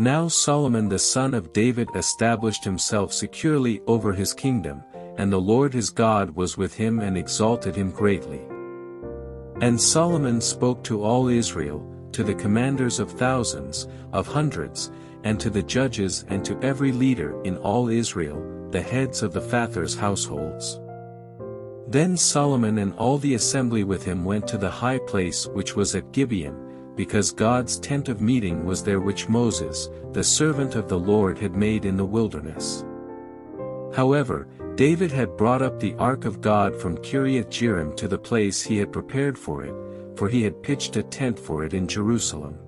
Now Solomon the son of David established himself securely over his kingdom, and the Lord his God was with him and exalted him greatly. And Solomon spoke to all Israel, to the commanders of thousands, of hundreds, and to the judges and to every leader in all Israel, the heads of the fathers' households. Then Solomon and all the assembly with him went to the high place which was at Gibeon, because God's tent of meeting was there which Moses, the servant of the Lord had made in the wilderness. However, David had brought up the ark of God from Kiriath Jearim to the place he had prepared for it, for he had pitched a tent for it in Jerusalem.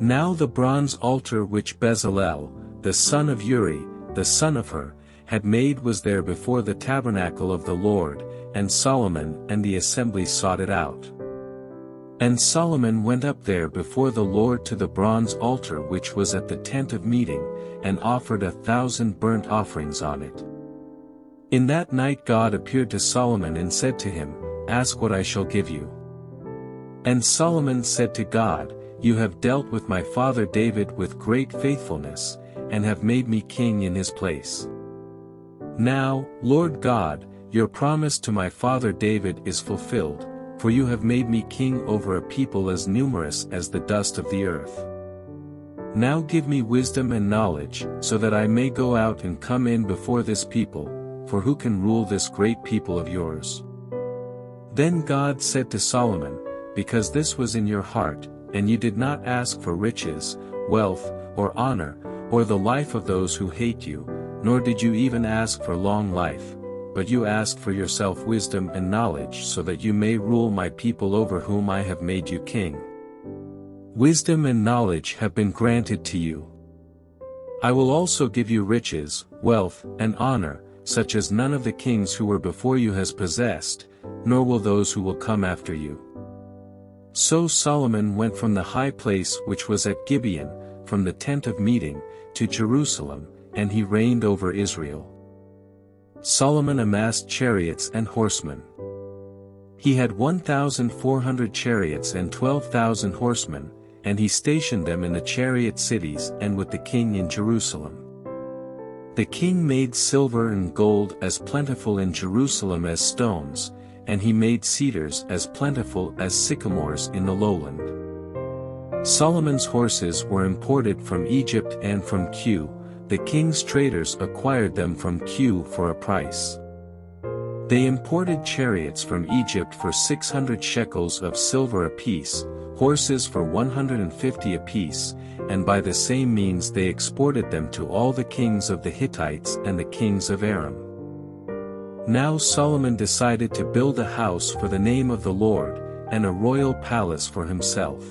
Now the bronze altar which Bezalel, the son of Uri, the son of Hur, had made was there before the tabernacle of the Lord, and Solomon and the assembly sought it out. And Solomon went up there before the Lord to the bronze altar which was at the tent of meeting, and offered a thousand burnt offerings on it. In that night God appeared to Solomon and said to him, Ask what I shall give you. And Solomon said to God, You have dealt with my father David with great faithfulness, and have made me king in his place. Now, Lord God, your promise to my father David is fulfilled, for you have made me king over a people as numerous as the dust of the earth. Now give me wisdom and knowledge, so that I may go out and come in before this people, for who can rule this great people of yours? Then God said to Solomon, Because this was in your heart, and you did not ask for riches, wealth, or honor, or the life of those who hate you, nor did you even ask for long life, but you asked for yourself wisdom and knowledge so that you may rule my people over whom I have made you king. Wisdom and knowledge have been granted to you. I will also give you riches, wealth, and honor, such as none of the kings who were before you has possessed, nor will those who will come after you. So Solomon went from the high place which was at Gibeon, from the tent of meeting, to Jerusalem, and he reigned over Israel. Solomon amassed chariots and horsemen. He had 1,400 chariots and 12,000 horsemen, and he stationed them in the chariot cities and with the king in Jerusalem. The king made silver and gold as plentiful in Jerusalem as stones, and he made cedars as plentiful as sycamores in the lowland. Solomon's horses were imported from Egypt and from Kue, the king's traders acquired them from Kue for a price. They imported chariots from Egypt for 600 shekels of silver apiece, horses for 150 apiece, and by the same means they exported them to all the kings of the Hittites and the kings of Aram. Now Solomon decided to build a house for the name of the Lord, and a royal palace for himself.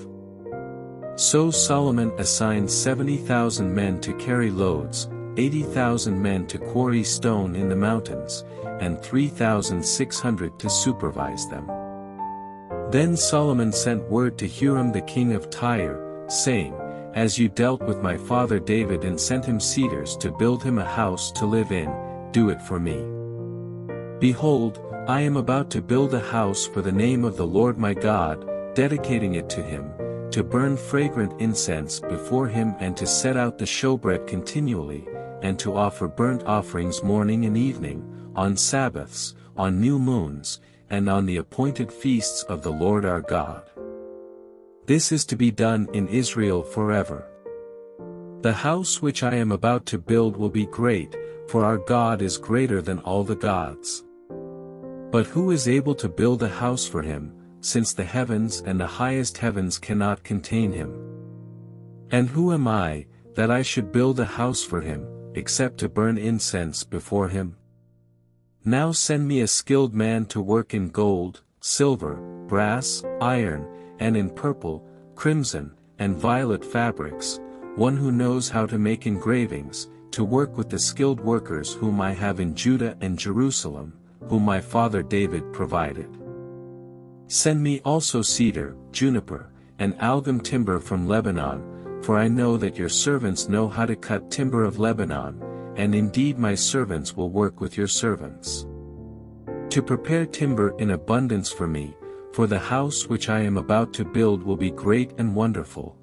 So Solomon assigned 70,000 men to carry loads, 80,000 men to quarry stone in the mountains, and 3,600 to supervise them. Then Solomon sent word to Huram the king of Tyre, saying, As you dealt with my father David and sent him cedars to build him a house to live in, do it for me. Behold, I am about to build a house for the name of the Lord my God, dedicating it to him, to burn fragrant incense before him and to set out the showbread continually, and to offer burnt offerings morning and evening, on Sabbaths, on new moons, and on the appointed feasts of the Lord our God. This is to be done in Israel forever. The house which I am about to build will be great, for our God is greater than all the gods. But who is able to build a house for him, since the heavens and the highest heavens cannot contain him. And who am I, that I should build a house for him, except to burn incense before him? Now send me a skilled man to work in gold, silver, brass, iron, and in purple, crimson, and violet fabrics, one who knows how to make engravings, to work with the skilled workers whom I have in Judah and Jerusalem, whom my father David provided. Send me also cedar, juniper, and algum timber from Lebanon, for I know that your servants know how to cut timber of Lebanon, and indeed my servants will work with your servants. To prepare timber in abundance for me, for the house which I am about to build will be great and wonderful.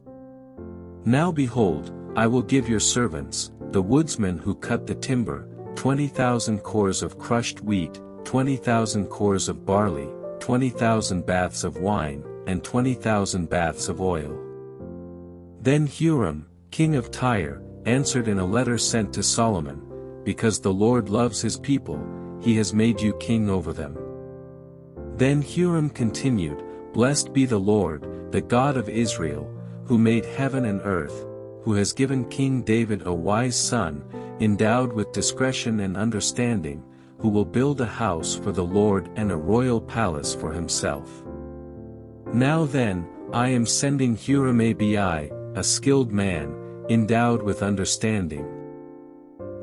Now behold, I will give your servants, the woodsmen who cut the timber, 20,000 kors of crushed wheat, 20,000 kors of barley, 20,000 baths of wine, and 20,000 baths of oil. Then Huram, king of Tyre, answered in a letter sent to Solomon, Because the Lord loves his people, he has made you king over them. Then Huram continued, Blessed be the Lord, the God of Israel, who made heaven and earth, who has given King David a wise son, endowed with discretion and understanding, who will build a house for the Lord and a royal palace for himself. Now then, I am sending Huram Abi, a skilled man, endowed with understanding.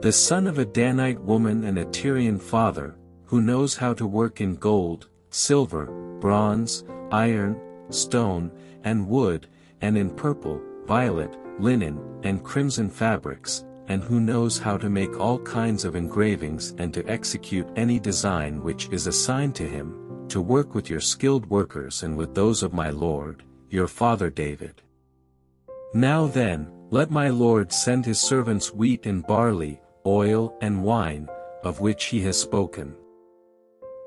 The son of a Danite woman and a Tyrian father, who knows how to work in gold, silver, bronze, iron, stone, and wood, and in purple, violet, linen, and crimson fabrics, and who knows how to make all kinds of engravings and to execute any design which is assigned to him, to work with your skilled workers and with those of my lord, your father David. Now then, let my lord send his servants wheat and barley, oil and wine, of which he has spoken.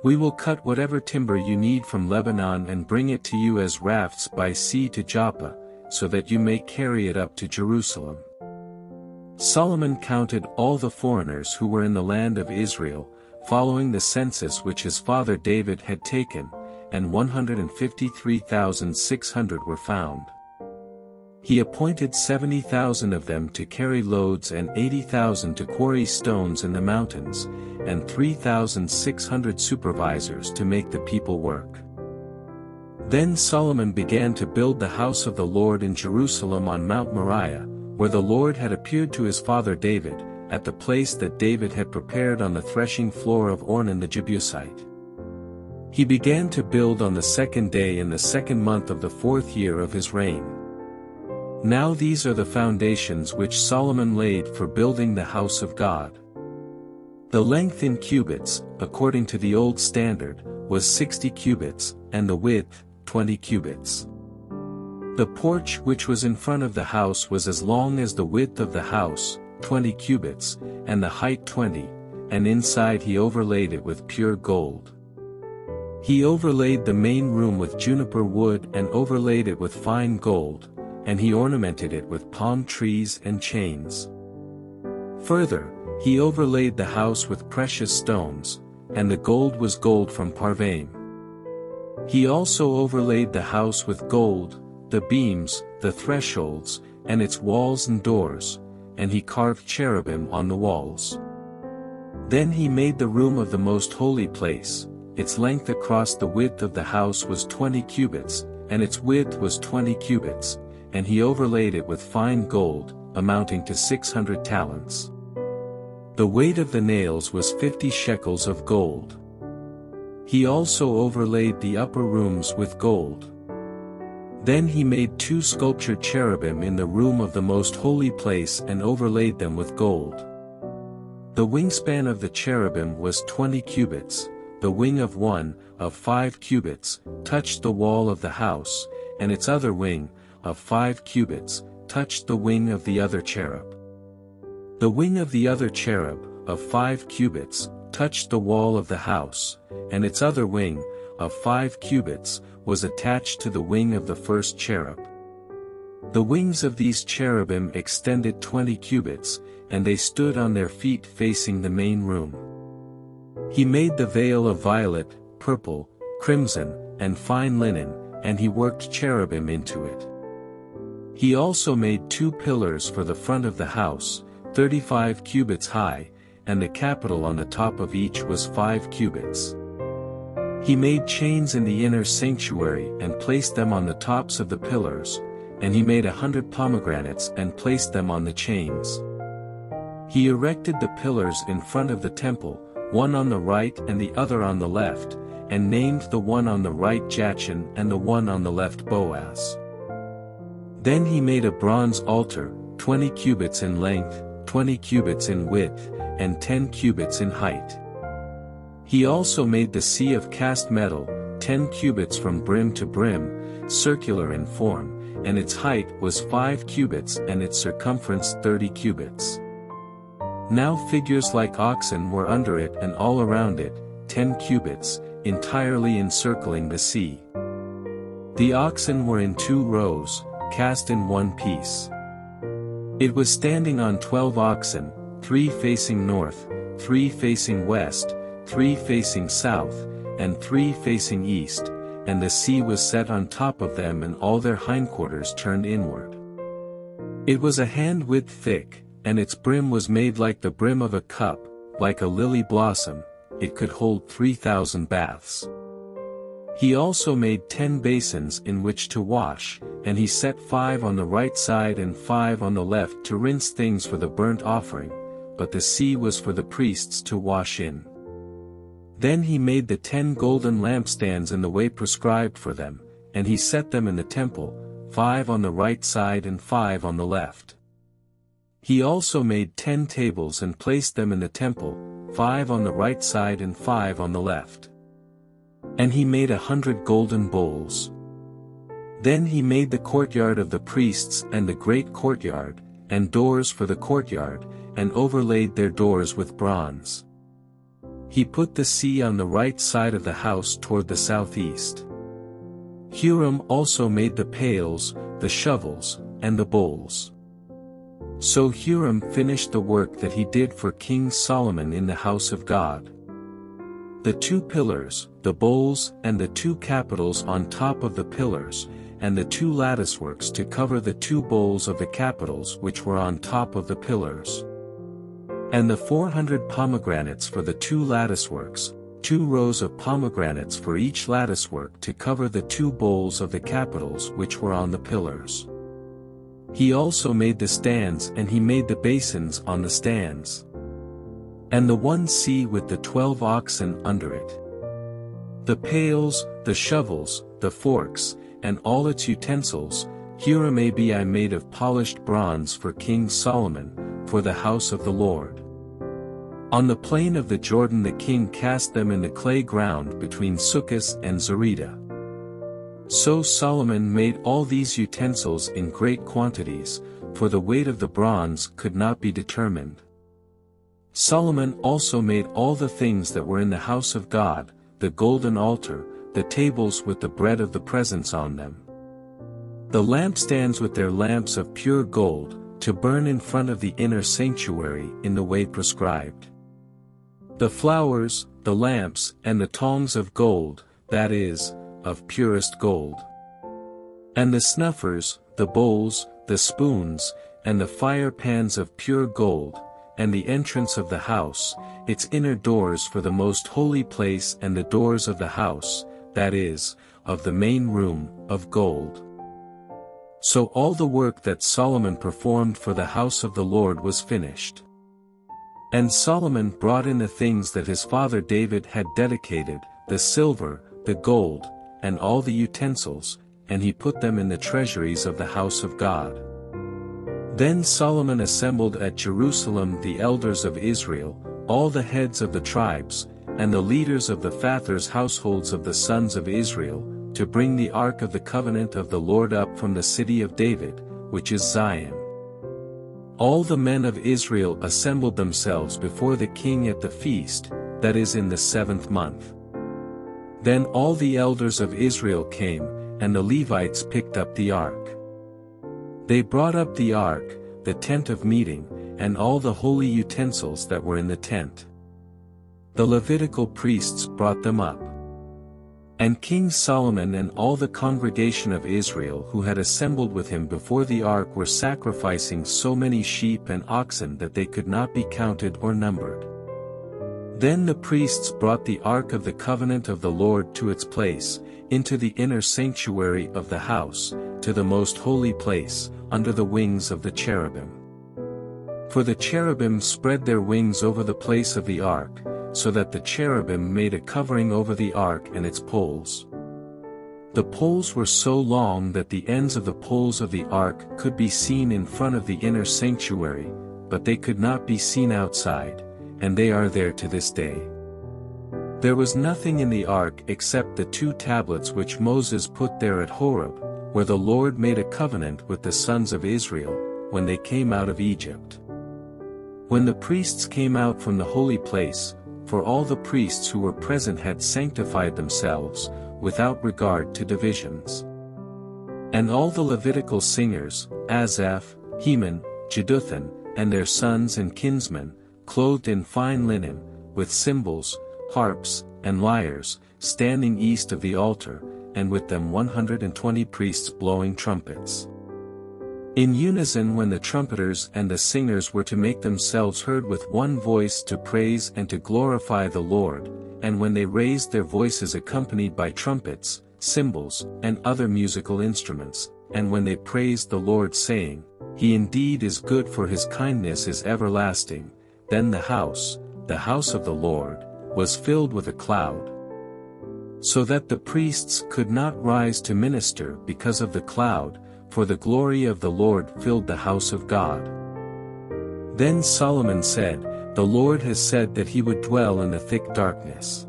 We will cut whatever timber you need from Lebanon and bring it to you as rafts by sea to Joppa, so that you may carry it up to Jerusalem. Solomon counted all the foreigners who were in the land of Israel, following the census which his father David had taken, and 153,600 were found. He appointed 70,000 of them to carry loads and 80,000 to quarry stones in the mountains, and 3,600 supervisors to make the people work. Then Solomon began to build the house of the Lord in Jerusalem on Mount Moriah, where the Lord had appeared to his father David, at the place that David had prepared on the threshing floor of Ornan the Jebusite. He began to build on the second day in the second month of the fourth year of his reign. Now these are the foundations which Solomon laid for building the house of God. The length in cubits, according to the old standard, was 60 cubits, and the width, 20 cubits. The porch which was in front of the house was as long as the width of the house, 20 cubits, and the height 20, and inside he overlaid it with pure gold. He overlaid the main room with juniper wood and overlaid it with fine gold, and he ornamented it with palm trees and chains. Further, he overlaid the house with precious stones, and the gold was gold from Parvaim. He also overlaid the house with gold, the beams, the thresholds, and its walls and doors, and he carved cherubim on the walls. Then he made the room of the most holy place, its length across the width of the house was twenty cubits, and its width was twenty cubits, and he overlaid it with fine gold, amounting to six hundred talents. The weight of the nails was fifty shekels of gold. He also overlaid the upper rooms with gold. Then he made two sculptured cherubim in the room of the most holy place and overlaid them with gold. The wingspan of the cherubim was twenty cubits, the wing of one, of five cubits, touched the wall of the house, and its other wing, of five cubits, touched the wing of the other cherub. The wing of the other cherub, of five cubits, touched the wall of the house, and its other wing, of five cubits, was attached to the wing of the first cherub. The wings of these cherubim extended twenty cubits, and they stood on their feet facing the main room. He made the veil of violet, purple, crimson, and fine linen, and he worked cherubim into it. He also made two pillars for the front of the house, thirty-five cubits high, and the capital on the top of each was five cubits. He made chains in the inner sanctuary and placed them on the tops of the pillars, and he made a hundred pomegranates and placed them on the chains. He erected the pillars in front of the temple, one on the right and the other on the left, and named the one on the right Jachin and the one on the left Boaz. Then he made a bronze altar, twenty cubits in length, twenty cubits in width, and ten cubits in height. He also made the sea of cast metal, ten cubits from brim to brim, circular in form, and its height was five cubits and its circumference thirty cubits. Now figures like oxen were under it and all around it, ten cubits, entirely encircling the sea. The oxen were in two rows, cast in one piece. It was standing on twelve oxen, three facing north, three facing west, three facing south, and three facing east, and the sea was set on top of them and all their hindquarters turned inward. It was a hand width thick, and its brim was made like the brim of a cup, like a lily blossom, it could hold three thousand baths. He also made ten basins in which to wash, and he set five on the right side and five on the left to rinse things for the burnt offering, but the sea was for the priests to wash in. Then he made the ten golden lampstands in the way prescribed for them, and he set them in the temple, five on the right side and five on the left. He also made ten tables and placed them in the temple, five on the right side and five on the left. And he made a hundred golden bowls. Then he made the courtyard of the priests and the great courtyard, and doors for the courtyard, and overlaid their doors with bronze. He put the sea on the right side of the house toward the southeast. Huram also made the pails, the shovels, and the bowls. So Huram finished the work that he did for King Solomon in the house of God. The two pillars, the bowls and the two capitals on top of the pillars, and the two latticeworks to cover the two bowls of the capitals which were on top of the pillars. And the four hundred pomegranates for the two latticeworks, two rows of pomegranates for each latticework to cover the two bowls of the capitals which were on the pillars. He also made the stands and he made the basins on the stands. And the one sea with the twelve oxen under it. The pails, the shovels, the forks, and all its utensils, Huram-Abi I made of polished bronze for King Solomon, for the house of the Lord. On the plain of the Jordan the king cast them in the clay ground between Succoth and Zeredah. So Solomon made all these utensils in great quantities, for the weight of the bronze could not be determined. Solomon also made all the things that were in the house of God, the golden altar, the tables with the bread of the presence on them. The lampstands with their lamps of pure gold, to burn in front of the inner sanctuary in the way prescribed. The flowers, the lamps, and the tongs of gold, that is, of purest gold. And the snuffers, the bowls, the spoons, and the fire pans of pure gold, and the entrance of the house, its inner doors for the most holy place and the doors of the house, that is, of the main room, of gold. So all the work that Solomon performed for the house of the Lord was finished. And Solomon brought in the things that his father David had dedicated, the silver, the gold, and all the utensils, and he put them in the treasuries of the house of God. Then Solomon assembled at Jerusalem the elders of Israel, all the heads of the tribes, and the leaders of the fathers' households of the sons of Israel, to bring the ark of the covenant of the Lord up from the city of David, which is Zion. All the men of Israel assembled themselves before the king at the feast, that is in the seventh month. Then all the elders of Israel came, and the Levites picked up the ark. They brought up the ark, the tent of meeting, and all the holy utensils that were in the tent. The Levitical priests brought them up. And King Solomon and all the congregation of Israel who had assembled with him before the ark were sacrificing so many sheep and oxen that they could not be counted or numbered. Then the priests brought the ark of the covenant of the Lord to its place, into the inner sanctuary of the house, to the most holy place, under the wings of the cherubim. For the cherubim spread their wings over the place of the ark, so that the cherubim made a covering over the ark and its poles. The poles were so long that the ends of the poles of the ark could be seen in front of the inner sanctuary, but they could not be seen outside, and they are there to this day. There was nothing in the ark except the two tablets which Moses put there at Horeb, where the Lord made a covenant with the sons of Israel, when they came out of Egypt. When the priests came out from the holy place, for all the priests who were present had sanctified themselves, without regard to divisions. And all the Levitical singers, Asaph, Heman, Jeduthun, and their sons and kinsmen, clothed in fine linen, with cymbals, harps, and lyres, standing east of the altar, and with them 120 priests blowing trumpets. In unison when the trumpeters and the singers were to make themselves heard with one voice to praise and to glorify the Lord, and when they raised their voices accompanied by trumpets, cymbals, and other musical instruments, and when they praised the Lord saying, He indeed is good for his kindness is everlasting, then the house, the house of the Lord, was filled with a cloud. So that the priests could not rise to minister because of the cloud, for the glory of the Lord filled the house of God. Then Solomon said, The Lord has said that he would dwell in the thick darkness.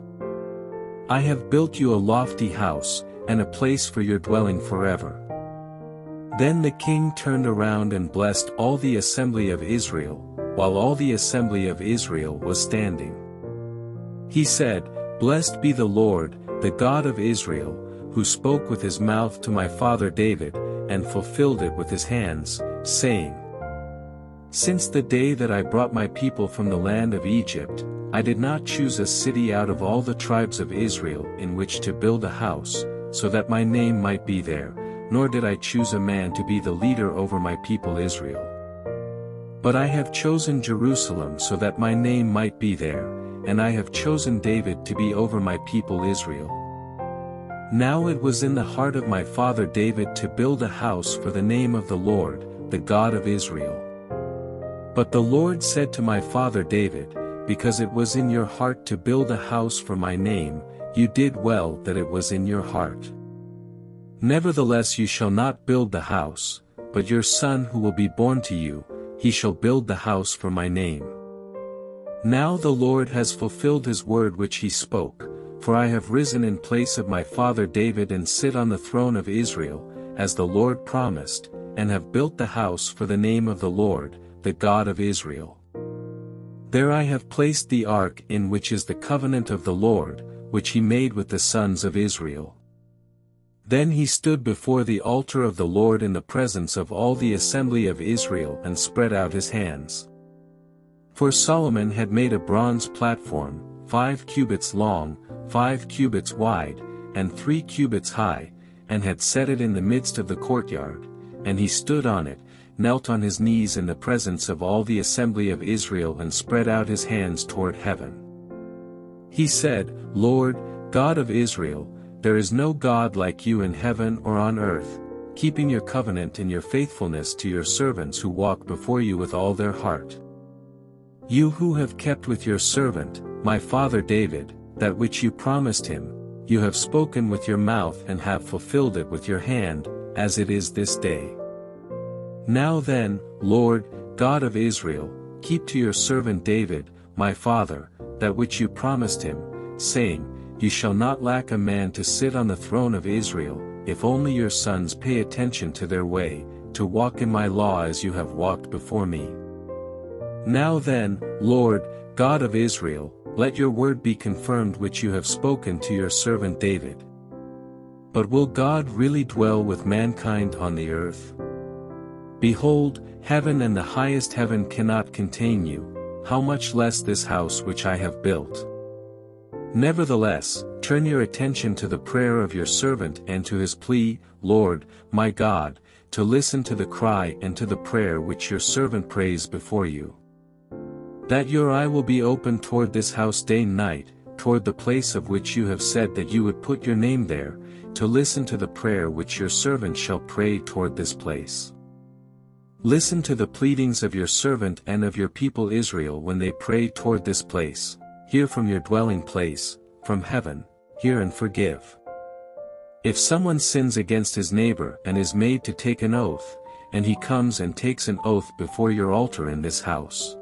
I have built you a lofty house, and a place for your dwelling forever. Then the king turned around and blessed all the assembly of Israel, while all the assembly of Israel was standing. He said, Blessed be the Lord, the God of Israel, who spoke with his mouth to my father David, and fulfilled it with his hands, saying, Since the day that I brought my people from the land of Egypt, I did not choose a city out of all the tribes of Israel in which to build a house, so that my name might be there, nor did I choose a man to be the leader over my people Israel. But I have chosen Jerusalem so that my name might be there, and I have chosen David to be over my people Israel. Now it was in the heart of my father David to build a house for the name of the Lord, the God of Israel. But the Lord said to my father David, Because it was in your heart to build a house for my name, you did well that it was in your heart. Nevertheless you shall not build the house, but your son who will be born to you, he shall build the house for my name. Now the Lord has fulfilled his word which he spoke, for I have risen in place of my father David and sit on the throne of Israel, as the Lord promised, and have built the house for the name of the Lord, the God of Israel. There I have placed the ark in which is the covenant of the Lord, which he made with the sons of Israel. Then he stood before the altar of the Lord in the presence of all the assembly of Israel and spread out his hands. For Solomon had made a bronze platform, five cubits long, five cubits wide, and three cubits high, and had set it in the midst of the courtyard, and he stood on it, knelt on his knees in the presence of all the assembly of Israel and spread out his hands toward heaven. He said, Lord, God of Israel, there is no God like you in heaven or on earth, keeping your covenant and your faithfulness to your servants who walk before you with all their heart. You who have kept with your servant, my father David, that which you promised him, you have spoken with your mouth and have fulfilled it with your hand, as it is this day. Now then, Lord, God of Israel, keep to your servant David, my father, that which you promised him, saying, You shall not lack a man to sit on the throne of Israel, if only your sons pay attention to their way, to walk in my law as you have walked before me. Now then, Lord, God of Israel, let your word be confirmed which you have spoken to your servant David. But will God really dwell with mankind on the earth? Behold, heaven and the highest heaven cannot contain you, how much less this house which I have built. Nevertheless, turn your attention to the prayer of your servant and to his plea, Lord, my God, to listen to the cry and to the prayer which your servant prays before you. That your eye will be open toward this house day and night, toward the place of which you have said that you would put your name there, to listen to the prayer which your servant shall pray toward this place. Listen to the pleadings of your servant and of your people Israel when they pray toward this place, hear from your dwelling place, from heaven, hear and forgive. If someone sins against his neighbor and is made to take an oath, and he comes and takes an oath before your altar in this house,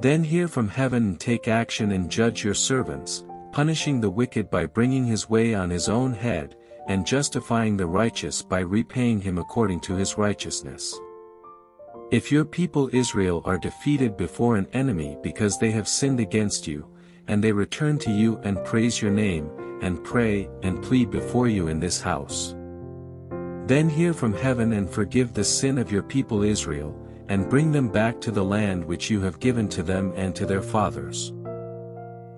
then hear from heaven and take action and judge your servants, punishing the wicked by bringing his way on his own head, and justifying the righteous by repaying him according to his righteousness. If your people Israel are defeated before an enemy because they have sinned against you, and they return to you and praise your name, and pray and plead before you in this house. Then hear from heaven and forgive the sin of your people Israel, and bring them back to the land which you have given to them and to their fathers.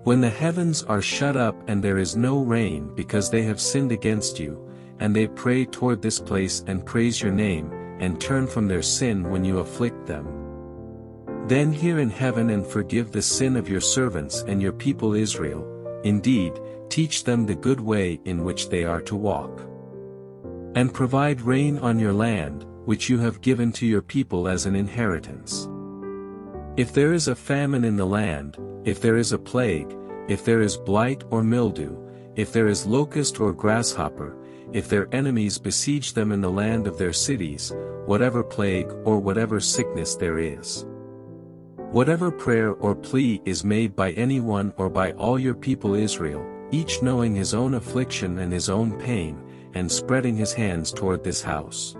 When the heavens are shut up and there is no rain because they have sinned against you, and they pray toward this place and praise your name, and turn from their sin when you afflict them. Then hear in heaven and forgive the sin of your servants and your people Israel, indeed, teach them the good way in which they are to walk. And provide rain on your land, which you have given to your people as an inheritance. If there is a famine in the land, if there is a plague, if there is blight or mildew, if there is locust or grasshopper, if their enemies besiege them in the land of their cities, whatever plague or whatever sickness there is. Whatever prayer or plea is made by anyone or by all your people Israel, each knowing his own affliction and his own pain, and spreading his hands toward this house.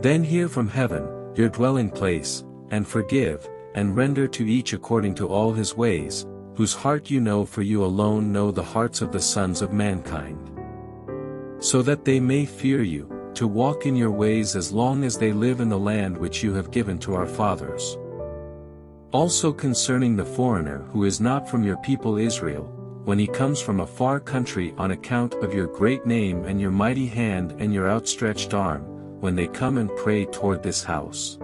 Then hear from heaven, your dwelling place, and forgive, and render to each according to all his ways, whose heart you know for you alone know the hearts of the sons of mankind. So that they may fear you, to walk in your ways as long as they live in the land which you have given to our fathers. Also concerning the foreigner who is not from your people Israel, when he comes from a far country on account of your great name and your mighty hand and your outstretched arm, when they come and pray toward this house.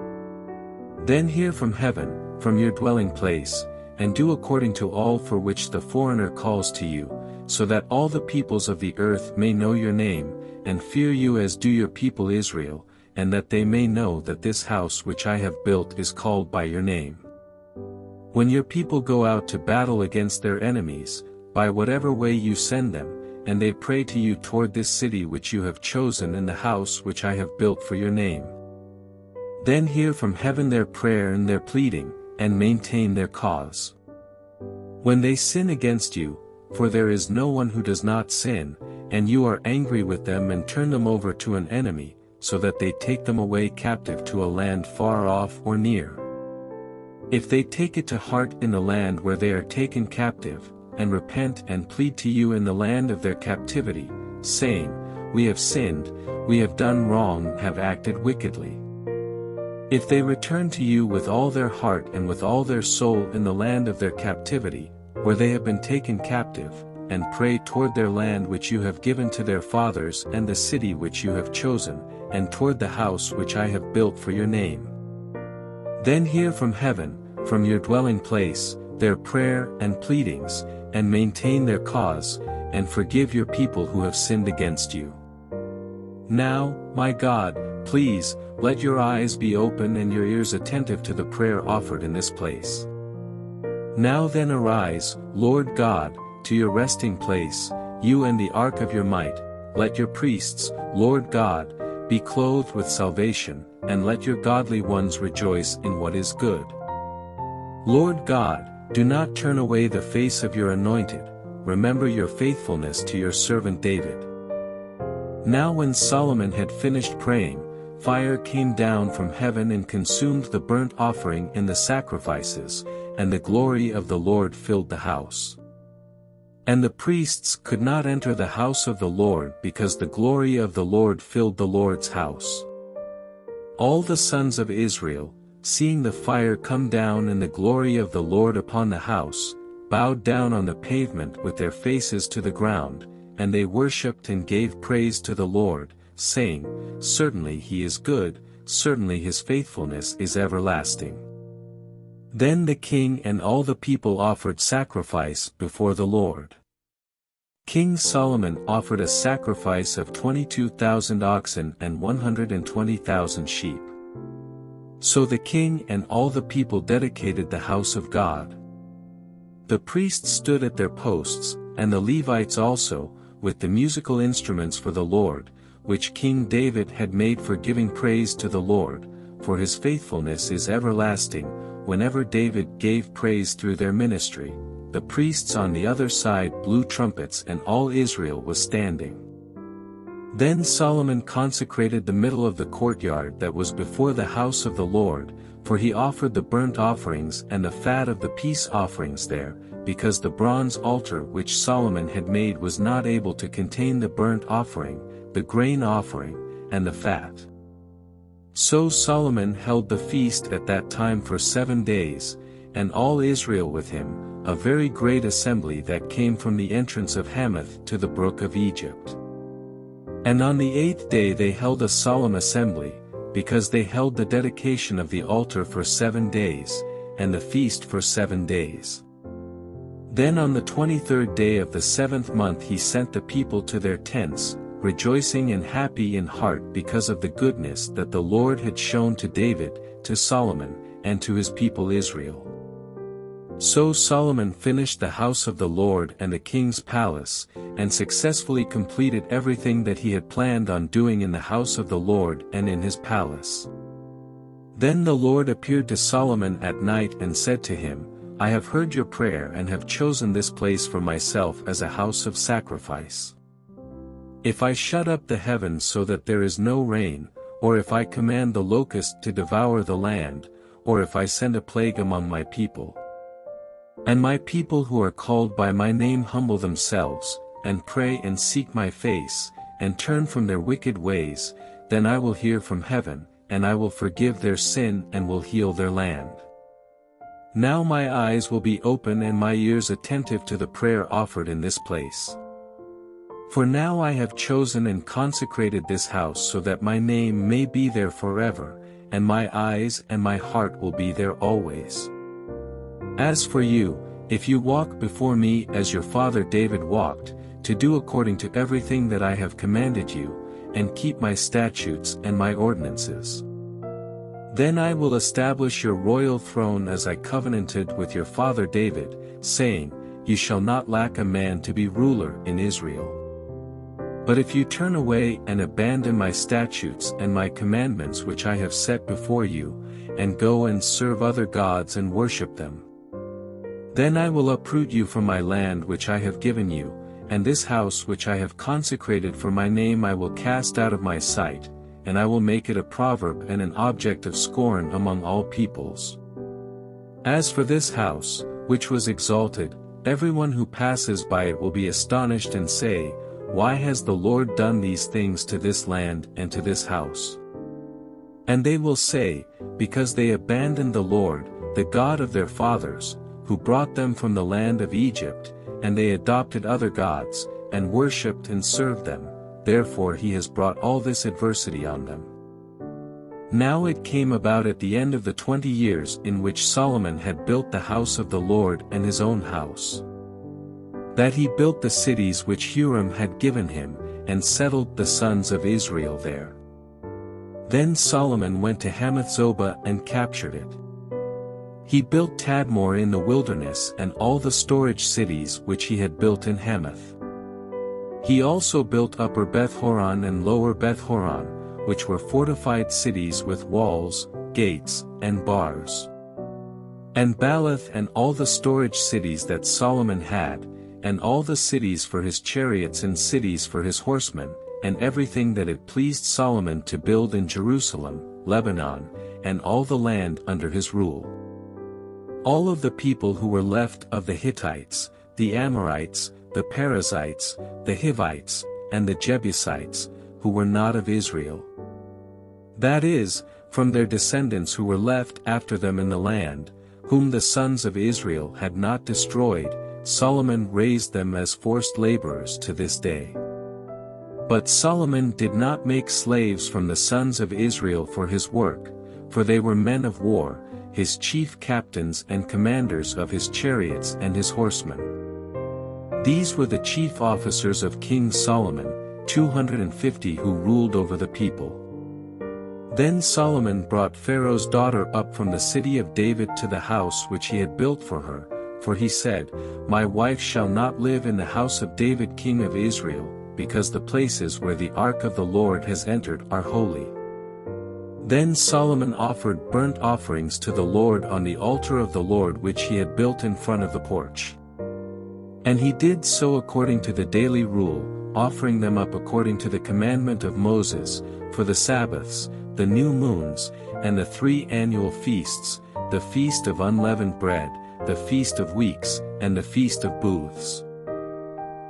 Then hear from heaven, from your dwelling place, and do according to all for which the foreigner calls to you, so that all the peoples of the earth may know your name, and fear you as do your people Israel, and that they may know that this house which I have built is called by your name. When your people go out to battle against their enemies, by whatever way you send them, and they pray to you toward this city which you have chosen and the house which I have built for your name. Then hear from heaven their prayer and their pleading, and maintain their cause. When they sin against you, for there is no one who does not sin, and you are angry with them and turn them over to an enemy, so that they take them away captive to a land far off or near. If they take it to heart in the land where they are taken captive, and repent and plead to you in the land of their captivity, saying, We have sinned, we have done wrong have acted wickedly. If they return to you with all their heart and with all their soul in the land of their captivity, where they have been taken captive, and pray toward their land which you have given to their fathers and the city which you have chosen, and toward the house which I have built for your name. Then hear from heaven, from your dwelling place, their prayer and pleadings, and maintain their cause, and forgive your people who have sinned against you. Now, my God, please, let your eyes be open and your ears attentive to the prayer offered in this place. Now then arise, Lord God, to your resting place, you and the ark of your might, let your priests, Lord God, be clothed with salvation, and let your godly ones rejoice in what is good. Lord God, do not turn away the face of your anointed, remember your faithfulness to your servant David. Now when Solomon had finished praying, fire came down from heaven and consumed the burnt offering and the sacrifices, and the glory of the Lord filled the house. And the priests could not enter the house of the Lord because the glory of the Lord filled the Lord's house. All the sons of Israel, seeing the fire come down and the glory of the Lord upon the house, bowed down on the pavement with their faces to the ground, and they worshipped and gave praise to the Lord, saying, Certainly he is good, certainly his faithfulness is everlasting. Then the king and all the people offered sacrifice before the Lord. King Solomon offered a sacrifice of 22,000 oxen and 120,000 sheep. So the king and all the people dedicated the house of God. The priests stood at their posts, and the Levites also, with the musical instruments for the Lord, which King David had made for giving praise to the Lord, for his faithfulness is everlasting, whenever David gave praise through their ministry, the priests on the other side blew trumpets and all Israel was standing. Then Solomon consecrated the middle of the courtyard that was before the house of the Lord, for he offered the burnt offerings and the fat of the peace offerings there, because the bronze altar which Solomon had made was not able to contain the burnt offering, the grain offering, and the fat. So Solomon held the feast at that time for seven days, and all Israel with him, a very great assembly that came from the entrance of Hamath to the brook of Egypt. And on the eighth day they held a solemn assembly, because they held the dedication of the altar for seven days, and the feast for seven days. Then on the twenty-third day of the seventh month he sent the people to their tents, rejoicing and happy in heart because of the goodness that the Lord had shown to David, to Solomon, and to his people Israel. So Solomon finished the house of the Lord and the king's palace, and successfully completed everything that he had planned on doing in the house of the Lord and in his palace. Then the Lord appeared to Solomon at night and said to him, I have heard your prayer and have chosen this place for myself as a house of sacrifice. If I shut up the heavens so that there is no rain, or if I command the locust to devour the land, or if I send a plague among my people, and my people who are called by my name humble themselves, and pray and seek my face, and turn from their wicked ways, then I will hear from heaven, and I will forgive their sin and will heal their land. Now my eyes will be open and my ears attentive to the prayer offered in this place. For now I have chosen and consecrated this house so that my name may be there forever, and my eyes and my heart will be there always. As for you, if you walk before me as your father David walked, to do according to everything that I have commanded you, and keep my statutes and my ordinances. Then I will establish your royal throne as I covenanted with your father David, saying, You shall not lack a man to be ruler in Israel. But if you turn away and abandon my statutes and my commandments which I have set before you, and go and serve other gods and worship them, then I will uproot you from my land which I have given you, and this house which I have consecrated for my name I will cast out of my sight, and I will make it a proverb and an object of scorn among all peoples. As for this house, which was exalted, everyone who passes by it will be astonished and say, Why has the Lord done these things to this land and to this house? And they will say, Because they abandoned the Lord, the God of their fathers, who brought them from the land of Egypt, and they adopted other gods, and worshipped and served them, therefore he has brought all this adversity on them. Now it came about at the end of the twenty years in which Solomon had built the house of the Lord and his own house. That he built the cities which Huram had given him, and settled the sons of Israel there. Then Solomon went to Hamath-zobah and captured it. He built Tadmor in the wilderness and all the storage cities which he had built in Hamath. He also built Upper Beth-horon and Lower Beth-horon, which were fortified cities with walls, gates, and bars. And Baalath and all the storage cities that Solomon had, and all the cities for his chariots and cities for his horsemen, and everything that it pleased Solomon to build in Jerusalem, Lebanon, and all the land under his rule. All of the people who were left of the Hittites, the Amorites, the Perizzites, the Hivites, and the Jebusites, who were not of Israel. That is, from their descendants who were left after them in the land, whom the sons of Israel had not destroyed, Solomon raised them as forced laborers to this day. But Solomon did not make slaves from the sons of Israel for his work, for they were men of war, his chief captains and commanders of his chariots and his horsemen. These were the chief officers of King Solomon, 250 who ruled over the people. Then Solomon brought Pharaoh's daughter up from the city of David to the house which he had built for her, for he said, My wife shall not live in the house of David king of Israel, because the places where the ark of the Lord has entered are holy. Then Solomon offered burnt offerings to the Lord on the altar of the Lord which he had built in front of the porch. And he did so according to the daily rule, offering them up according to the commandment of Moses, for the Sabbaths, the new moons, and the three annual feasts, the feast of unleavened bread, the feast of weeks, and the feast of booths.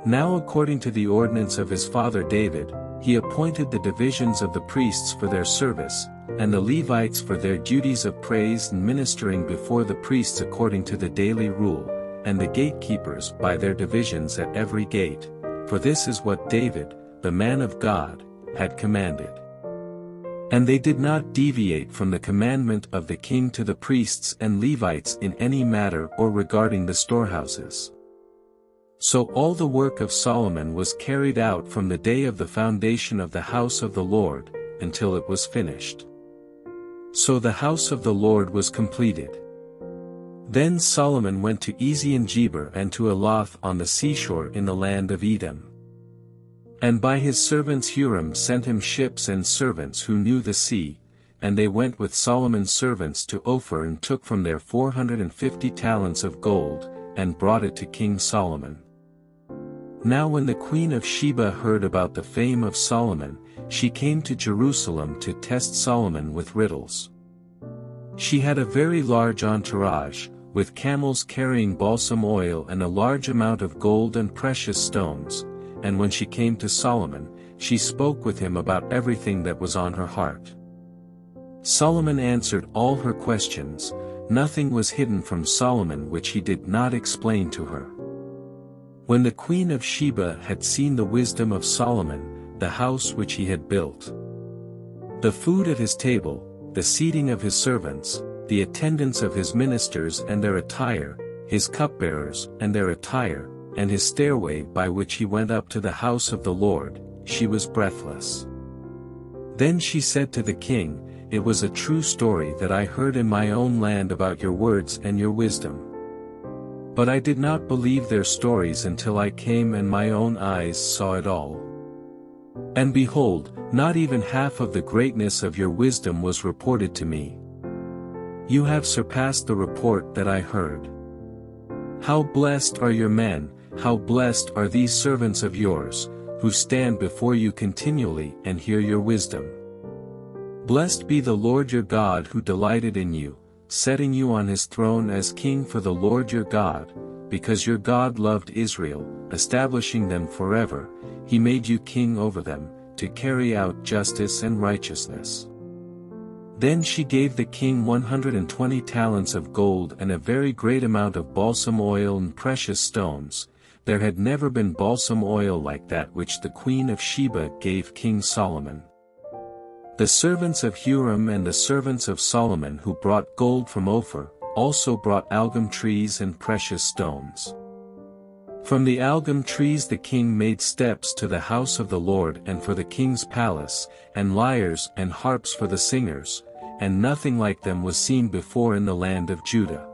Now according to the ordinance of his father David, he appointed the divisions of the priests for their service, and the Levites for their duties of praise and ministering before the priests according to the daily rule, and the gatekeepers by their divisions at every gate, for this is what David, the man of God, had commanded. And they did not deviate from the commandment of the king to the priests and Levites in any matter or regarding the storehouses. So all the work of Solomon was carried out from the day of the foundation of the house of the Lord, until it was finished. So the house of the Lord was completed. Then Solomon went to Ezion-Geber and to Elath on the seashore in the land of Edom. And by his servants Huram sent him ships and servants who knew the sea, and they went with Solomon's servants to Ophir and took from there four hundred and fifty talents of gold, and brought it to King Solomon. Now when the queen of Sheba heard about the fame of Solomon, she came to Jerusalem to test Solomon with riddles. She had a very large entourage, with camels carrying balsam oil and a large amount of gold and precious stones, and when she came to Solomon, she spoke with him about everything that was on her heart. Solomon answered all her questions, nothing was hidden from Solomon which he did not explain to her. When the queen of Sheba had seen the wisdom of Solomon, the house which he had built, the food at his table, the seating of his servants, the attendance of his ministers and their attire, his cupbearers and their attire, and his stairway by which he went up to the house of the Lord, she was breathless. Then she said to the king, It was a true story that I heard in my own land about your words and your wisdom. But I did not believe their stories until I came and my own eyes saw it all. And behold, not even half of the greatness of your wisdom was reported to me. You have surpassed the report that I heard. How blessed are your men, how blessed are these servants of yours, who stand before you continually and hear your wisdom. Blessed be the Lord your God who delighted in you, setting you on his throne as king for the Lord your God, because your God loved Israel, establishing them forever, he made you king over them, to carry out justice and righteousness. Then she gave the king 120 talents of gold and a very great amount of balsam oil and precious stones, there had never been balsam oil like that which the queen of Sheba gave King Solomon. The servants of Huram and the servants of Solomon who brought gold from Ophir, also brought algum trees and precious stones. From the algum trees the king made steps to the house of the Lord and for the king's palace, and lyres and harps for the singers, and nothing like them was seen before in the land of Judah.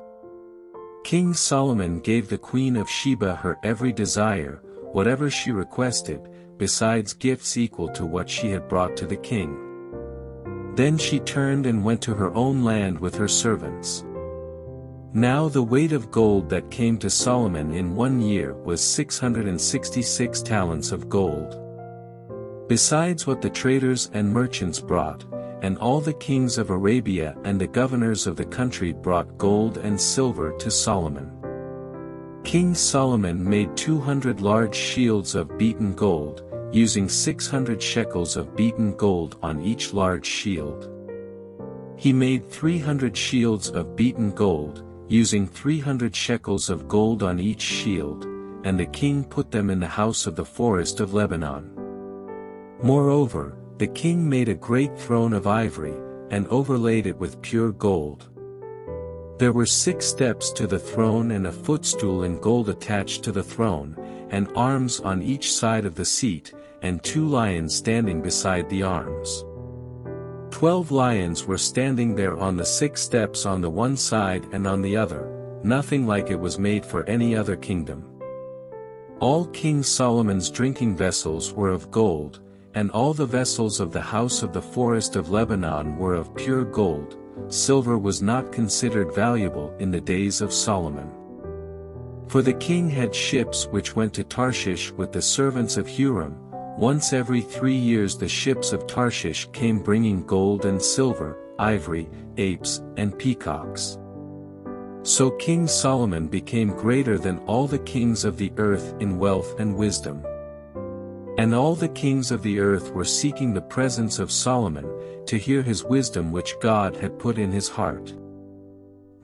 King Solomon gave the queen of Sheba her every desire, whatever she requested, besides gifts equal to what she had brought to the king. Then she turned and went to her own land with her servants. Now the weight of gold that came to Solomon in one year was 666 talents of gold. Besides what the traders and merchants brought, and all the kings of Arabia and the governors of the country brought gold and silver to Solomon. King Solomon made 200 large shields of beaten gold, using 600 shekels of beaten gold on each large shield. He made 300 shields of beaten gold, using 300 shekels of gold on each shield, and the king put them in the house of the forest of Lebanon. Moreover, the king made a great throne of ivory, and overlaid it with pure gold. There were six steps to the throne and a footstool in gold attached to the throne, and arms on each side of the seat, and two lions standing beside the arms. Twelve lions were standing there on the six steps on the one side and on the other, nothing like it was made for any other kingdom. All King Solomon's drinking vessels were of gold, and all the vessels of the house of the forest of Lebanon were of pure gold, silver was not considered valuable in the days of Solomon. For the king had ships which went to Tarshish with the servants of Huram, once every three years the ships of Tarshish came bringing gold and silver, ivory, apes, and peacocks. So King Solomon became greater than all the kings of the earth in wealth and wisdom. And all the kings of the earth were seeking the presence of Solomon, to hear his wisdom which God had put in his heart.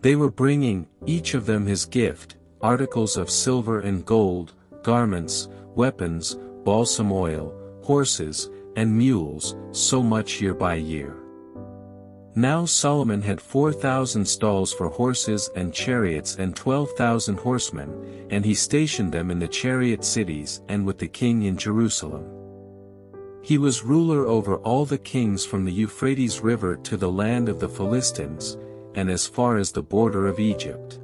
They were bringing, each of them his gift, articles of silver and gold, garments, weapons, balsam oil, horses, and mules, so much year by year. Now Solomon had four thousand stalls for horses and chariots and twelve thousand horsemen, and he stationed them in the chariot cities and with the king in Jerusalem. He was ruler over all the kings from the Euphrates River to the land of the Philistines, and as far as the border of Egypt.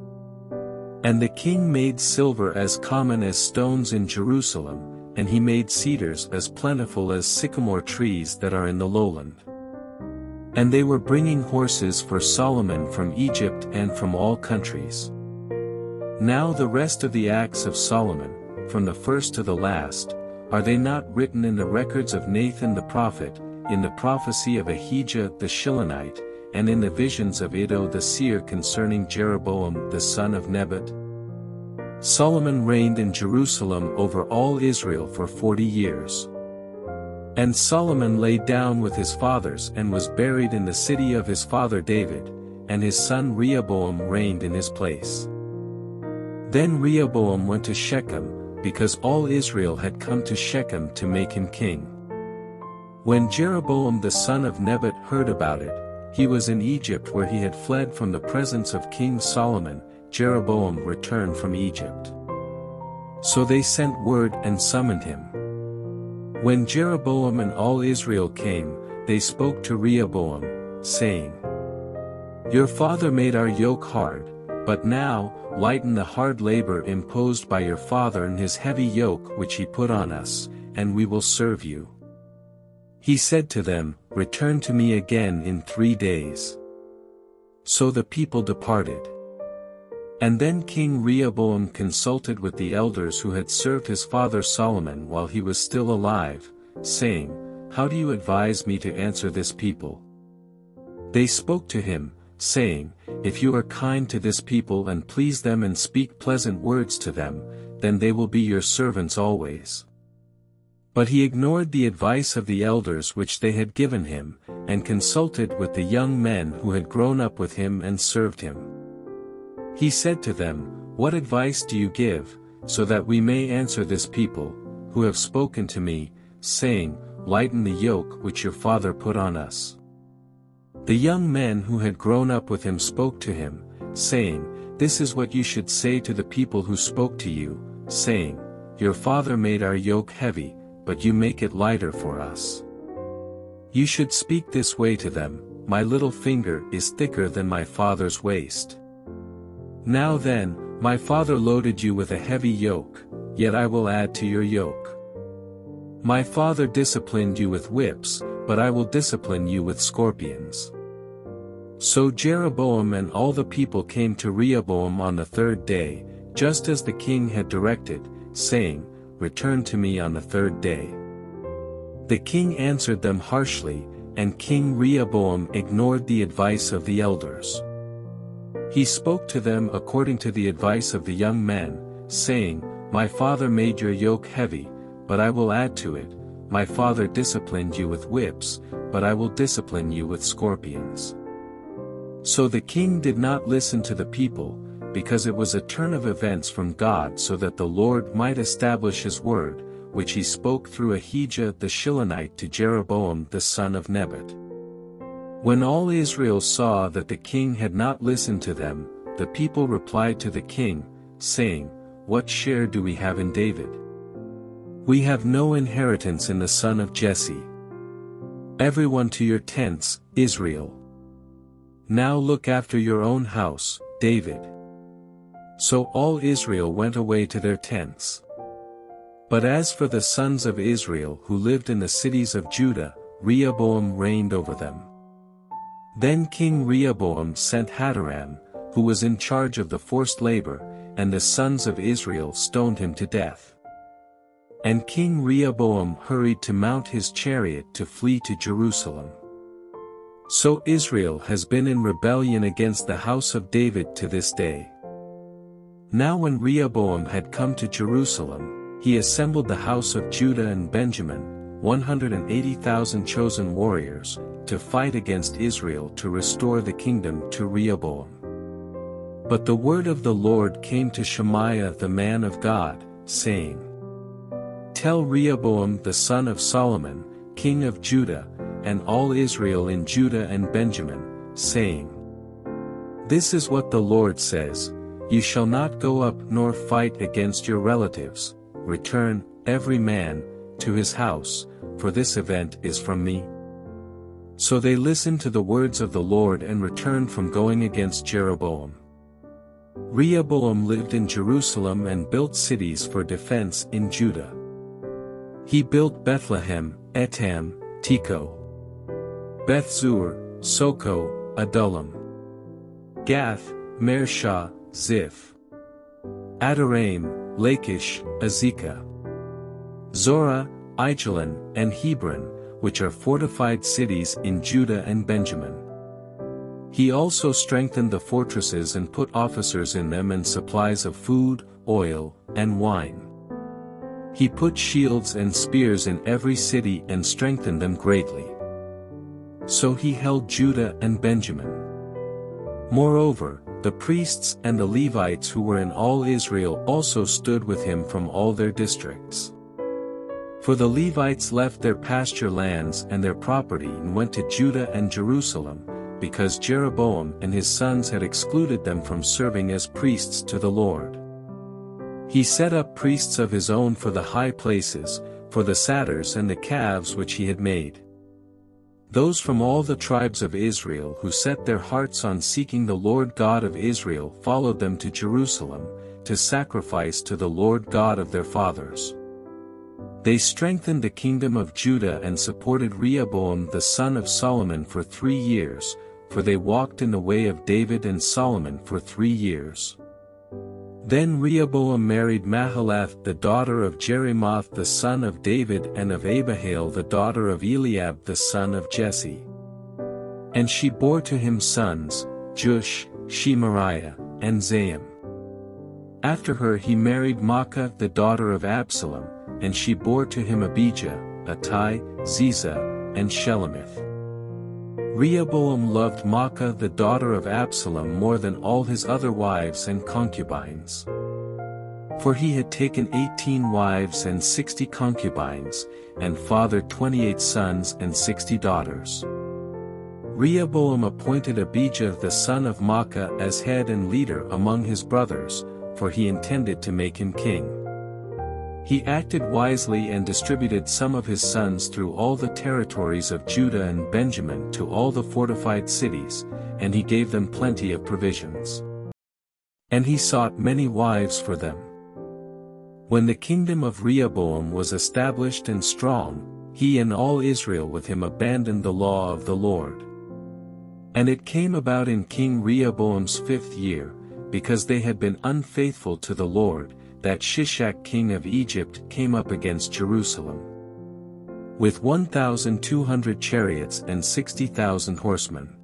And the king made silver as common as stones in Jerusalem, and he made cedars as plentiful as sycamore trees that are in the lowland. And they were bringing horses for Solomon from Egypt and from all countries. Now the rest of the acts of Solomon, from the first to the last, are they not written in the records of Nathan the prophet, in the prophecy of Ahijah the Shilonite, and in the visions of Iddo the seer concerning Jeroboam the son of Nebat? Solomon reigned in Jerusalem over all Israel for forty years. And Solomon lay down with his fathers and was buried in the city of his father David, and his son Rehoboam reigned in his place. Then Rehoboam went to Shechem, because all Israel had come to Shechem to make him king. When Jeroboam the son of Nebat heard about it, he was in Egypt where he had fled from the presence of King Solomon, Jeroboam returned from Egypt. So they sent word and summoned him. When Jeroboam and all Israel came, they spoke to Rehoboam, saying, Your father made our yoke hard, but now, lighten the hard labor imposed by your father and his heavy yoke which he put on us, and we will serve you. He said to them, Return to me again in three days. So the people departed. And then King Rehoboam consulted with the elders who had served his father Solomon while he was still alive, saying, How do you advise me to answer this people? They spoke to him, saying, If you are kind to this people and please them and speak pleasant words to them, then they will be your servants always. But he ignored the advice of the elders which they had given him, and consulted with the young men who had grown up with him and served him. He said to them, What advice do you give, so that we may answer this people, who have spoken to me, saying, Lighten the yoke which your father put on us. The young men who had grown up with him spoke to him, saying, This is what you should say to the people who spoke to you, saying, Your father made our yoke heavy, but you make it lighter for us. You should speak this way to them, My little finger is thicker than my father's waist. Now then, my father loaded you with a heavy yoke, yet I will add to your yoke. My father disciplined you with whips, but I will discipline you with scorpions. So Jeroboam and all the people came to Rehoboam on the third day, just as the king had directed, saying, Return to me on the third day. The king answered them harshly, and King Rehoboam ignored the advice of the elders. He spoke to them according to the advice of the young men, saying, My father made your yoke heavy, but I will add to it, my father disciplined you with whips, but I will discipline you with scorpions. So the king did not listen to the people, because it was a turn of events from God so that the Lord might establish his word, which he spoke through Ahijah the Shilonite to Jeroboam the son of Nebat. When all Israel saw that the king had not listened to them, the people replied to the king, saying, What share do we have in David? We have no inheritance in the son of Jesse. Everyone to your tents, Israel. Now look after your own house, David. So all Israel went away to their tents. But as for the sons of Israel who lived in the cities of Judah, Rehoboam reigned over them. Then King Rehoboam sent Hadoram, who was in charge of the forced labor, and the sons of Israel stoned him to death. And King Rehoboam hurried to mount his chariot to flee to Jerusalem. So Israel has been in rebellion against the house of David to this day. Now when Rehoboam had come to Jerusalem, he assembled the house of Judah and Benjamin, 180,000 chosen warriors, to fight against Israel to restore the kingdom to Rehoboam. But the word of the Lord came to Shemaiah the man of God, saying, Tell Rehoboam the son of Solomon, king of Judah, and all Israel in Judah and Benjamin, saying, This is what the Lord says, You shall not go up nor fight against your relatives, return, every man, to his house, for this event is from me. So they listened to the words of the Lord and returned from going against Jeroboam. Rehoboam lived in Jerusalem and built cities for defense in Judah. He built Bethlehem, Etam, Tekoa, Bethzur, Soco, Adullam, Gath, Mareshah, Ziph, Adoraim, Lachish, Azekah, Zorah, Aijalon, and Hebron, which are fortified cities in Judah and Benjamin. He also strengthened the fortresses and put officers in them and supplies of food, oil, and wine. He put shields and spears in every city and strengthened them greatly. So he held Judah and Benjamin. Moreover, the priests and the Levites who were in all Israel also stood with him from all their districts. For the Levites left their pasture lands and their property and went to Judah and Jerusalem, because Jeroboam and his sons had excluded them from serving as priests to the Lord. He set up priests of his own for the high places, for the satyrs and the calves which he had made. Those from all the tribes of Israel who set their hearts on seeking the Lord God of Israel followed them to Jerusalem, to sacrifice to the Lord God of their fathers. They strengthened the kingdom of Judah and supported Rehoboam the son of Solomon for three years, for they walked in the way of David and Solomon for three years. Then Rehoboam married Mahalath the daughter of Jerimoth the son of David and of Abihail the daughter of Eliab the son of Jesse. And she bore to him sons, Jeush, Shemariah, and Zaham. After her he married Maacah the daughter of Absalom, and she bore to him Abijah, Attai, Ziza, and Shelomith. Rehoboam loved Maacah the daughter of Absalom more than all his other wives and concubines. For he had taken eighteen wives and sixty concubines, and fathered twenty-eight sons and sixty daughters. Rehoboam appointed Abijah the son of Maacah as head and leader among his brothers, for he intended to make him king. He acted wisely and distributed some of his sons through all the territories of Judah and Benjamin to all the fortified cities, and he gave them plenty of provisions. And he sought many wives for them. When the kingdom of Rehoboam was established and strong, he and all Israel with him abandoned the law of the Lord. And it came about in King Rehoboam's fifth year, because they had been unfaithful to the Lord, that Shishak king of Egypt came up against Jerusalem. With 1,200 chariots and 60,000 horsemen.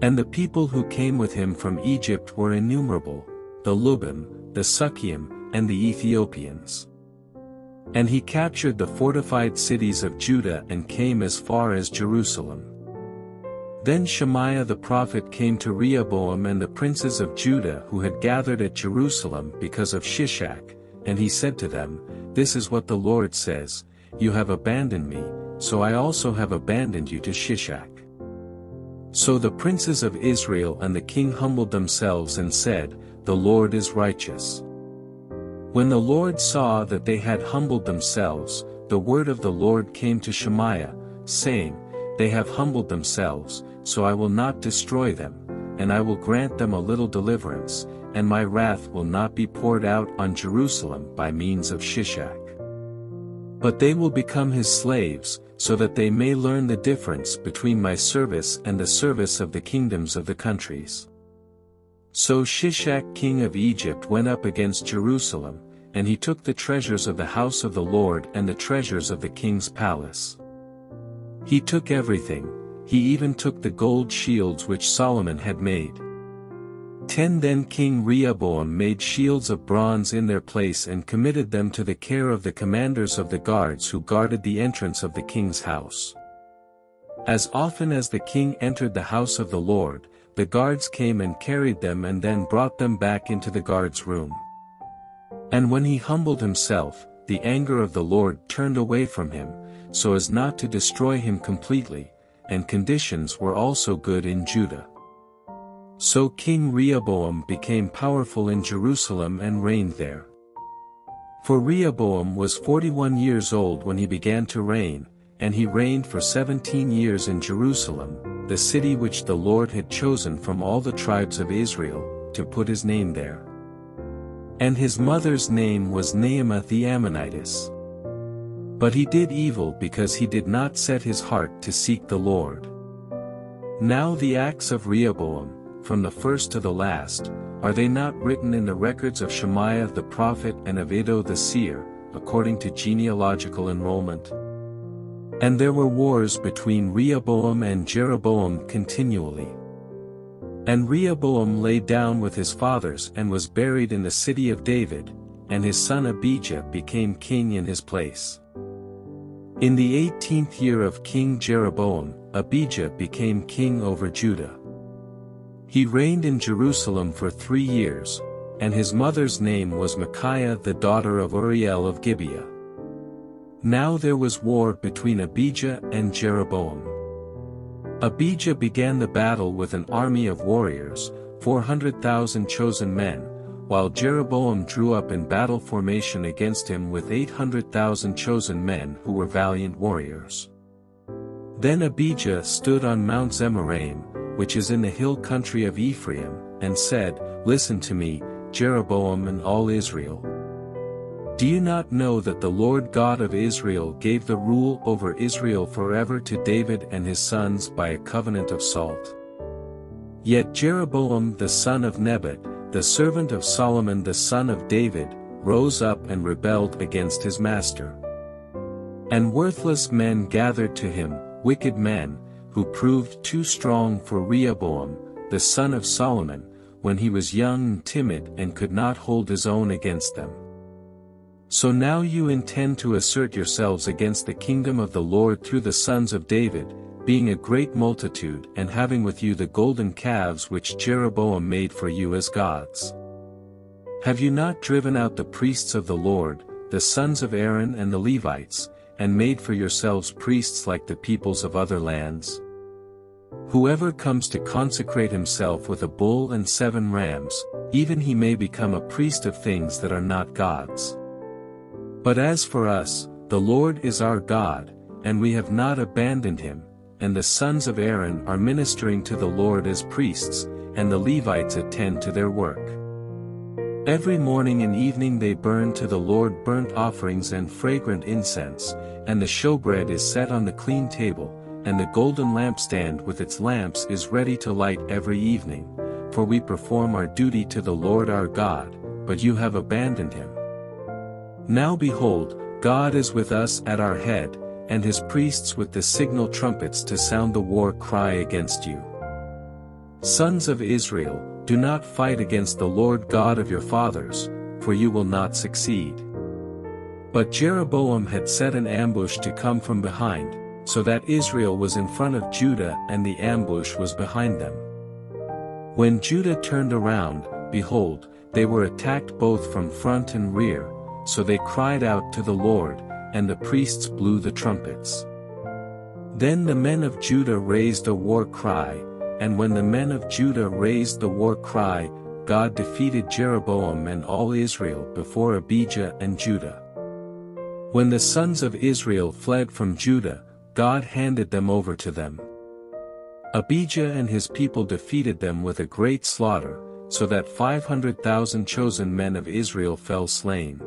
And the people who came with him from Egypt were innumerable, the Lubim, the Sukkiim, and the Ethiopians. And he captured the fortified cities of Judah and came as far as Jerusalem. Then Shemaiah the prophet came to Rehoboam and the princes of Judah who had gathered at Jerusalem because of Shishak, and he said to them, This is what the Lord says, You have abandoned me, so I also have abandoned you to Shishak. So the princes of Israel and the king humbled themselves and said, The Lord is righteous. When the Lord saw that they had humbled themselves, the word of the Lord came to Shemaiah, saying, They have humbled themselves, so I will not destroy them, and I will grant them a little deliverance, and my wrath will not be poured out on Jerusalem by means of Shishak. But they will become his slaves, so that they may learn the difference between my service and the service of the kingdoms of the countries. So Shishak king of Egypt went up against Jerusalem, and he took the treasures of the house of the Lord and the treasures of the king's palace. He took everything, he even took the gold shields which Solomon had made. 10 Then King Rehoboam made shields of bronze in their place and committed them to the care of the commanders of the guards who guarded the entrance of the king's house. As often as the king entered the house of the Lord, the guards came and carried them and then brought them back into the guard's room. And when he humbled himself, the anger of the Lord turned away from him, so as not to destroy him completely, and conditions were also good in Judah. So King Rehoboam became powerful in Jerusalem and reigned there. For Rehoboam was 41 years old when he began to reign, and he reigned for 17 years in Jerusalem, the city which the Lord had chosen from all the tribes of Israel, to put his name there. And his mother's name was Naamah the Ammonitess. But he did evil because he did not set his heart to seek the Lord. Now the acts of Rehoboam, from the first to the last, are they not written in the records of Shemaiah the prophet and of Iddo the seer, according to genealogical enrollment? And there were wars between Rehoboam and Jeroboam continually. And Rehoboam lay down with his fathers and was buried in the city of David, and his son Abijah became king in his place. In the eighteenth year of King Jeroboam, Abijah became king over Judah. He reigned in Jerusalem for three years, and his mother's name was Micaiah the daughter of Uriel of Gibeah. Now there was war between Abijah and Jeroboam. Abijah began the battle with an army of warriors, 400,000 chosen men, while Jeroboam drew up in battle formation against him with 800,000 chosen men who were valiant warriors. Then Abijah stood on Mount Zemaraim, which is in the hill country of Ephraim, and said, Listen to me, Jeroboam and all Israel. Do you not know that the Lord God of Israel gave the rule over Israel forever to David and his sons by a covenant of salt? Yet Jeroboam the son of Nebat, the servant of Solomon the son of David, rose up and rebelled against his master. And worthless men gathered to him, wicked men, who proved too strong for Rehoboam, the son of Solomon, when he was young and timid and could not hold his own against them. So now you intend to assert yourselves against the kingdom of the Lord through the sons of David, being a great multitude and having with you the golden calves which Jeroboam made for you as gods. Have you not driven out the priests of the Lord, the sons of Aaron and the Levites, and made for yourselves priests like the peoples of other lands? Whoever comes to consecrate himself with a bull and seven rams, even he may become a priest of things that are not God's. But as for us, the Lord is our God, and we have not abandoned him, and the sons of Aaron are ministering to the Lord as priests, and the Levites attend to their work. Every morning and evening they burn to the Lord burnt offerings and fragrant incense, and the showbread is set on the clean table, and the golden lampstand with its lamps is ready to light every evening, for we perform our duty to the Lord our God, but you have abandoned him. Now behold, God is with us at our head, and his priests with the signal trumpets to sound the war cry against you. Sons of Israel, do not fight against the Lord God of your fathers, for you will not succeed. But Jeroboam had set an ambush to come from behind, so that Israel was in front of Judah and the ambush was behind them. When Judah turned around, behold, they were attacked both from front and rear, so they cried out to the Lord, and the priests blew the trumpets. Then the men of Judah raised a war cry, and when the men of Judah raised the war cry, God defeated Jeroboam and all Israel before Abijah and Judah. When the sons of Israel fled from Judah, God handed them over to them. Abijah and his people defeated them with a great slaughter, so that 500,000 chosen men of Israel fell slain.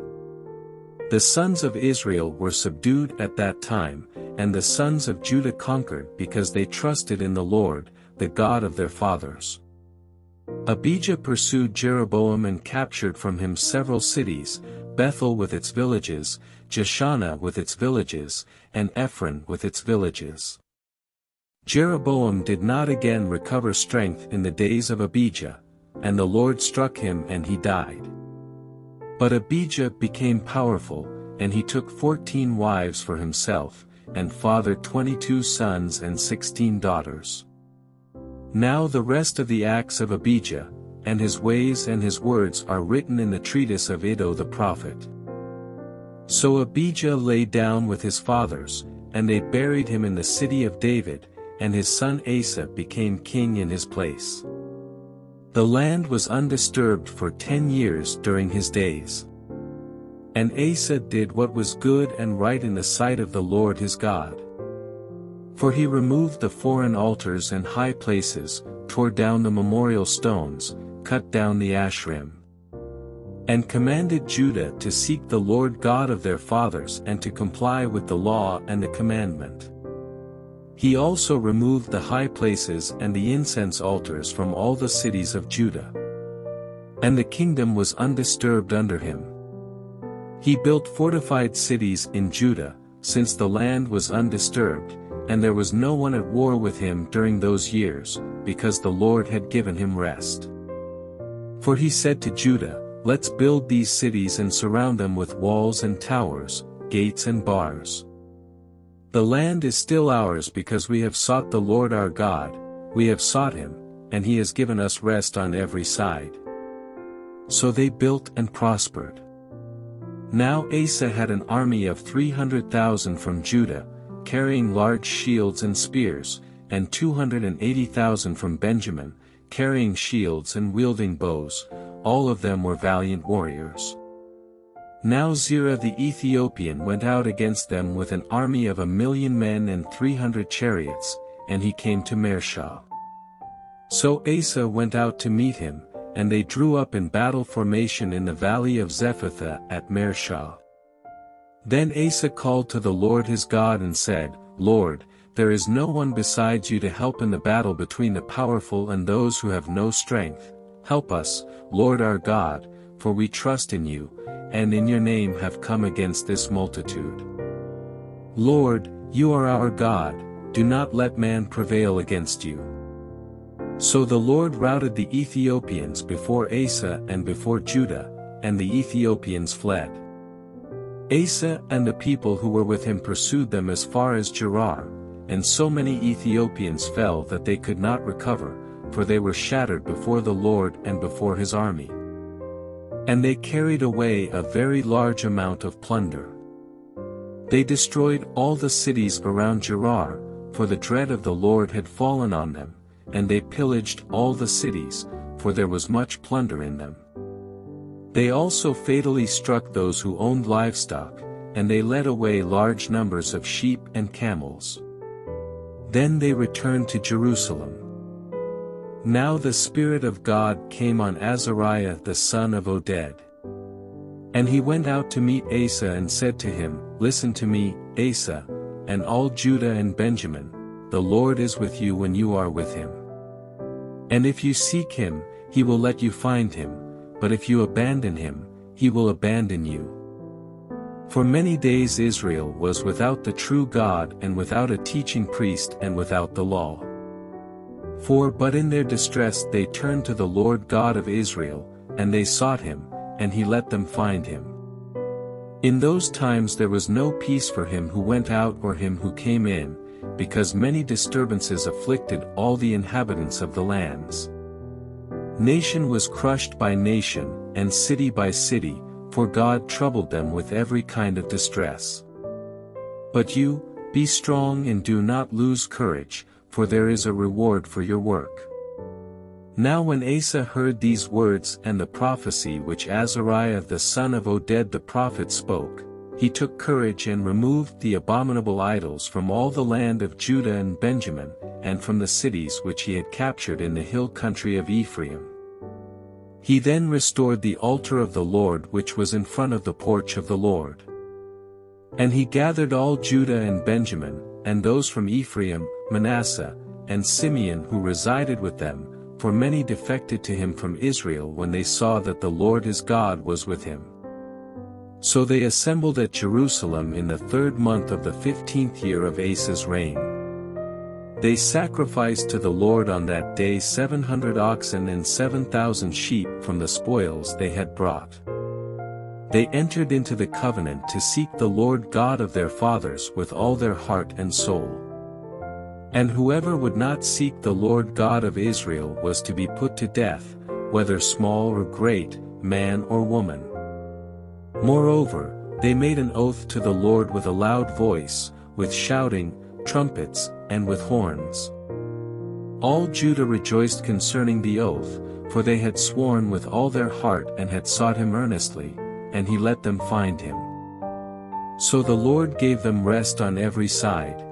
The sons of Israel were subdued at that time, and the sons of Judah conquered because they trusted in the Lord, the God of their fathers. Abijah pursued Jeroboam and captured from him several cities, Bethel with its villages, Jeshanah with its villages, and Ephron with its villages. Jeroboam did not again recover strength in the days of Abijah, and the Lord struck him and he died. But Abijah became powerful, and he took fourteen wives for himself, and fathered twenty-two sons and sixteen daughters. Now the rest of the acts of Abijah, and his ways and his words are written in the treatise of Iddo the prophet. So Abijah lay down with his fathers, and they buried him in the city of David, and his son Asa became king in his place. The land was undisturbed for ten years during his days. And Asa did what was good and right in the sight of the Lord his God. For he removed the foreign altars and high places, tore down the memorial stones, cut down the Asherim. And commanded Judah to seek the Lord God of their fathers and to comply with the law and the commandment. He also removed the high places and the incense altars from all the cities of Judah. And the kingdom was undisturbed under him. He built fortified cities in Judah, since the land was undisturbed, and there was no one at war with him during those years, because the Lord had given him rest. For he said to Judah, Let's build these cities and surround them with walls and towers, gates and bars. The land is still ours because we have sought the Lord our God, we have sought him, and he has given us rest on every side. So they built and prospered. Now Asa had an army of 300,000 from Judah, carrying large shields and spears, and 280,000 from Benjamin, carrying shields and wielding bows, all of them were valiant warriors. Now Zerah the Ethiopian went out against them with an army of a million men and three hundred chariots, and he came to Mareshah. So Asa went out to meet him, and they drew up in battle formation in the valley of Zephathah at Mareshah. Then Asa called to the Lord his God and said, Lord, there is no one besides you to help in the battle between the powerful and those who have no strength. Help us, Lord our God, for we trust in you, and in your name have come against this multitude. Lord, you are our God, do not let man prevail against you. So the Lord routed the Ethiopians before Asa and before Judah, and the Ethiopians fled. Asa and the people who were with him pursued them as far as Gerar, and so many Ethiopians fell that they could not recover, for they were shattered before the Lord and before his army. And they carried away a very large amount of plunder. They destroyed all the cities around Gerar, for the dread of the Lord had fallen on them, and they pillaged all the cities, for there was much plunder in them. They also fatally struck those who owned livestock, and they led away large numbers of sheep and camels. Then they returned to Jerusalem. Now the Spirit of God came on Azariah the son of Oded. And he went out to meet Asa and said to him, Listen to me, Asa, and all Judah and Benjamin, the Lord is with you when you are with him. And if you seek him, he will let you find him, but if you abandon him, he will abandon you. For many days Israel was without the true God and without a teaching priest and without the law. For but in their distress they turned to the Lord God of Israel, and they sought him, and he let them find him. In those times there was no peace for him who went out or him who came in, because many disturbances afflicted all the inhabitants of the lands. Nation was crushed by nation, and city by city, for God troubled them with every kind of distress. But you, be strong and do not lose courage, for there is a reward for your work. Now when Asa heard these words and the prophecy which Azariah the son of Oded the prophet spoke, he took courage and removed the abominable idols from all the land of Judah and Benjamin, and from the cities which he had captured in the hill country of Ephraim. He then restored the altar of the Lord which was in front of the porch of the Lord. And he gathered all Judah and Benjamin, and those from Ephraim, Manasseh, and Simeon who resided with them, for many defected to him from Israel when they saw that the Lord his God was with him. So they assembled at Jerusalem in the third month of the fifteenth year of Asa's reign. They sacrificed to the Lord on that day seven hundred oxen and seven thousand sheep from the spoils they had brought. They entered into the covenant to seek the Lord God of their fathers with all their heart and soul. And whoever would not seek the Lord God of Israel was to be put to death, whether small or great, man or woman. Moreover, they made an oath to the Lord with a loud voice, with shouting, trumpets, and with horns. All Judah rejoiced concerning the oath, for they had sworn with all their heart and had sought him earnestly, and he let them find him. So the Lord gave them rest on every side.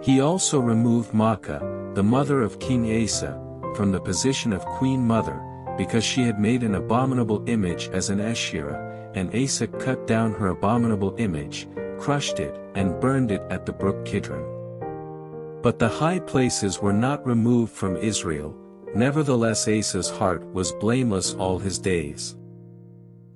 He also removed Maacah, the mother of King Asa, from the position of queen mother, because she had made an abominable image as an Asherah, and Asa cut down her abominable image, crushed it, and burned it at the brook Kidron. But the high places were not removed from Israel, nevertheless Asa's heart was blameless all his days.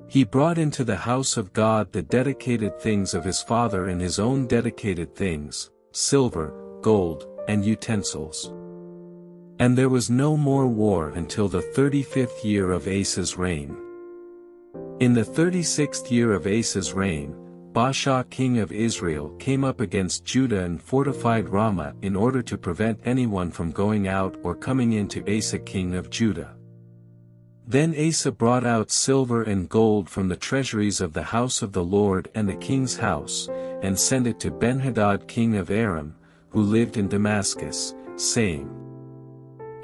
He brought into the house of God the dedicated things of his father and his own dedicated things, silver, gold, and utensils. And there was no more war until the thirty-fifth year of Asa's reign. In the thirty-sixth year of Asa's reign, Baasha king of Israel came up against Judah and fortified Ramah in order to prevent anyone from going out or coming in to Asa king of Judah. Then Asa brought out silver and gold from the treasuries of the house of the Lord and the king's house, and sent it to Benhadad king of Aram, who lived in Damascus, saying,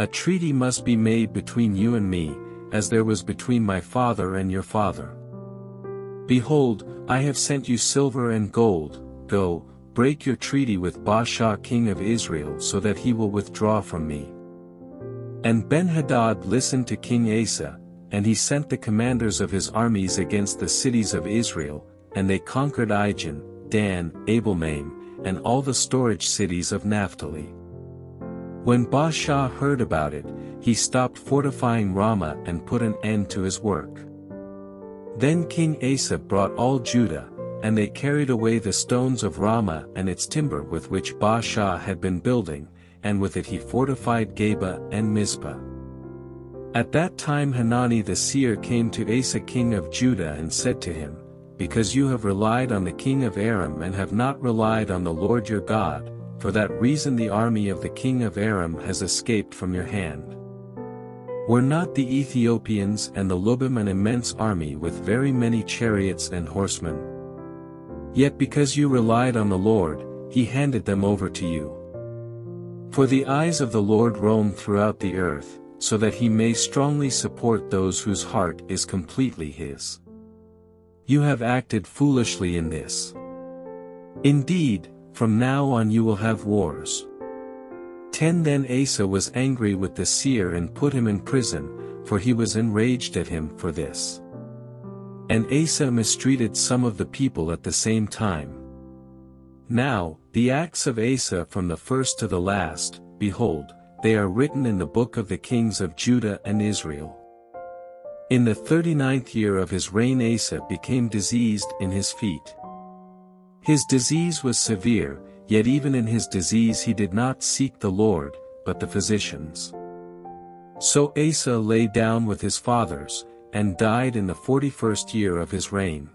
A treaty must be made between you and me, as there was between my father and your father. Behold, I have sent you silver and gold, go, break your treaty with Baasha king of Israel so that he will withdraw from me. And Benhadad listened to King Asa, and he sent the commanders of his armies against the cities of Israel, and they conquered Ijon, Dan, Abelmaim, and all the storage cities of Naphtali. When Baasha heard about it, he stopped fortifying Ramah and put an end to his work. Then King Asa brought all Judah, and they carried away the stones of Ramah and its timber with which Baasha had been building, and with it he fortified Geba and Mizpah. At that time Hanani the seer came to Asa king of Judah and said to him, Because you have relied on the king of Aram and have not relied on the Lord your God, for that reason the army of the king of Aram has escaped from your hand. Were not the Ethiopians and the Lubim an immense army with very many chariots and horsemen? Yet because you relied on the Lord, he handed them over to you. For the eyes of the Lord roam throughout the earth, so that he may strongly support those whose heart is completely his. You have acted foolishly in this. Indeed, from now on you will have wars. 10 Then Asa was angry with the seer and put him in prison, for he was enraged at him for this. And Asa mistreated some of the people at the same time. Now, the acts of Asa from the first to the last, behold, they are written in the book of the kings of Judah and Israel. In the thirty-ninth year of his reign Asa became diseased in his feet. His disease was severe, Yet even in his disease he did not seek the Lord, but the physicians. So Asa lay down with his fathers, and died in the forty-first year of his reign.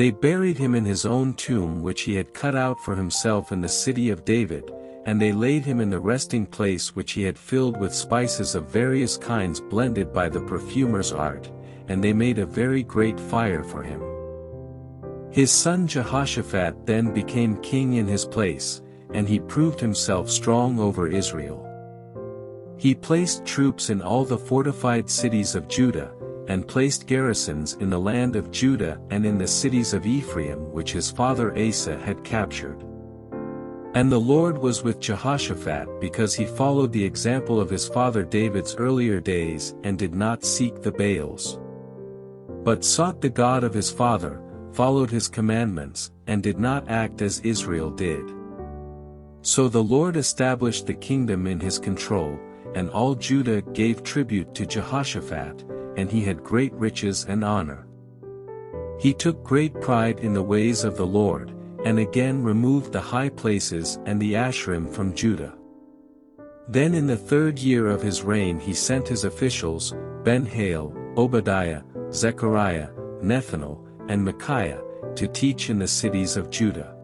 They buried him in his own tomb which he had cut out for himself in the city of David, and they laid him in the resting place which he had filled with spices of various kinds blended by the perfumer's art, and they made a very great fire for him. His son Jehoshaphat then became king in his place, and he proved himself strong over Israel. He placed troops in all the fortified cities of Judah, and placed garrisons in the land of Judah and in the cities of Ephraim which his father Asa had captured. And the Lord was with Jehoshaphat because he followed the example of his father David's earlier days and did not seek the Baals. But sought the God of his father, followed his commandments, and did not act as Israel did. So the Lord established the kingdom in his control, and all Judah gave tribute to Jehoshaphat, and he had great riches and honor. He took great pride in the ways of the Lord, and again removed the high places and the Asherim from Judah. Then in the third year of his reign he sent his officials, Ben-Hail, Obadiah, Zechariah, Nethanel, and Micaiah, to teach in the cities of Judah.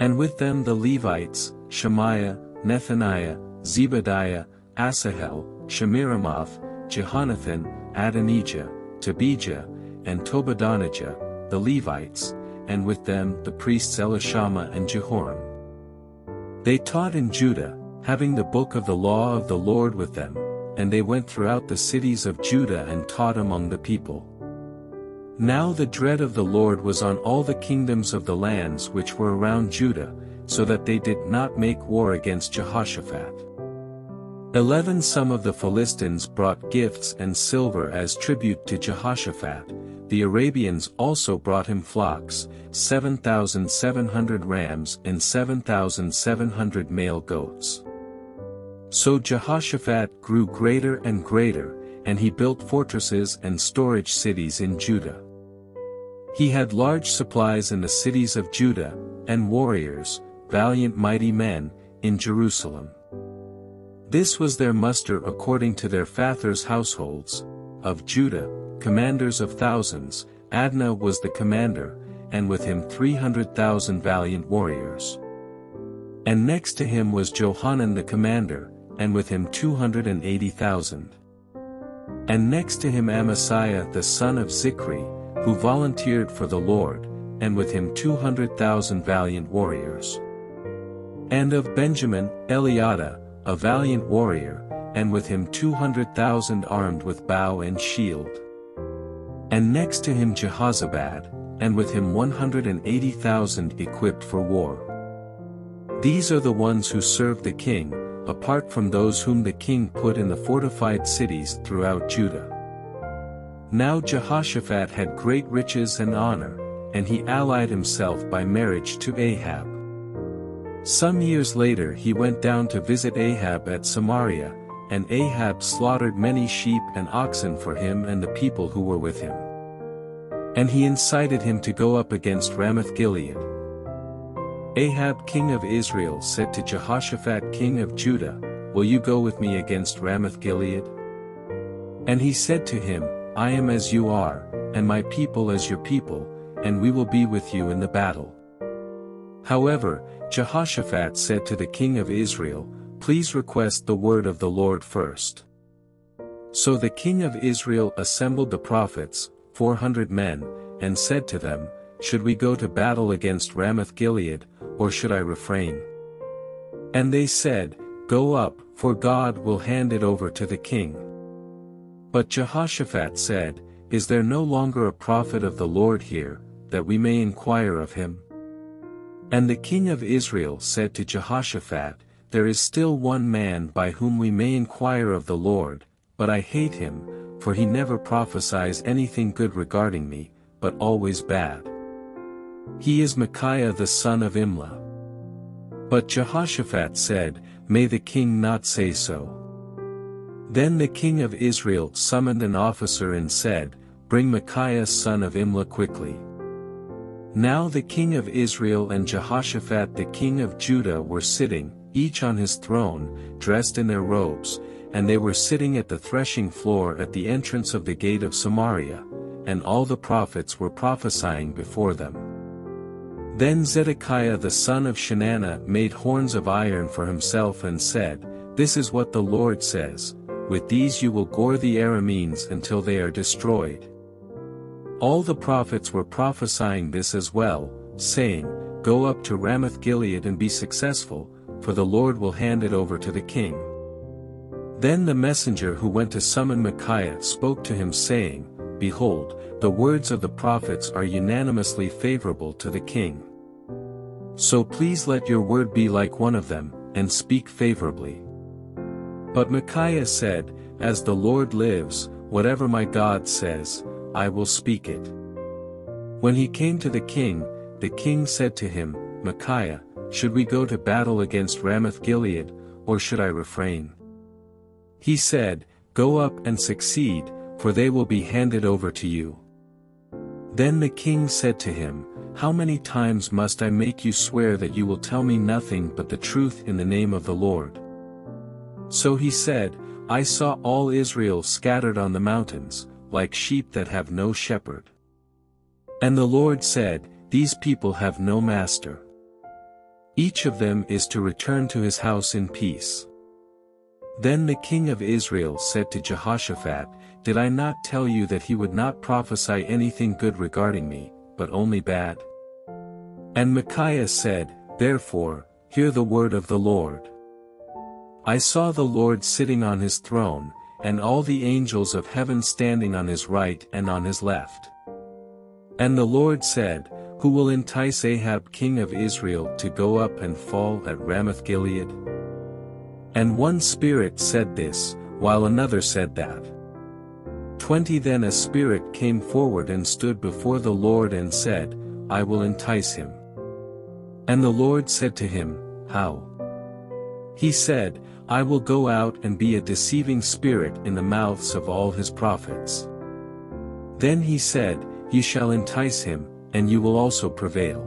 And with them the Levites, Shemaiah, Nethaniah, Zebadiah, Asahel, Shemiramoth, Jehonathan, Adonijah, Tobijah, and Tobadonijah, the Levites, and with them the priests Elishama and Jehoram. They taught in Judah, having the book of the law of the Lord with them, and they went throughout the cities of Judah and taught among the people. Now the dread of the Lord was on all the kingdoms of the lands which were around Judah, so that they did not make war against Jehoshaphat. Eleven Some of the Philistines brought gifts and silver as tribute to Jehoshaphat, the Arabians also brought him flocks, 7,700 rams and 7,700 male goats. So Jehoshaphat grew greater and greater, and he built fortresses and storage cities in Judah. He had large supplies in the cities of Judah, and warriors, valiant mighty men, in Jerusalem. This was their muster according to their fathers' households, of Judah, commanders of thousands, Adnah was the commander, and with him three hundred thousand valiant warriors. And next to him was Johanan the commander, and with him two hundred and eighty thousand. And next to him Amasiah the son of Zichri, who volunteered for the Lord, and with him two hundred thousand valiant warriors. And of Benjamin, Eliada, a valiant warrior, and with him two hundred thousand armed with bow and shield. And next to him Jehozabad, and with him one hundred and eighty thousand equipped for war. These are the ones who served the king, apart from those whom the king put in the fortified cities throughout Judah. Now Jehoshaphat had great riches and honor, and he allied himself by marriage to Ahab. Some years later he went down to visit Ahab at Samaria, and Ahab slaughtered many sheep and oxen for him and the people who were with him. And he incited him to go up against Ramoth-Gilead. Ahab king of Israel said to Jehoshaphat king of Judah, Will you go with me against Ramoth-Gilead? And he said to him, I am as you are, and my people as your people, and we will be with you in the battle. However, Jehoshaphat said to the king of Israel, Please request the word of the Lord first. So the king of Israel assembled the prophets, four hundred men, and said to them, Should we go to battle against Ramoth-Gilead, or should I refrain? And they said, Go up, for God will hand it over to the king. But Jehoshaphat said, Is there no longer a prophet of the Lord here, that we may inquire of him? And the king of Israel said to Jehoshaphat, There is still one man by whom we may inquire of the Lord, but I hate him, for he never prophesies anything good regarding me, but always bad. He is Micaiah the son of Imlah. But Jehoshaphat said, May the king not say so. Then the king of Israel summoned an officer and said, Bring Micaiah son of Imlah quickly. Now the king of Israel and Jehoshaphat the king of Judah were sitting, each on his throne, dressed in their robes, and they were sitting at the threshing floor at the entrance of the gate of Samaria, and all the prophets were prophesying before them. Then Zedekiah the son of Chenaanah made horns of iron for himself and said, This is what the Lord says, With these you will gore the Arameans until they are destroyed. All the prophets were prophesying this as well, saying, Go up to Ramoth-Gilead and be successful, for the Lord will hand it over to the king. Then the messenger who went to summon Micaiah spoke to him saying, Behold, the words of the prophets are unanimously favorable to the king. So please let your word be like one of them, and speak favorably. But Micaiah said, As the Lord lives, whatever my God says, I will speak it. When he came to the king, the king said to him, Micaiah, should we go to battle against Ramoth-Gilead, or should I refrain? He said, Go up and succeed, for they will be handed over to you. Then the king said to him, How many times must I make you swear that you will tell me nothing but the truth in the name of the Lord? So he said, I saw all Israel scattered on the mountains, like sheep that have no shepherd. And the Lord said, These people have no master. Each of them is to return to his house in peace. Then the king of Israel said to Jehoshaphat, Did I not tell you that he would not prophesy anything good regarding me, but only bad? And Micaiah said, Therefore, hear the word of the Lord. I saw the Lord sitting on his throne, and all the angels of heaven standing on his right and on his left. And the Lord said, Who will entice Ahab king of Israel to go up and fall at Ramoth-Gilead? And one spirit said this, while another said that. Twenty Then a spirit came forward and stood before the Lord and said, I will entice him. And the Lord said to him, How? He said, I will go out and be a deceiving spirit in the mouths of all his prophets. Then he said, You shall entice him, and you will also prevail.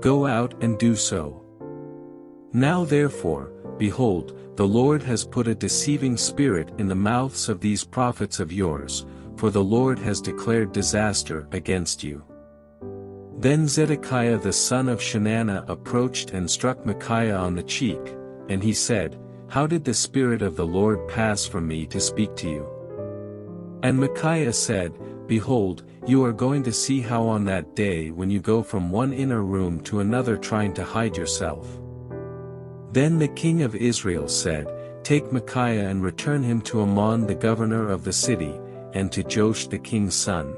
Go out and do so. Now therefore, Behold, the Lord has put a deceiving spirit in the mouths of these prophets of yours, for the Lord has declared disaster against you. Then Zedekiah the son of Chenaanah approached and struck Micaiah on the cheek, and he said, How did the Spirit of the Lord pass from me to speak to you? And Micaiah said, Behold, you are going to see how on that day when you go from one inner room to another trying to hide yourself. Then the king of Israel said, Take Micaiah and return him to Amon the governor of the city, and to Joash the king's son.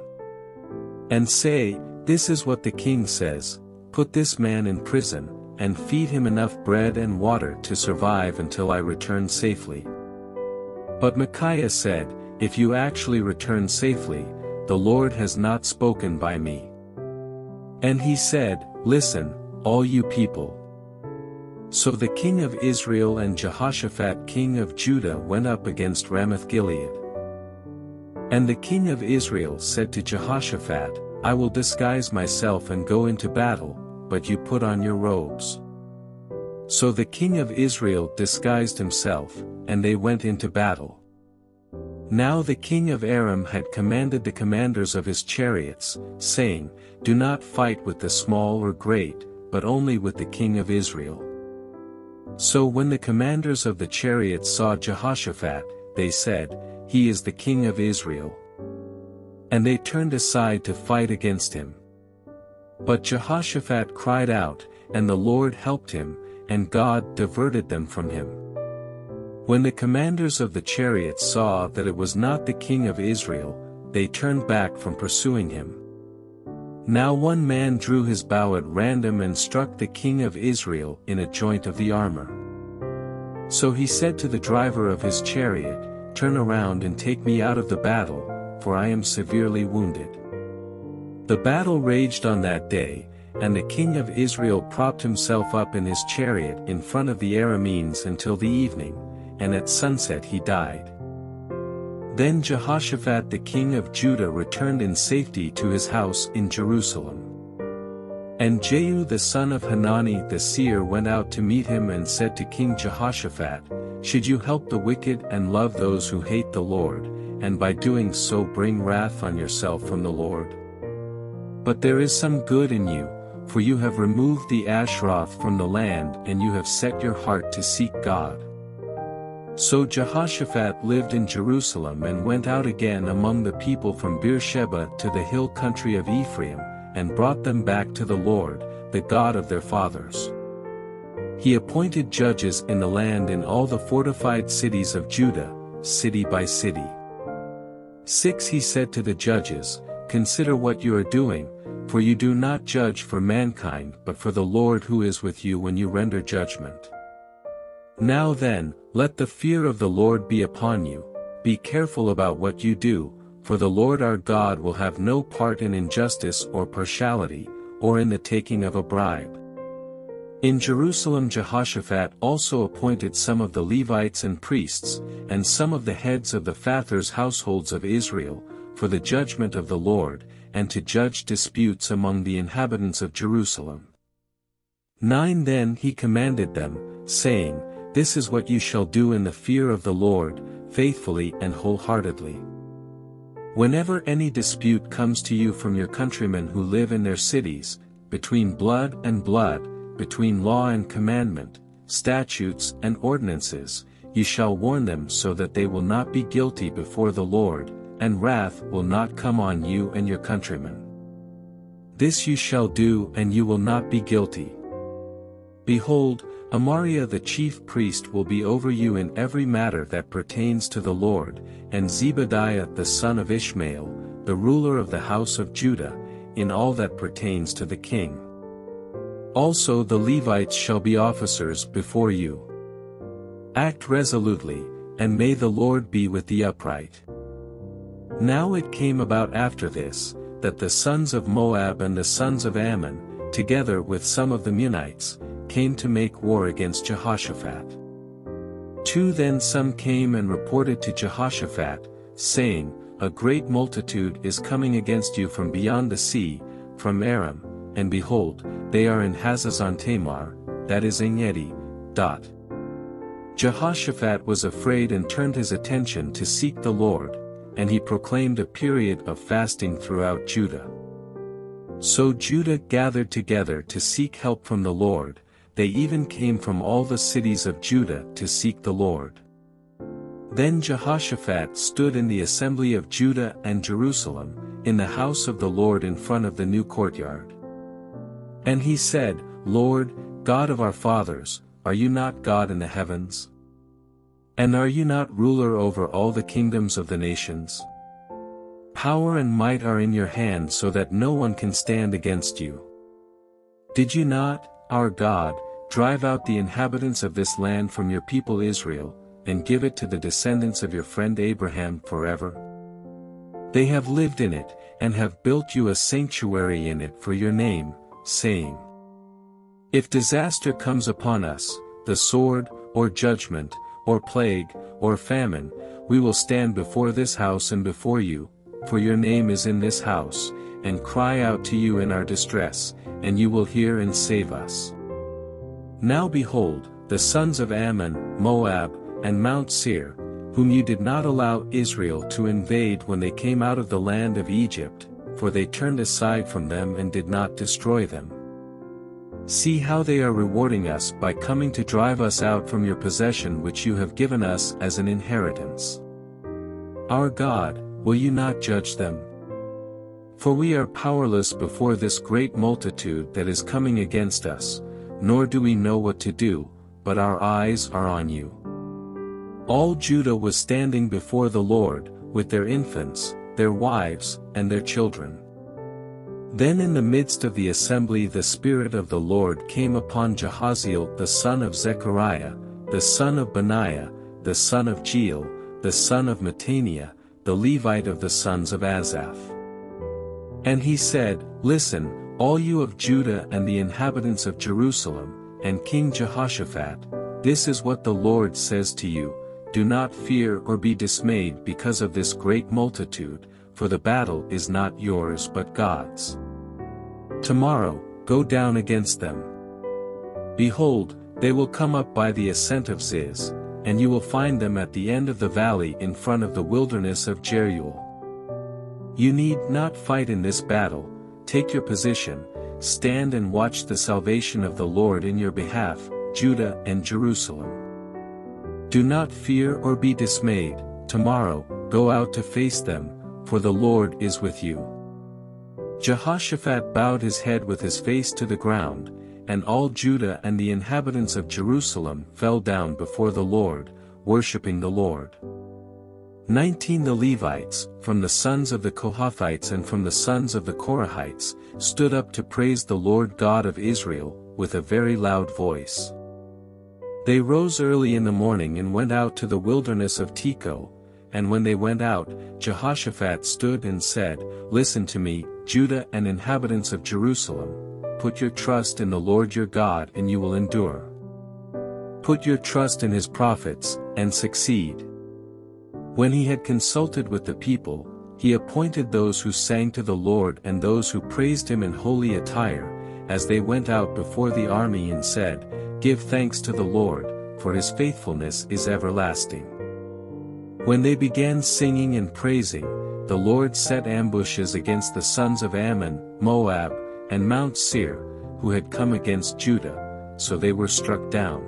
And say, This is what the king says, Put this man in prison, and feed him enough bread and water to survive until I return safely. But Micaiah said, If you actually return safely, the Lord has not spoken by me. And he said, Listen, all you people. So the king of Israel and Jehoshaphat king of Judah went up against Ramoth-Gilead. And the king of Israel said to Jehoshaphat, I will disguise myself and go into battle, but you put on your robes. So the king of Israel disguised himself, and they went into battle. Now the king of Aram had commanded the commanders of his chariots, saying, Do not fight with the small or great, but only with the king of Israel. So when the commanders of the chariots saw Jehoshaphat, they said, He is the king of Israel. And they turned aside to fight against him. But Jehoshaphat cried out, and the Lord helped him, and God diverted them from him. When the commanders of the chariots saw that it was not the king of Israel, they turned back from pursuing him. Now one man drew his bow at random and struck the king of Israel in a joint of the armor. So he said to the driver of his chariot, Turn around and take me out of the battle, for I am severely wounded. The battle raged on that day, and the king of Israel propped himself up in his chariot in front of the Arameans until the evening, and at sunset he died. Then Jehoshaphat the king of Judah returned in safety to his house in Jerusalem. And Jehu the son of Hanani the seer went out to meet him and said to King Jehoshaphat, Should you help the wicked and love those who hate the Lord, and by doing so bring wrath on yourself from the Lord? But there is some good in you, for you have removed the Asheroth from the land and you have set your heart to seek God. So Jehoshaphat lived in Jerusalem and went out again among the people from Beersheba to the hill country of Ephraim, and brought them back to the Lord, the God of their fathers. He appointed judges in the land in all the fortified cities of Judah, city by city. 6 He said to the judges, Consider what you are doing, for you do not judge for mankind but for the Lord who is with you when you render judgment. Now then, let the fear of the Lord be upon you, be careful about what you do, for the Lord our God will have no part in injustice or partiality, or in the taking of a bribe. In Jerusalem Jehoshaphat also appointed some of the Levites and priests, and some of the heads of the fathers' households of Israel, for the judgment of the Lord, and to judge disputes among the inhabitants of Jerusalem. 9 Then he commanded them, saying, This is what you shall do in the fear of the Lord, faithfully and wholeheartedly. Whenever any dispute comes to you from your countrymen who live in their cities, between blood and blood, between law and commandment, statutes and ordinances, you shall warn them so that they will not be guilty before the Lord, and wrath will not come on you and your countrymen. This you shall do and you will not be guilty. Behold, Amariah the chief priest will be over you in every matter that pertains to the Lord, and Zebadiah the son of Ishmael, the ruler of the house of Judah, in all that pertains to the king. Also the Levites shall be officers before you. Act resolutely, and may the Lord be with the upright. Now it came about after this, that the sons of Moab and the sons of Ammon, together with some of the Meunites, came to make war against Jehoshaphat. Two then some came and reported to Jehoshaphat, saying, A great multitude is coming against you from beyond the sea, from Aram, and behold, they are in Hazazon Tamar, that is Engedi. Dot. Jehoshaphat was afraid and turned his attention to seek the Lord, and he proclaimed a period of fasting throughout Judah. So Judah gathered together to seek help from the Lord, they even came from all the cities of Judah to seek the Lord. Then Jehoshaphat stood in the assembly of Judah and Jerusalem, in the house of the Lord in front of the new courtyard. And he said, Lord, God of our fathers, are you not God in the heavens? And are you not ruler over all the kingdoms of the nations? Power and might are in your hand so that no one can stand against you. Did you not, our God, drive out the inhabitants of this land from your people Israel, and give it to the descendants of your friend Abraham forever? They have lived in it, and have built you a sanctuary in it for your name, saying, If disaster comes upon us, the sword, or judgment, or plague, or famine, we will stand before this house and before you, for your name is in this house, and cry out to you in our distress, and you will hear and save us. Now behold, the sons of Ammon, Moab, and Mount Seir, whom you did not allow Israel to invade when they came out of the land of Egypt, for they turned aside from them and did not destroy them. See how they are rewarding us by coming to drive us out from your possession which you have given us as an inheritance. Our God, will you not judge them? For we are powerless before this great multitude that is coming against us, nor do we know what to do, but our eyes are on you. All Judah was standing before the Lord, with their infants, their wives, and their children. Then in the midst of the assembly the Spirit of the Lord came upon Jahaziel the son of Zechariah, the son of Benaiah, the son of Jeiel, the son of Mattaniah, the Levite of the sons of Asaph. And he said, Listen, all you of Judah and the inhabitants of Jerusalem, and King Jehoshaphat, this is what the Lord says to you, Do not fear or be dismayed because of this great multitude, for the battle is not yours but God's. Tomorrow, go down against them. Behold, they will come up by the ascent of Ziz, and you will find them at the end of the valley in front of the wilderness of Jeruel. You need not fight in this battle, take your position, stand and watch the salvation of the Lord in your behalf, Judah and Jerusalem. Do not fear or be dismayed, tomorrow, go out to face them, for the Lord is with you. Jehoshaphat bowed his head with his face to the ground, and all Judah and the inhabitants of Jerusalem fell down before the Lord, worshipping the Lord. 19 The Levites, from the sons of the Kohathites and from the sons of the Korahites, stood up to praise the Lord God of Israel, with a very loud voice. They rose early in the morning and went out to the wilderness of Tekoa, and when they went out, Jehoshaphat stood and said, Listen to me, Judah and inhabitants of Jerusalem, put your trust in the Lord your God and you will endure. Put your trust in his prophets, and succeed. When he had consulted with the people, he appointed those who sang to the Lord and those who praised him in holy attire, as they went out before the army and said, Give thanks to the Lord, for his faithfulness is everlasting. When they began singing and praising, the Lord set ambushes against the sons of Ammon, Moab, and Mount Seir, who had come against Judah, so they were struck down.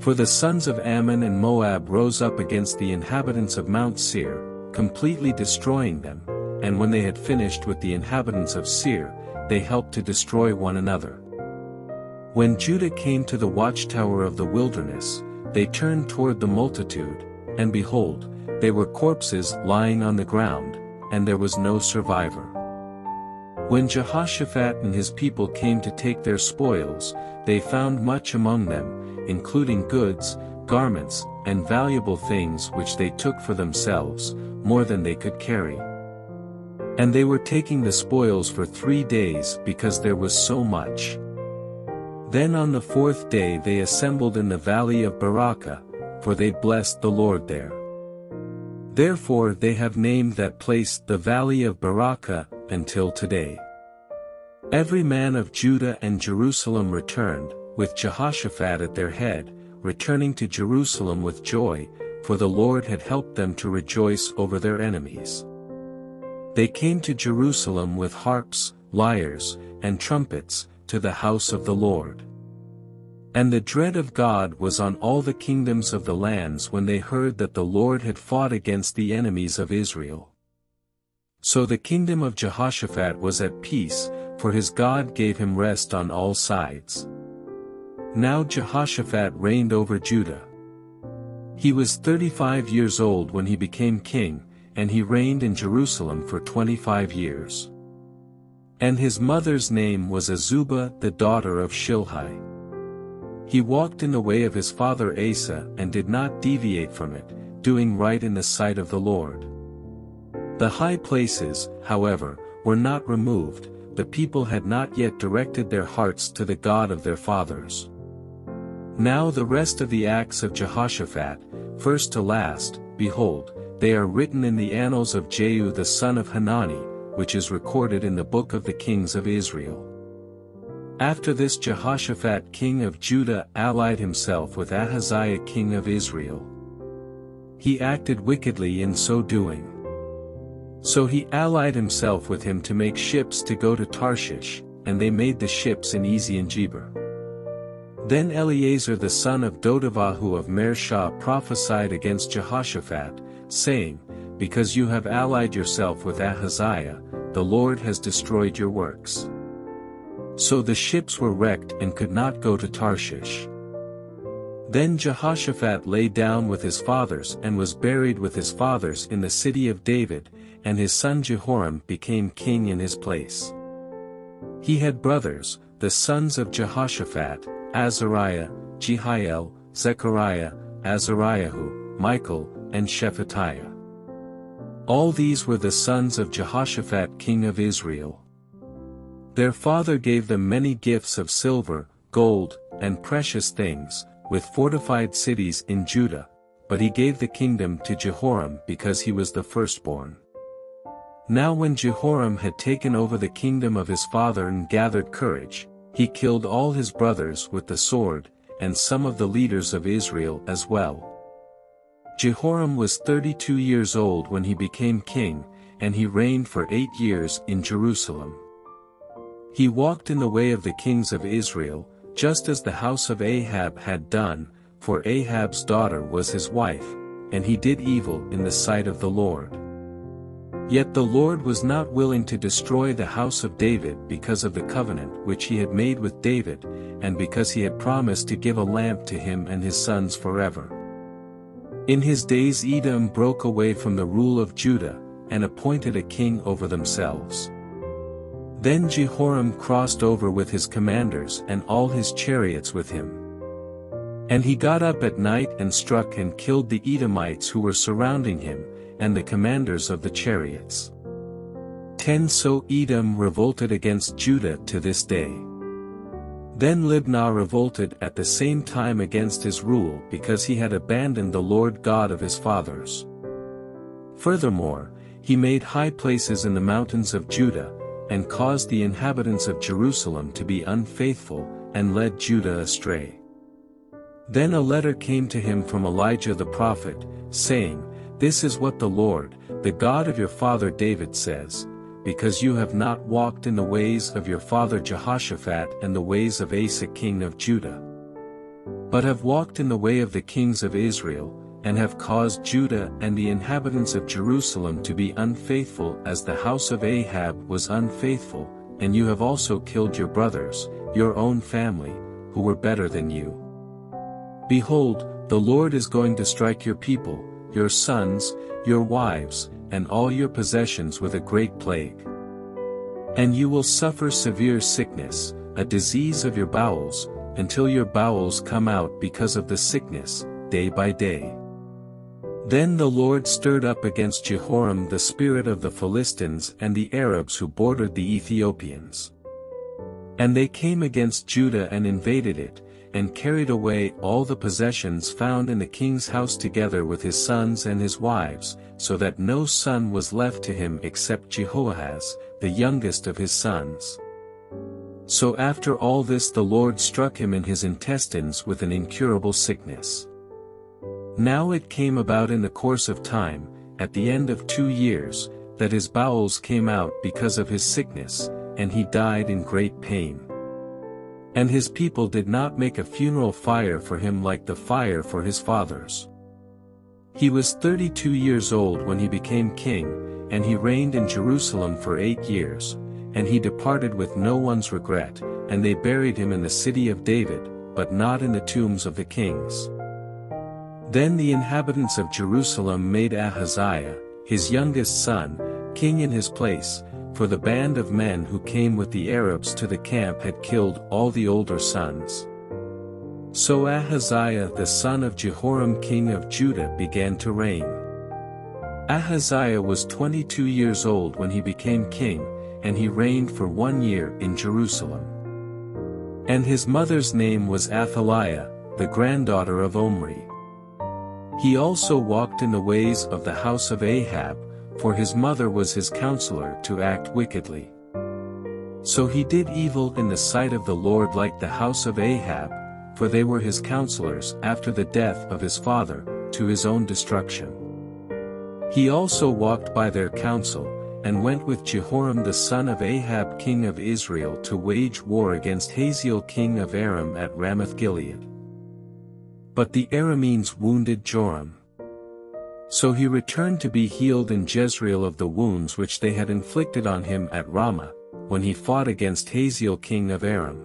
For the sons of Ammon and Moab rose up against the inhabitants of Mount Seir, completely destroying them, and when they had finished with the inhabitants of Seir, they helped to destroy one another. When Judah came to the watchtower of the wilderness, they turned toward the multitude, and behold, they were corpses lying on the ground, and there was no survivor. When Jehoshaphat and his people came to take their spoils, they found much among them, including goods, garments, and valuable things which they took for themselves, more than they could carry. And they were taking the spoils for three days because there was so much. Then on the fourth day they assembled in the valley of Beracah, for they blessed the Lord there. Therefore they have named that place the valley of Beracah, until today. Every man of Judah and Jerusalem returned, with Jehoshaphat at their head, returning to Jerusalem with joy, for the Lord had helped them to rejoice over their enemies. They came to Jerusalem with harps, lyres, and trumpets, to the house of the Lord. And the dread of God was on all the kingdoms of the lands when they heard that the Lord had fought against the enemies of Israel. So the kingdom of Jehoshaphat was at peace, for his God gave him rest on all sides. Now Jehoshaphat reigned over Judah. He was 35 years old when he became king, and he reigned in Jerusalem for 25 years. And his mother's name was Azubah the daughter of Shilhi. He walked in the way of his father Asa and did not deviate from it, doing right in the sight of the Lord. The high places, however, were not removed, the people had not yet directed their hearts to the God of their fathers. Now the rest of the acts of Jehoshaphat, first to last, behold, they are written in the annals of Jehu the son of Hanani, which is recorded in the book of the kings of Israel. After this Jehoshaphat king of Judah allied himself with Ahaziah king of Israel. He acted wickedly in so doing. So he allied himself with him to make ships to go to Tarshish, and they made the ships in Ezion-Geber. Then Eliezer the son of Dodavahu of Mareshah prophesied against Jehoshaphat, saying, Because you have allied yourself with Ahaziah, the Lord has destroyed your works. So the ships were wrecked and could not go to Tarshish. Then Jehoshaphat lay down with his fathers and was buried with his fathers in the city of David, and his son Jehoram became king in his place. He had brothers, the sons of Jehoshaphat, Azariah, Jehiel, Zechariah, Azaryahu, Michael, and Shephatiah. All these were the sons of Jehoshaphat king of Israel. Their father gave them many gifts of silver, gold, and precious things, with fortified cities in Judah, but he gave the kingdom to Jehoram because he was the firstborn. Now when Jehoram had taken over the kingdom of his father and gathered courage, he killed all his brothers with the sword, and some of the leaders of Israel as well. Jehoram was 32 years old when he became king, and he reigned for eight years in Jerusalem. He walked in the way of the kings of Israel, just as the house of Ahab had done, for Ahab's daughter was his wife, and he did evil in the sight of the Lord. Yet the Lord was not willing to destroy the house of David because of the covenant which he had made with David, and because he had promised to give a lamp to him and his sons forever. In his days Edom broke away from the rule of Judah, and appointed a king over themselves. Then Jehoram crossed over with his commanders and all his chariots with him. And he got up at night and struck and killed the Edomites who were surrounding him, and the commanders of the chariots. 10 So Edom revolted against Judah to this day. Then Libnah revolted at the same time against his rule because he had abandoned the Lord God of his fathers. Furthermore, He made high places in the mountains of Judah, and caused the inhabitants of Jerusalem to be unfaithful, and led Judah astray. Then a letter came to him from Elijah the prophet, saying, This is what the Lord, the God of your father David says, because you have not walked in the ways of your father Jehoshaphat and the ways of Asa king of Judah. But have walked in the way of the kings of Israel, and have caused Judah and the inhabitants of Jerusalem to be unfaithful as the house of Ahab was unfaithful, and you have also killed your brothers, your own family, who were better than you. Behold, the Lord is going to strike your people, your sons, your wives, and all your possessions with a great plague. And you will suffer severe sickness, a disease of your bowels, until your bowels come out because of the sickness, day by day. Then the Lord stirred up against Jehoram the spirit of the Philistines and the Arabs who bordered the Ethiopians. And they came against Judah and invaded it, and carried away all the possessions found in the king's house together with his sons and his wives, so that no son was left to him except Jehoahaz, the youngest of his sons. So after all this the Lord struck him in his intestines with an incurable sickness. Now it came about in the course of time, at the end of two years, that his bowels came out because of his sickness, and he died in great pain. And his people did not make a funeral fire for him like the fire for his fathers. He was thirty-two years old when he became king, and he reigned in Jerusalem for eight years, and he departed with no one's regret, and they buried him in the city of David, but not in the tombs of the kings. Then the inhabitants of Jerusalem made Ahaziah, his youngest son, king in his place, for the band of men who came with the Arabs to the camp had killed all the older sons. So Ahaziah the son of Jehoram king of Judah began to reign. Ahaziah was 22 years old when he became king, and he reigned for one year in Jerusalem. And his mother's name was Athaliah, the granddaughter of Omri. He also walked in the ways of the house of Ahab, for his mother was his counselor to act wickedly. So he did evil in the sight of the Lord like the house of Ahab, for they were his counselors after the death of his father, to his own destruction. He also walked by their counsel, and went with Jehoram the son of Ahab king of Israel to wage war against Hazael king of Aram at Ramoth-Gilead. But the Arameans wounded Joram. So he returned to be healed in Jezreel of the wounds which they had inflicted on him at Ramah, when he fought against Hazael king of Aram.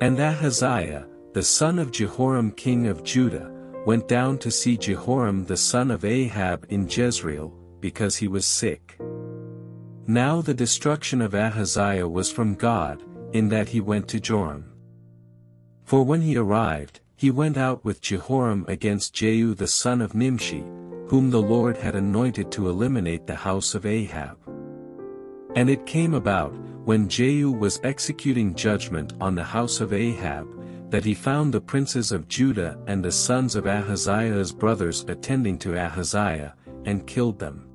And Ahaziah, the son of Jehoram king of Judah, went down to see Jehoram the son of Ahab in Jezreel, because he was sick. Now the destruction of Ahaziah was from God, in that he went to Joram. For when he arrived, he went out with Jehoram against Jehu the son of Nimshi, whom the Lord had anointed to eliminate the house of Ahab. And it came about, when Jehu was executing judgment on the house of Ahab, that he found the princes of Judah and the sons of Ahaziah's brothers attending to Ahaziah, and killed them.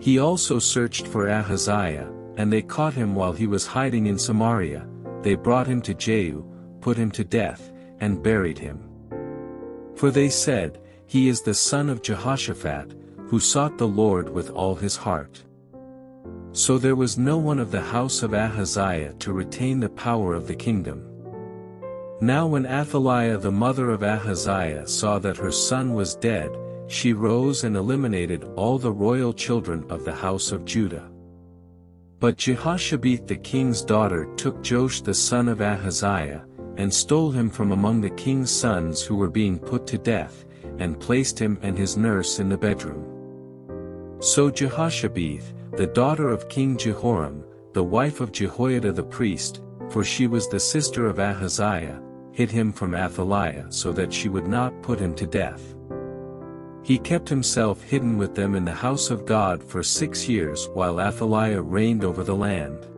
He also searched for Ahaziah, and they caught him while he was hiding in Samaria, they brought him to Jehu, put him to death, and buried him. For they said, he is the son of Jehoshaphat, who sought the Lord with all his heart. So there was no one of the house of Ahaziah to retain the power of the kingdom. Now when Athaliah the mother of Ahaziah saw that her son was dead, she rose and eliminated all the royal children of the house of Judah. But Jehoshabeath the king's daughter took Joash the son of Ahaziah, and stole him from among the king's sons who were being put to death, and placed him and his nurse in the bedroom. So Jehoshabeath, the daughter of King Jehoram, the wife of Jehoiada the priest, for she was the sister of Ahaziah, hid him from Athaliah so that she would not put him to death. He kept himself hidden with them in the house of God for six years while Athaliah reigned over the land.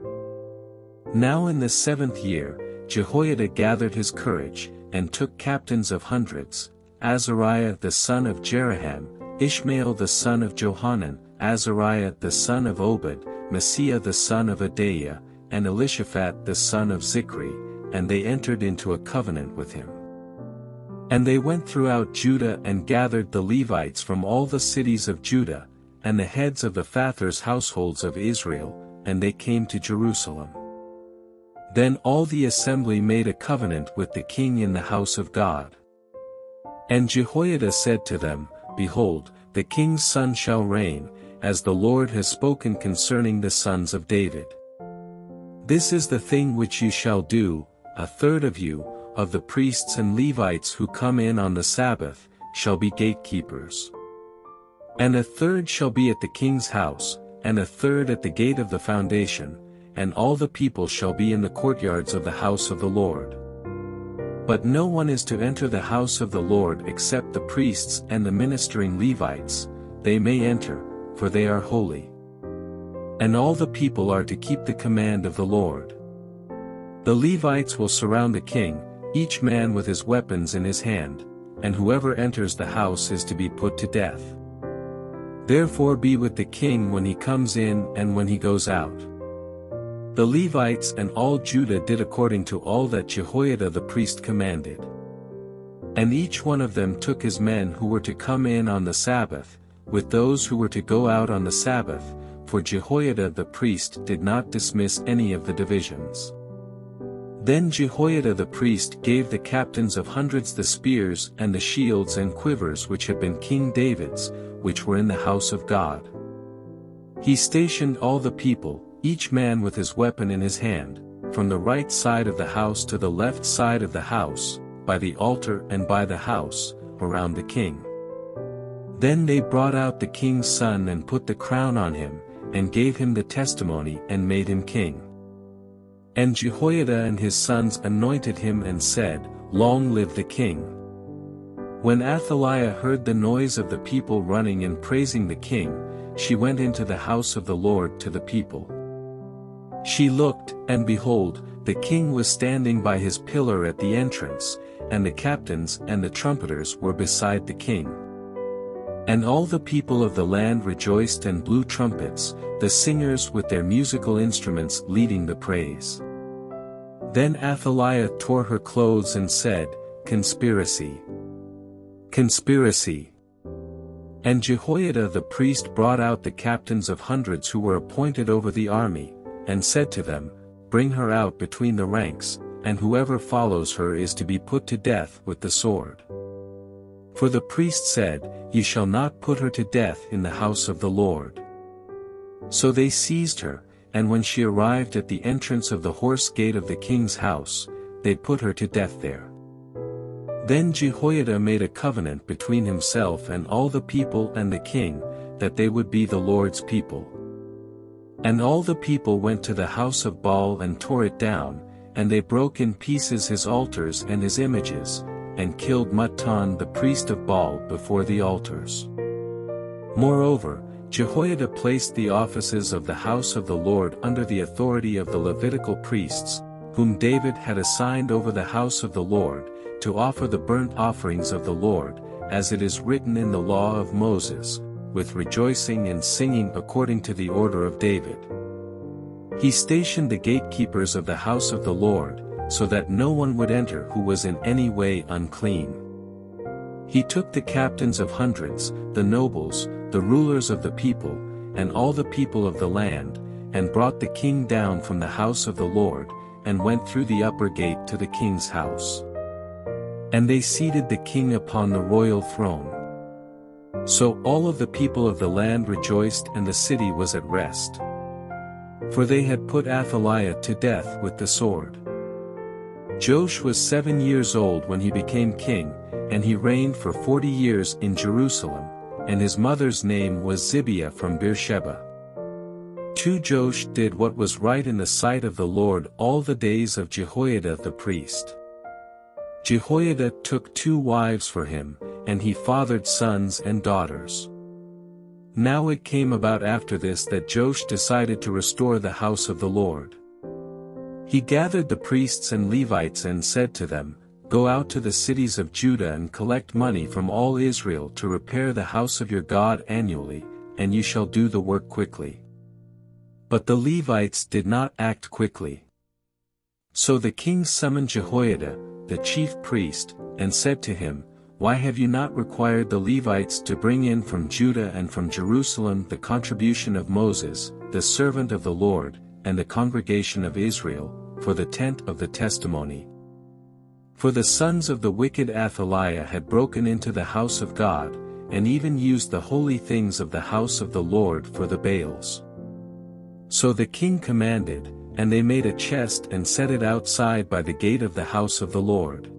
Now in the seventh year, Jehoiada gathered his courage, and took captains of hundreds, Azariah the son of Jeroham, Ishmael the son of Johanan, Azariah the son of Obed, Maaseiah the son of Adaiah, and Elishaphat the son of Zichri, and they entered into a covenant with him. And they went throughout Judah and gathered the Levites from all the cities of Judah, and the heads of the fathers' households of Israel, and they came to Jerusalem. Then all the assembly made a covenant with the king in the house of God. And Jehoiada said to them, Behold, the king's son shall reign, as the Lord has spoken concerning the sons of David. This is the thing which you shall do, a third of you, of the priests and Levites who come in on the Sabbath, shall be gatekeepers. And a third shall be at the king's house, and a third at the gate of the foundation, and all the people shall be in the courtyards of the house of the Lord. But no one is to enter the house of the Lord except the priests and the ministering Levites, they may enter, for they are holy. And all the people are to keep the command of the Lord. The Levites will surround the king, each man with his weapons in his hand, and whoever enters the house is to be put to death. Therefore be with the king when he comes in and when he goes out. The Levites and all Judah did according to all that Jehoiada the priest commanded. And each one of them took his men who were to come in on the Sabbath, with those who were to go out on the Sabbath, for Jehoiada the priest did not dismiss any of the divisions. Then Jehoiada the priest gave the captains of hundreds the spears and the shields and quivers which had been King David's, which were in the house of God. He stationed all the people, each man with his weapon in his hand, from the right side of the house to the left side of the house, by the altar and by the house, around the king. Then they brought out the king's son and put the crown on him, and gave him the testimony and made him king. And Jehoiada and his sons anointed him and said, Long live the king. When Athaliah heard the noise of the people running and praising the king, she went into the house of the Lord to the people. She looked, and behold, the king was standing by his pillar at the entrance, and the captains and the trumpeters were beside the king. And all the people of the land rejoiced and blew trumpets, the singers with their musical instruments leading the praise. Then Athaliah tore her clothes and said, Conspiracy. Conspiracy. And Jehoiada the priest brought out the captains of hundreds who were appointed over the army, and said to them, Bring her out between the ranks, and whoever follows her is to be put to death with the sword. For the priest said, Ye shall not put her to death in the house of the Lord. So they seized her, and when she arrived at the entrance of the horse gate of the king's house, they put her to death there. Then Jehoiada made a covenant between himself and all the people and the king, that they would be the Lord's people. And all the people went to the house of Baal and tore it down, and they broke in pieces his altars and his images, and killed Mattan the priest of Baal before the altars. Moreover, Jehoiada placed the offices of the house of the Lord under the authority of the Levitical priests, whom David had assigned over the house of the Lord, to offer the burnt offerings of the Lord, as it is written in the law of Moses, with rejoicing and singing according to the order of David. He stationed the gatekeepers of the house of the Lord, so that no one would enter who was in any way unclean. He took the captains of hundreds, the nobles, the rulers of the people, and all the people of the land, and brought the king down from the house of the Lord, and went through the upper gate to the king's house. And they seated the king upon the royal throne. So all of the people of the land rejoiced and the city was at rest. For they had put Athaliah to death with the sword. Joash was seven years old when he became king, and he reigned for forty years in Jerusalem, and his mother's name was Zibiah from Beersheba. Two Joash did what was right in the sight of the Lord all the days of Jehoiada the priest. Jehoiada took two wives for him, and he fathered sons and daughters. Now it came about after this that Joash decided to restore the house of the Lord. He gathered the priests and Levites and said to them, Go out to the cities of Judah and collect money from all Israel to repair the house of your God annually, and you shall do the work quickly. But the Levites did not act quickly. So the king summoned Jehoiada, the chief priest, and said to him, Why have you not required the Levites to bring in from Judah and from Jerusalem the contribution of Moses, the servant of the Lord, and the congregation of Israel, for the tent of the testimony? For the sons of the wicked Athaliah had broken into the house of God, and even used the holy things of the house of the Lord for the Baals. So the king commanded, and they made a chest and set it outside by the gate of the house of the Lord.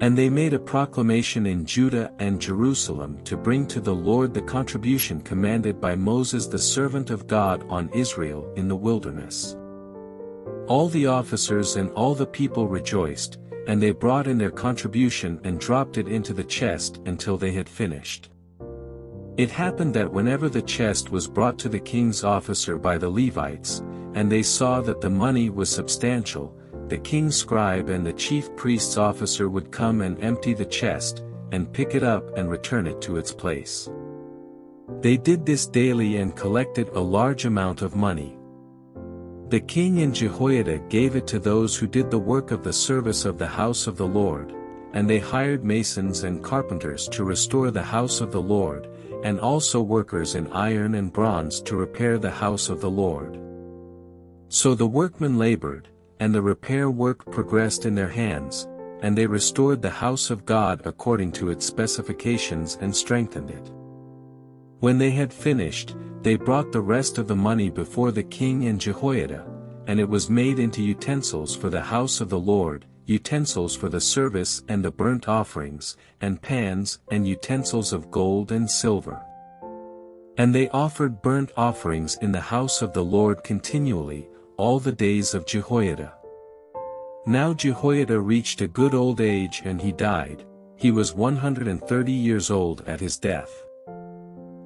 And they made a proclamation in Judah and Jerusalem to bring to the Lord the contribution commanded by Moses the servant of God on Israel in the wilderness. All the officers and all the people rejoiced, and they brought in their contribution and dropped it into the chest until they had finished. It happened that whenever the chest was brought to the king's officer by the Levites, and they saw that the money was substantial, the king's scribe and the chief priest's officer would come and empty the chest, and pick it up and return it to its place. They did this daily and collected a large amount of money. The king and Jehoiada gave it to those who did the work of the service of the house of the Lord, and they hired masons and carpenters to restore the house of the Lord, and also workers in iron and bronze to repair the house of the Lord. So the workmen labored, and the repair work progressed in their hands, and they restored the house of God according to its specifications and strengthened it. When they had finished, they brought the rest of the money before the king and Jehoiada, and it was made into utensils for the house of the Lord, utensils for the service and the burnt offerings, and pans and utensils of gold and silver. And they offered burnt offerings in the house of the Lord continually, all the days of Jehoiada. Now Jehoiada reached a good old age and he died, he was 130 years old at his death.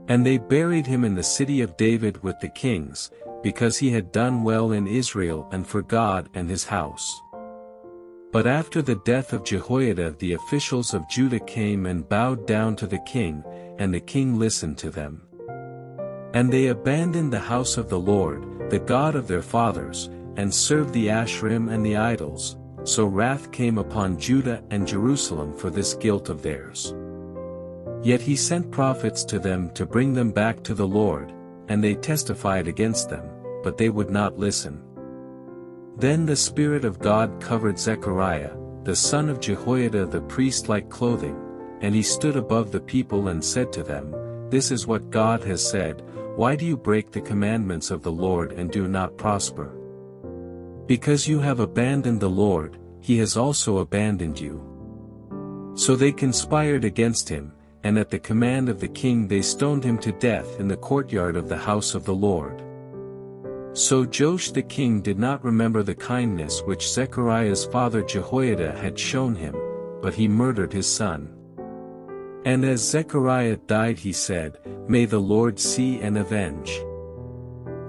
And they buried him in the city of David with the kings, because he had done well in Israel and for God and his house. But after the death of Jehoiada the officials of Judah came and bowed down to the king, and the king listened to them. And they abandoned the house of the Lord, the God of their fathers, and served the Asherim and the idols, so wrath came upon Judah and Jerusalem for this guilt of theirs. Yet he sent prophets to them to bring them back to the Lord, and they testified against them, but they would not listen. Then the Spirit of God covered Zechariah, the son of Jehoiada the priest like clothing, and he stood above the people and said to them, This is what God has said, why do you break the commandments of the Lord and do not prosper? Because you have abandoned the Lord, he has also abandoned you. So they conspired against him, and at the command of the king they stoned him to death in the courtyard of the house of the Lord. So Joash the king did not remember the kindness which Zechariah's father Jehoiada had shown him, but he murdered his son. And as Zechariah died he said, May the Lord see and avenge.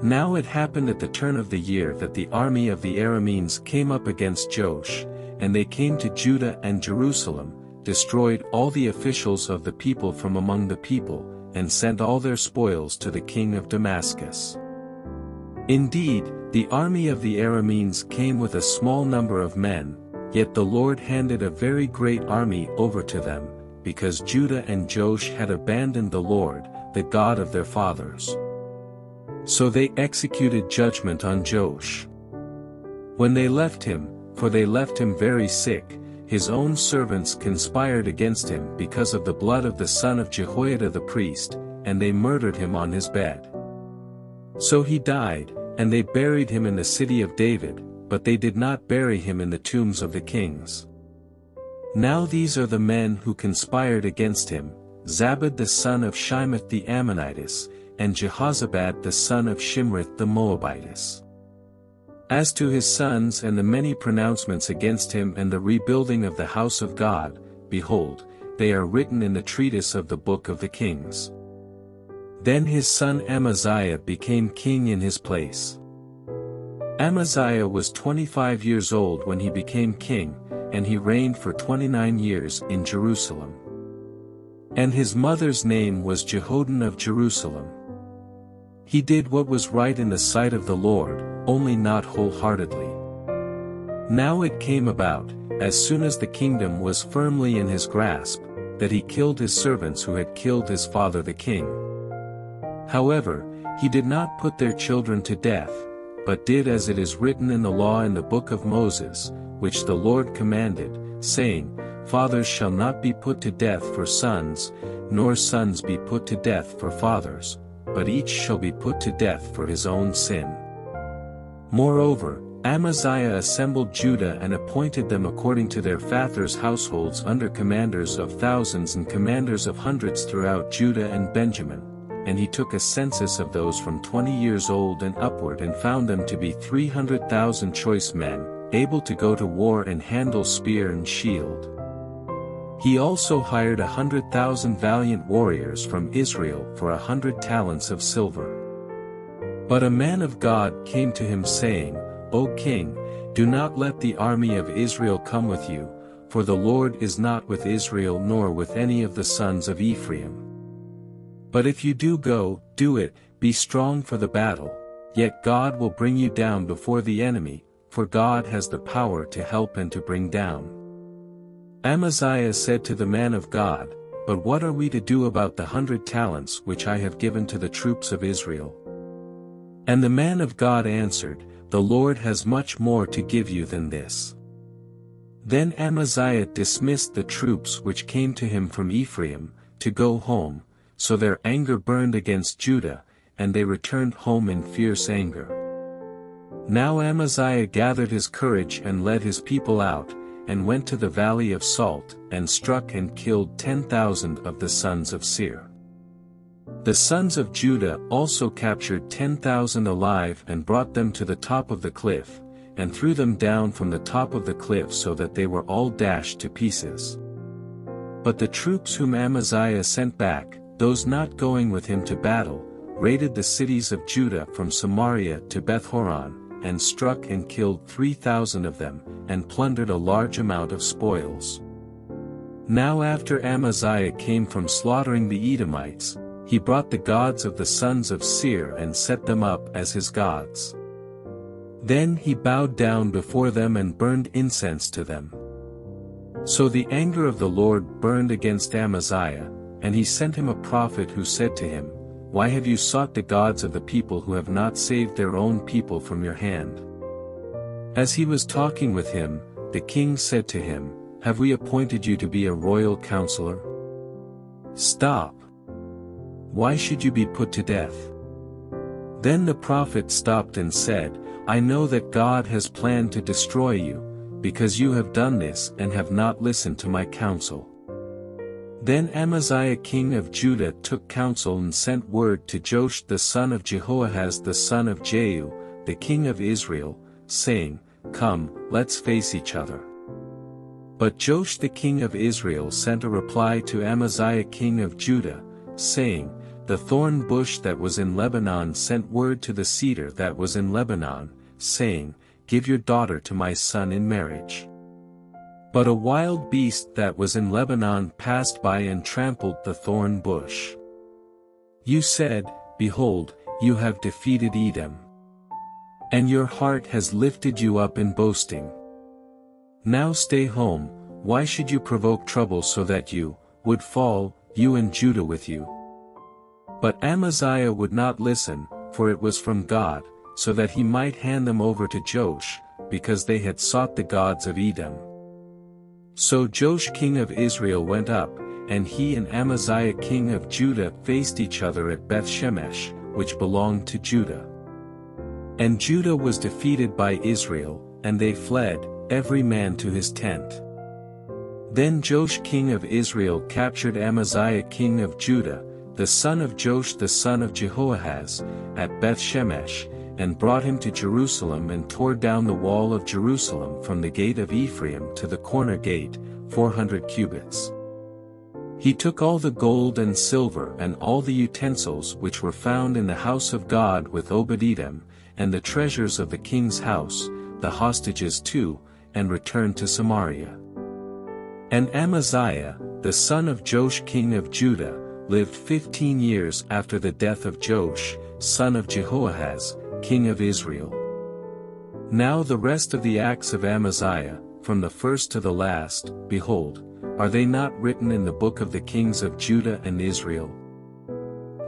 Now it happened at the turn of the year that the army of the Arameans came up against Joash, and they came to Judah and Jerusalem, destroyed all the officials of the people from among the people, and sent all their spoils to the king of Damascus. Indeed, the army of the Arameans came with a small number of men, yet the Lord handed a very great army over to them, because Judah and Joash had abandoned the Lord, the God of their fathers. So they executed judgment on Joash. When they left him, for they left him very sick, his own servants conspired against him because of the blood of the son of Jehoiada the priest, and they murdered him on his bed. So he died, and they buried him in the city of David, but they did not bury him in the tombs of the kings. Now these are the men who conspired against him, Zabad the son of Shimeath the Ammonitess, and Jehozabad the son of Shimrith the Moabitess. As to his sons and the many pronouncements against him and the rebuilding of the house of God, behold, they are written in the treatise of the book of the kings. Then his son Amaziah became king in his place. Amaziah was 25 years old when he became king, and he reigned for 29 years in Jerusalem. And his mother's name was Jehoaddan of Jerusalem. He did what was right in the sight of the Lord, only not wholeheartedly. Now it came about, as soon as the kingdom was firmly in his grasp, that he killed his servants who had killed his father the king. However, he did not put their children to death, but did as it is written in the law in the book of Moses, which the Lord commanded, saying, Fathers shall not be put to death for sons, nor sons be put to death for fathers, but each shall be put to death for his own sin. Moreover, Amaziah assembled Judah and appointed them according to their fathers' households under commanders of thousands and commanders of hundreds throughout Judah and Benjamin, and he took a census of those from twenty years old and upward and found them to be three hundred thousand choice men, able to go to war and handle spear and shield. He also hired a hundred thousand valiant warriors from Israel for a hundred talents of silver. But a man of God came to him saying, O king, do not let the army of Israel come with you, for the Lord is not with Israel nor with any of the sons of Ephraim. But if you do go, do it, be strong for the battle, yet God will bring you down before the enemy, for God has the power to help and to bring down. Amaziah said to the man of God, But what are we to do about the hundred talents which I have given to the troops of Israel? And the man of God answered, The Lord has much more to give you than this. Then Amaziah dismissed the troops which came to him from Ephraim, to go home, so their anger burned against Judah, and they returned home in fierce anger. Now Amaziah gathered his courage and led his people out, and went to the valley of Salt, and struck and killed ten thousand of the sons of Seir. The sons of Judah also captured ten thousand alive and brought them to the top of the cliff, and threw them down from the top of the cliff so that they were all dashed to pieces. But the troops whom Amaziah sent back, those not going with him to battle, raided the cities of Judah from Samaria to Bethhoron, and struck and killed three thousand of them, and plundered a large amount of spoils. Now after Amaziah came from slaughtering the Edomites, he brought the gods of the sons of Seir and set them up as his gods. Then he bowed down before them and burned incense to them. So the anger of the Lord burned against Amaziah, and he sent him a prophet who said to him, why have you sought the gods of the people who have not saved their own people from your hand? As he was talking with him, the king said to him, Have we appointed you to be a royal counselor? Stop. Why should you be put to death? Then the prophet stopped and said, I know that God has planned to destroy you, because you have done this and have not listened to my counsel. Then Amaziah king of Judah took counsel and sent word to Joash the son of Jehoahaz the son of Jehu, the king of Israel, saying, Come, let's face each other. But Joash the king of Israel sent a reply to Amaziah king of Judah, saying, The thorn bush that was in Lebanon sent word to the cedar that was in Lebanon, saying, Give your daughter to my son in marriage. But a wild beast that was in Lebanon passed by and trampled the thorn bush. You said, Behold, you have defeated Edom. And your heart has lifted you up in boasting. Now stay home, why should you provoke trouble so that you, would fall, you and Judah with you? But Amaziah would not listen, for it was from God, so that he might hand them over to Joash, because they had sought the gods of Edom. So Joash king of Israel went up, and he and Amaziah king of Judah faced each other at Bethshemesh, which belonged to Judah. And Judah was defeated by Israel, and they fled, every man to his tent. Then Joash king of Israel captured Amaziah king of Judah, the son of Joash the son of Jehoahaz, at Bethshemesh, and brought him to Jerusalem and tore down the wall of Jerusalem from the gate of Ephraim to the corner gate, four hundred cubits. He took all the gold and silver and all the utensils which were found in the house of God with Obed-Edom, and the treasures of the king's house, the hostages too, and returned to Samaria. And Amaziah, the son of Joash king of Judah, lived fifteen years after the death of Joash, son of Jehoahaz, king of Israel. Now the rest of the acts of Amaziah, from the first to the last, behold, are they not written in the book of the kings of Judah and Israel?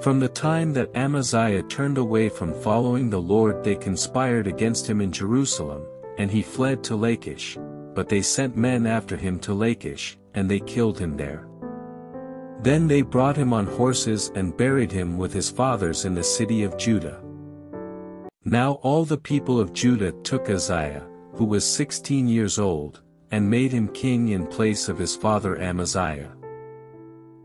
From the time that Amaziah turned away from following the Lord they conspired against him in Jerusalem, and he fled to Lachish, but they sent men after him to Lachish, and they killed him there. Then they brought him on horses and buried him with his fathers in the city of Judah. Now all the people of Judah took Uzziah, who was sixteen years old, and made him king in place of his father Amaziah.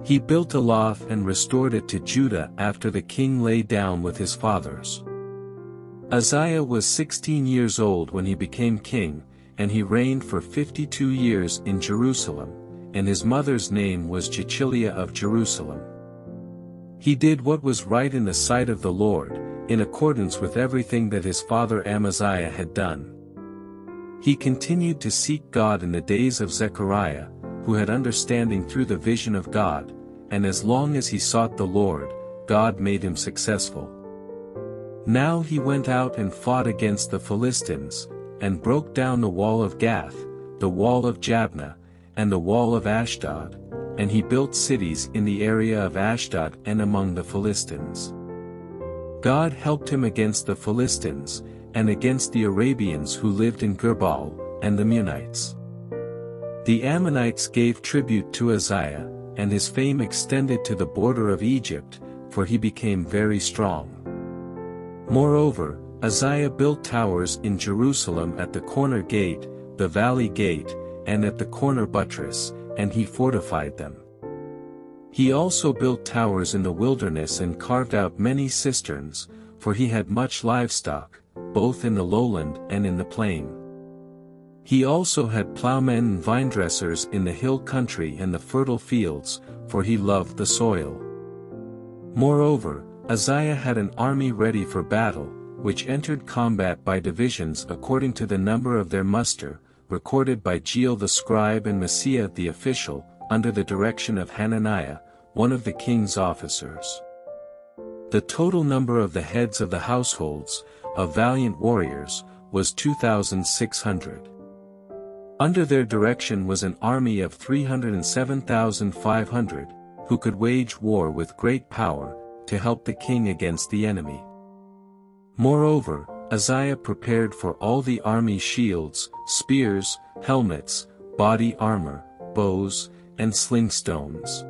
He built Eloth and restored it to Judah after the king lay down with his fathers. Uzziah was sixteen years old when he became king, and he reigned for fifty-two years in Jerusalem, and his mother's name was Jechiliah of Jerusalem. He did what was right in the sight of the Lord, in accordance with everything that his father Amaziah had done. He continued to seek God in the days of Zechariah, who had understanding through the vision of God, and as long as he sought the Lord, God made him successful. Now he went out and fought against the Philistines, and broke down the wall of Gath, the wall of Jabneh, and the wall of Ashdod, and he built cities in the area of Ashdod and among the Philistines. God helped him against the Philistines, and against the Arabians who lived in Gur-baal, and the Meunites. The Ammonites gave tribute to Uzziah, and his fame extended to the border of Egypt, for he became very strong. Moreover, Uzziah built towers in Jerusalem at the corner gate, the valley gate, and at the corner buttress, and he fortified them. He also built towers in the wilderness and carved out many cisterns, for he had much livestock, both in the lowland and in the plain. He also had plowmen and vinedressers in the hill country and the fertile fields, for he loved the soil. Moreover, Uzziah had an army ready for battle, which entered combat by divisions according to the number of their muster, recorded by Jeiel the scribe and Maaseiah the official, under the direction of Hananiah, one of the king's officers. The total number of the heads of the households, of valiant warriors, was 2,600. Under their direction was an army of 307,500, who could wage war with great power, to help the king against the enemy. Moreover, Uzziah prepared for all the army shields, spears, helmets, body armor, bows, and sling stones.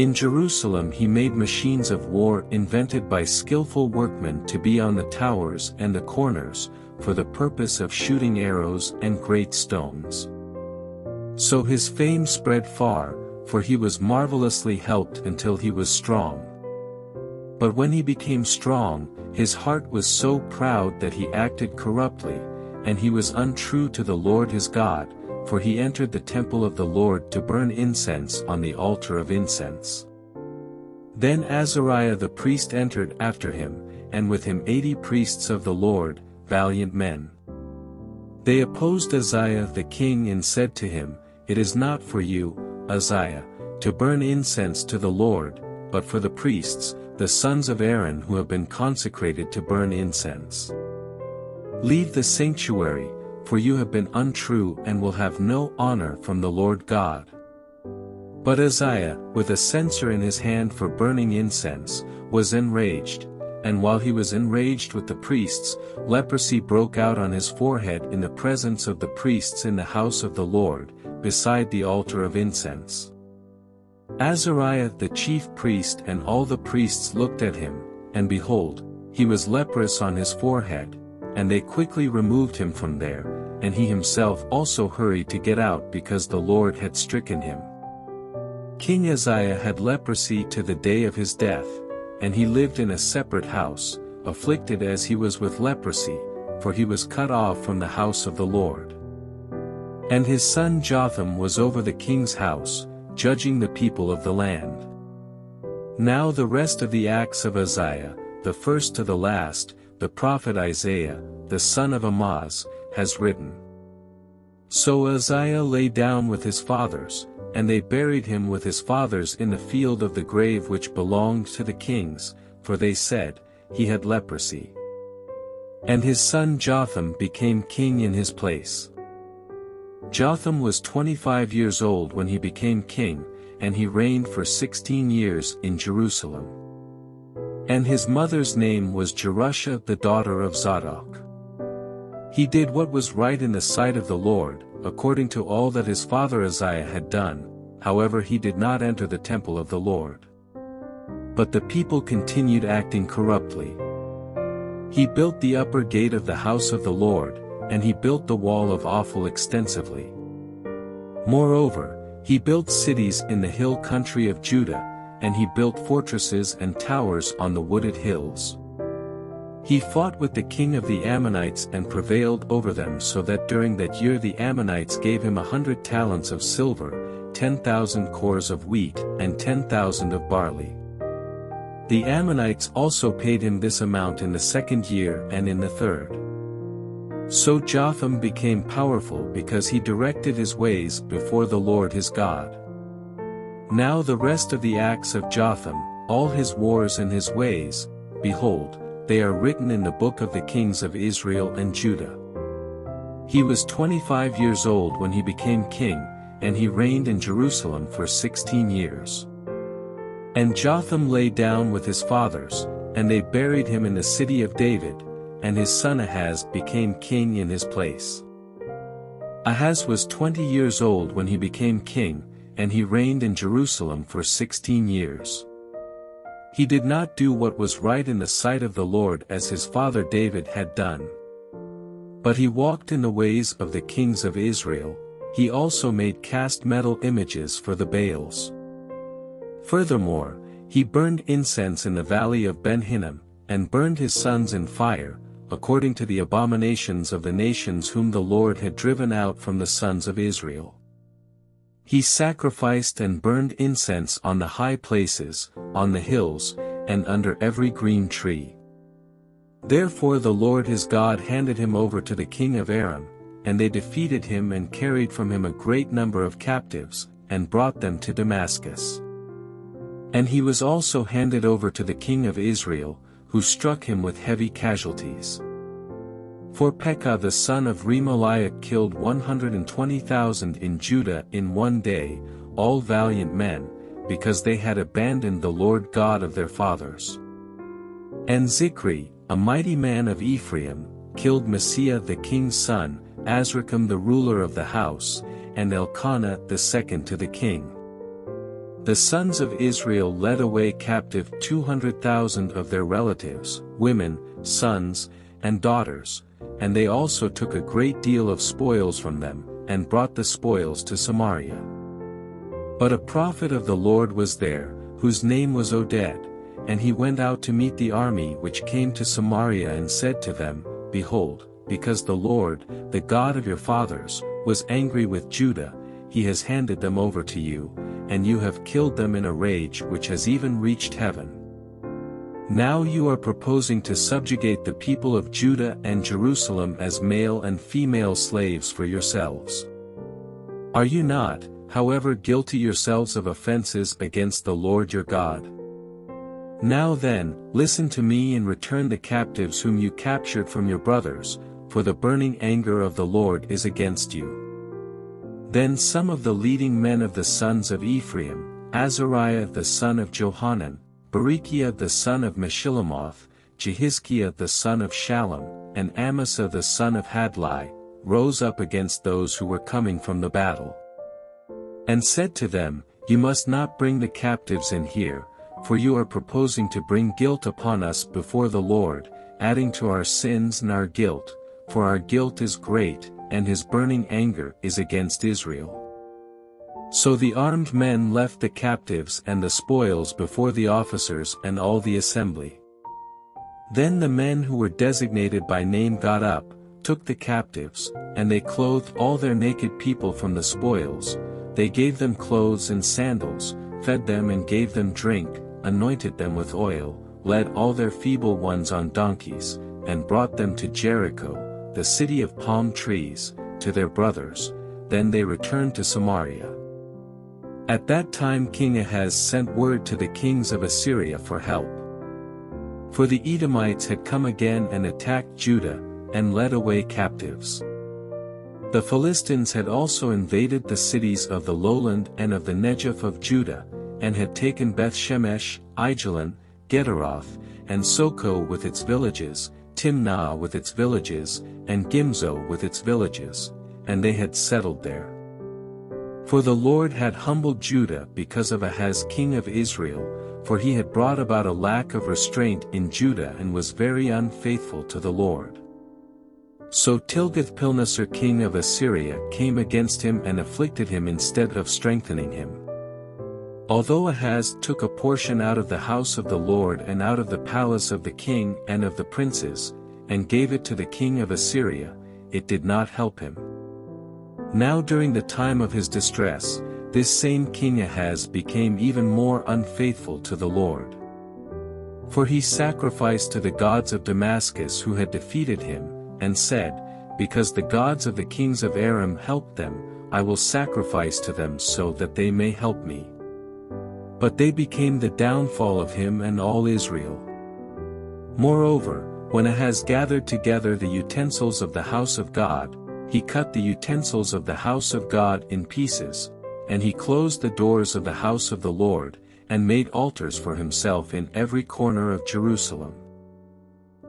In Jerusalem he made machines of war invented by skillful workmen to be on the towers and the corners, for the purpose of shooting arrows and great stones. So his fame spread far, for he was marvelously helped until he was strong. But when he became strong, his heart was so proud that he acted corruptly, and he was untrue to the Lord his God, for he entered the temple of the Lord to burn incense on the altar of incense. Then Azariah the priest entered after him, and with him eighty priests of the Lord, valiant men. They opposed Uzziah the king and said to him, It is not for you, Uzziah, to burn incense to the Lord, but for the priests, the sons of Aaron who have been consecrated to burn incense. Leave the sanctuary, for you have been untrue and will have no honor from the Lord God. But Uzziah, with a censer in his hand for burning incense, was enraged, and while he was enraged with the priests, leprosy broke out on his forehead in the presence of the priests in the house of the Lord, beside the altar of incense. Azariah the chief priest and all the priests looked at him, and behold, he was leprous on his forehead, and they quickly removed him from there, and he himself also hurried to get out because the Lord had stricken him. King Uzziah had leprosy to the day of his death, and he lived in a separate house, afflicted as he was with leprosy, for he was cut off from the house of the Lord. And his son Jotham was over the king's house, judging the people of the land. Now the rest of the acts of Uzziah, the first to the last, the prophet Isaiah, the son of Amoz, has written. So Uzziah lay down with his fathers, and they buried him with his fathers in the field of the grave which belonged to the kings, for they said, he had leprosy. And his son Jotham became king in his place. Jotham was 25 years old when he became king, and he reigned for 16 years in Jerusalem. And his mother's name was Jerusha the daughter of Zadok. He did what was right in the sight of the Lord, according to all that his father Uzziah had done, however he did not enter the temple of the Lord. But the people continued acting corruptly. He built the upper gate of the house of the Lord, and he built the wall of Ophel extensively. Moreover, he built cities in the hill country of Judah, and he built fortresses and towers on the wooded hills. He fought with the king of the Ammonites and prevailed over them so that during that year the Ammonites gave him a hundred talents of silver, ten thousand kors of wheat, and ten thousand of barley. The Ammonites also paid him this amount in the second year and in the third. So Jotham became powerful because he directed his ways before the Lord his God. Now the rest of the acts of Jotham, all his wars and his ways, behold, they are written in the book of the kings of Israel and Judah. He was 25 years old when he became king, and he reigned in Jerusalem for 16 years. And Jotham lay down with his fathers, and they buried him in the city of David, and his son Ahaz became king in his place. Ahaz was 20 years old when he became king, and he reigned in Jerusalem for 16 years. He did not do what was right in the sight of the Lord as his father David had done. But he walked in the ways of the kings of Israel, he also made cast metal images for the Baals. Furthermore, he burned incense in the valley of Ben Hinnom, and burned his sons in fire, according to the abominations of the nations whom the Lord had driven out from the sons of Israel. He sacrificed and burned incense on the high places, on the hills, and under every green tree. Therefore the Lord his God handed him over to the king of Aram, and they defeated him and carried from him a great number of captives, and brought them to Damascus. And he was also handed over to the king of Israel, who struck him with heavy casualties. For Pekah the son of Remaliah killed 120,000 in Judah in one day, all valiant men, because they had abandoned the Lord God of their fathers. And Zichri, a mighty man of Ephraim, killed Maaseiah the king's son, Azrikam the ruler of the house, and Elkanah the second to the king. The sons of Israel led away captive 200,000 of their relatives, women, sons, and daughters, and they also took a great deal of spoils from them, and brought the spoils to Samaria. But a prophet of the Lord was there, whose name was Oded, and he went out to meet the army which came to Samaria and said to them, Behold, because the Lord, the God of your fathers, was angry with Judah, he has handed them over to you, and you have killed them in a rage which has even reached heaven. Now you are proposing to subjugate the people of Judah and Jerusalem as male and female slaves for yourselves. Are you not, however guilty yourselves of offenses against the Lord your God? Now then, listen to me and return the captives whom you captured from your brothers, for the burning anger of the Lord is against you. Then some of the leading men of the sons of Ephraim, Azariah the son of Johanan, Berechiah the son of Meshillemoth, Jehizkiah the son of Shallum, and Amasa the son of Hadlai, rose up against those who were coming from the battle. And said to them, You must not bring the captives in here, for you are proposing to bring guilt upon us before the Lord, adding to our sins and our guilt, for our guilt is great, and his burning anger is against Israel. So the armed men left the captives and the spoils before the officers and all the assembly. Then the men who were designated by name got up, took the captives, and they clothed all their naked people from the spoils, they gave them clothes and sandals, fed them and gave them drink, anointed them with oil, led all their feeble ones on donkeys, and brought them to Jericho, the city of palm trees, to their brothers, then they returned to Samaria. At that time King Ahaz sent word to the kings of Assyria for help. For the Edomites had come again and attacked Judah, and led away captives. The Philistines had also invaded the cities of the lowland and of the Negev of Judah, and had taken Beth-Shemesh, Aijalon, Gederoth, and Soco with its villages, Timnah with its villages, and Gimzo with its villages, and they had settled there. For the Lord had humbled Judah because of Ahaz king of Israel, for he had brought about a lack of restraint in Judah and was very unfaithful to the Lord. So Tilgath-Pilneser king of Assyria came against him and afflicted him instead of strengthening him. Although Ahaz took a portion out of the house of the Lord and out of the palace of the king and of the princes, and gave it to the king of Assyria, it did not help him. Now during the time of his distress, this same king Ahaz became even more unfaithful to the Lord. For he sacrificed to the gods of Damascus who had defeated him, and said, Because the gods of the kings of Aram helped them, I will sacrifice to them so that they may help me. But they became the downfall of him and all Israel. Moreover, when Ahaz gathered together the utensils of the house of God, he cut the utensils of the house of God in pieces, and he closed the doors of the house of the Lord, and made altars for himself in every corner of Jerusalem.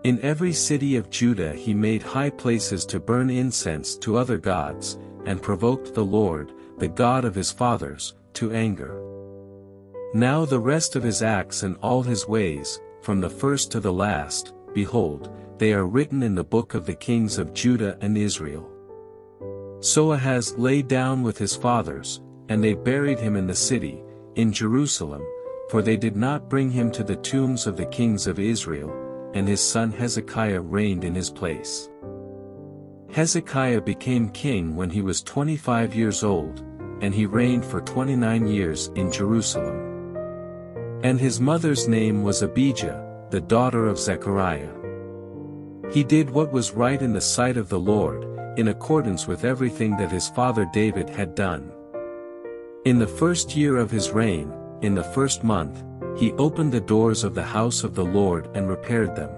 In every city of Judah he made high places to burn incense to other gods, and provoked the Lord, the God of his fathers, to anger. Now the rest of his acts and all his ways, from the first to the last, behold, they are written in the book of the kings of Judah and Israel. So Ahaz lay down with his fathers, and they buried him in the city, in Jerusalem, for they did not bring him to the tombs of the kings of Israel, and his son Hezekiah reigned in his place. Hezekiah became king when he was 25 years old, and he reigned for 29 years in Jerusalem. And his mother's name was Abijah, the daughter of Zechariah. He did what was right in the sight of the Lord, in accordance with everything that his father David had done. In the first year of his reign, in the first month, he opened the doors of the house of the Lord and repaired them.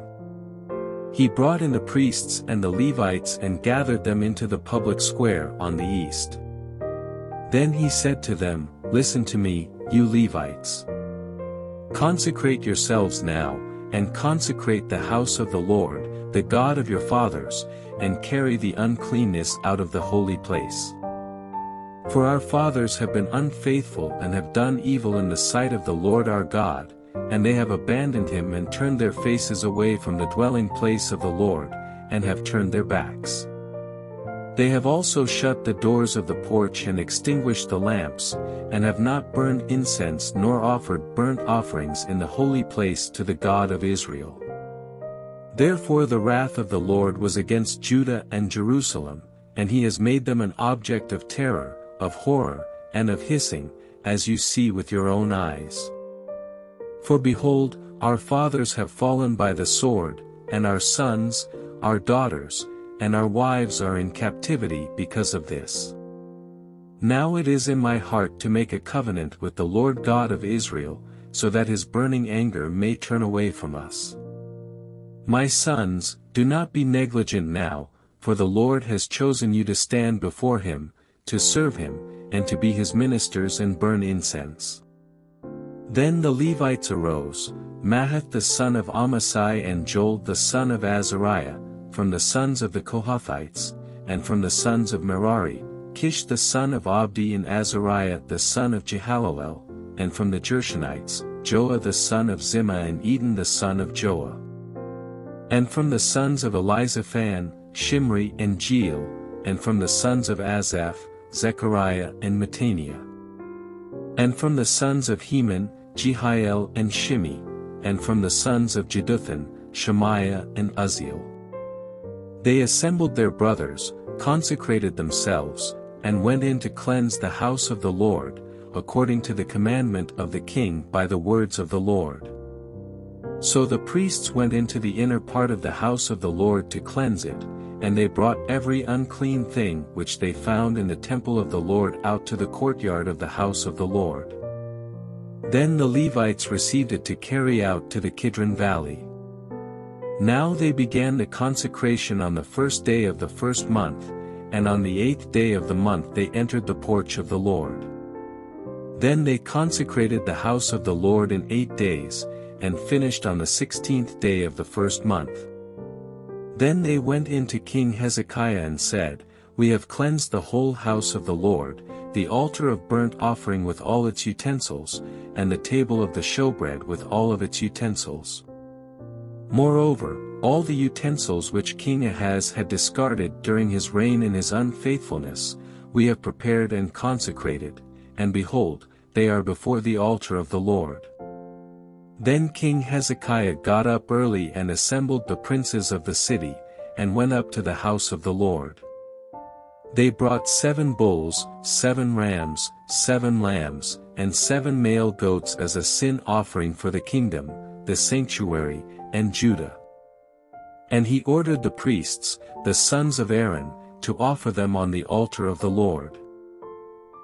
He brought in the priests and the Levites and gathered them into the public square on the east. Then he said to them, Listen to me, you Levites. Consecrate yourselves now, and consecrate the house of the Lord, the God of your fathers, and carry the uncleanness out of the holy place. For our fathers have been unfaithful and have done evil in the sight of the Lord our God, and they have abandoned him and turned their faces away from the dwelling place of the Lord, and have turned their backs. They have also shut the doors of the porch and extinguished the lamps, and have not burned incense nor offered burnt offerings in the holy place to the God of Israel. Therefore the wrath of the Lord was against Judah and Jerusalem, and he has made them an object of terror, of horror, and of hissing, as you see with your own eyes. For behold, our fathers have fallen by the sword, and our sons, our daughters, and our wives are in captivity because of this. Now it is in my heart to make a covenant with the Lord God of Israel, so that his burning anger may turn away from us. My sons, do not be negligent now, for the Lord has chosen you to stand before him, to serve him, and to be his ministers and burn incense. Then the Levites arose, Mahath the son of Amasai and Joel the son of Azariah, from the sons of the Kohathites, and from the sons of Merari, Kish the son of Abdi and Azariah the son of Jehallelel, and from the Gershonites, Joah the son of Zimmah and Eden the son of Joah. And from the sons of Elizaphan, Shimri and Jeiel, and from the sons of Asaph, Zechariah and Mattaniah. And from the sons of Heman, Jehiel and Shimei, and from the sons of Jeduthun, Shemaiah and Uzziel. They assembled their brothers, consecrated themselves, and went in to cleanse the house of the Lord, according to the commandment of the king by the words of the Lord. So the priests went into the inner part of the house of the Lord to cleanse it, and they brought every unclean thing which they found in the temple of the Lord out to the courtyard of the house of the Lord. Then the Levites received it to carry out to the Kidron valley. Now they began the consecration on the first day of the first month, and on the eighth day of the month they entered the porch of the Lord. Then they consecrated the house of the Lord in eight days, and finished on the sixteenth day of the first month. Then they went in to King Hezekiah and said, We have cleansed the whole house of the Lord, the altar of burnt offering with all its utensils, and the table of the showbread with all of its utensils. Moreover, all the utensils which King Ahaz had discarded during his reign in his unfaithfulness, we have prepared and consecrated, and behold, they are before the altar of the Lord. Then King Hezekiah got up early and assembled the princes of the city, and went up to the house of the Lord. They brought seven bulls, seven rams, seven lambs, and seven male goats as a sin offering for the kingdom, the sanctuary, and Judah. And he ordered the priests, the sons of Aaron, to offer them on the altar of the Lord.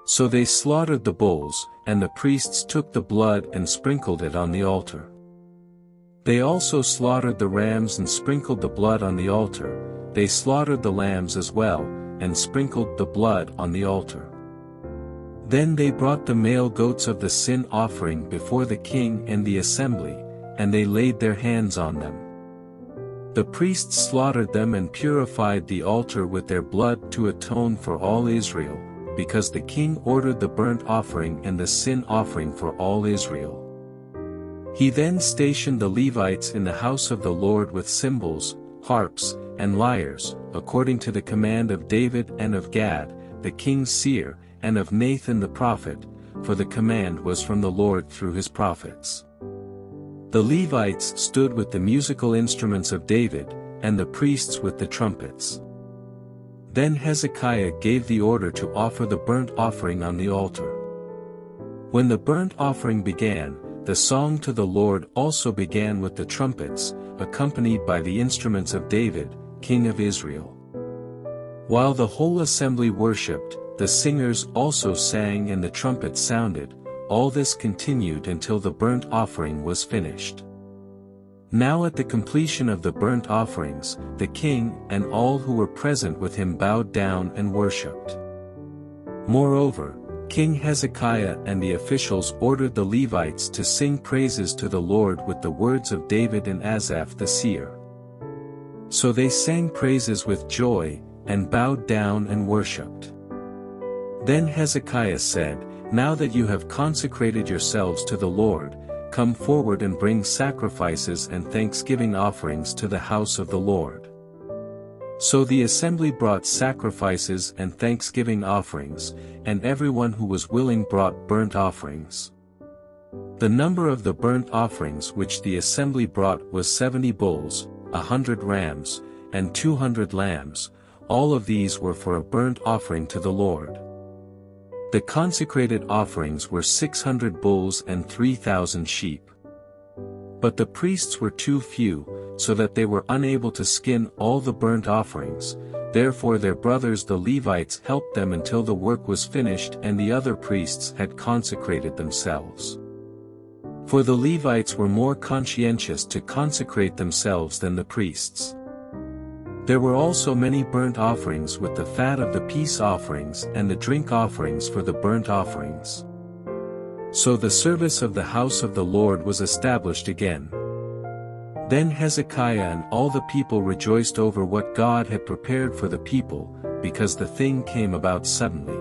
So they slaughtered the bulls, and the priests took the blood and sprinkled it on the altar. They also slaughtered the rams and sprinkled the blood on the altar, they slaughtered the lambs as well, and sprinkled the blood on the altar. Then they brought the male goats of the sin offering before the king and the assembly, and they laid their hands on them. The priests slaughtered them and purified the altar with their blood to atone for all Israel, because the king ordered the burnt offering and the sin offering for all Israel. He then stationed the Levites in the house of the Lord with cymbals, harps, and lyres, according to the command of David and of Gad, the king's seer, and of Nathan the prophet, for the command was from the Lord through his prophets. The Levites stood with the musical instruments of David, and the priests with the trumpets. Then Hezekiah gave the order to offer the burnt offering on the altar. When the burnt offering began, the song to the Lord also began with the trumpets, accompanied by the instruments of David, king of Israel. While the whole assembly worshipped, the singers also sang and the trumpets sounded, all this continued until the burnt offering was finished. Now at the completion of the burnt offerings, the king and all who were present with him bowed down and worshipped. Moreover, King Hezekiah and the officials ordered the Levites to sing praises to the Lord with the words of David and Asaph the seer. So they sang praises with joy, and bowed down and worshipped. Then Hezekiah said, Now that you have consecrated yourselves to the Lord, come forward and bring sacrifices and thanksgiving offerings to the house of the Lord. So the assembly brought sacrifices and thanksgiving offerings, and everyone who was willing brought burnt offerings. The number of the burnt offerings which the assembly brought was seventy bulls, a hundred rams, and two hundred lambs, all of these were for a burnt offering to the Lord. The consecrated offerings were 600 bulls and 3,000 sheep. But the priests were too few, so that they were unable to skin all the burnt offerings, therefore their brothers the Levites helped them until the work was finished and the other priests had consecrated themselves. For the Levites were more conscientious to consecrate themselves than the priests. There were also many burnt offerings with the fat of the peace offerings and the drink offerings for the burnt offerings. So the service of the house of the Lord was established again. Then Hezekiah and all the people rejoiced over what God had prepared for the people, because the thing came about suddenly.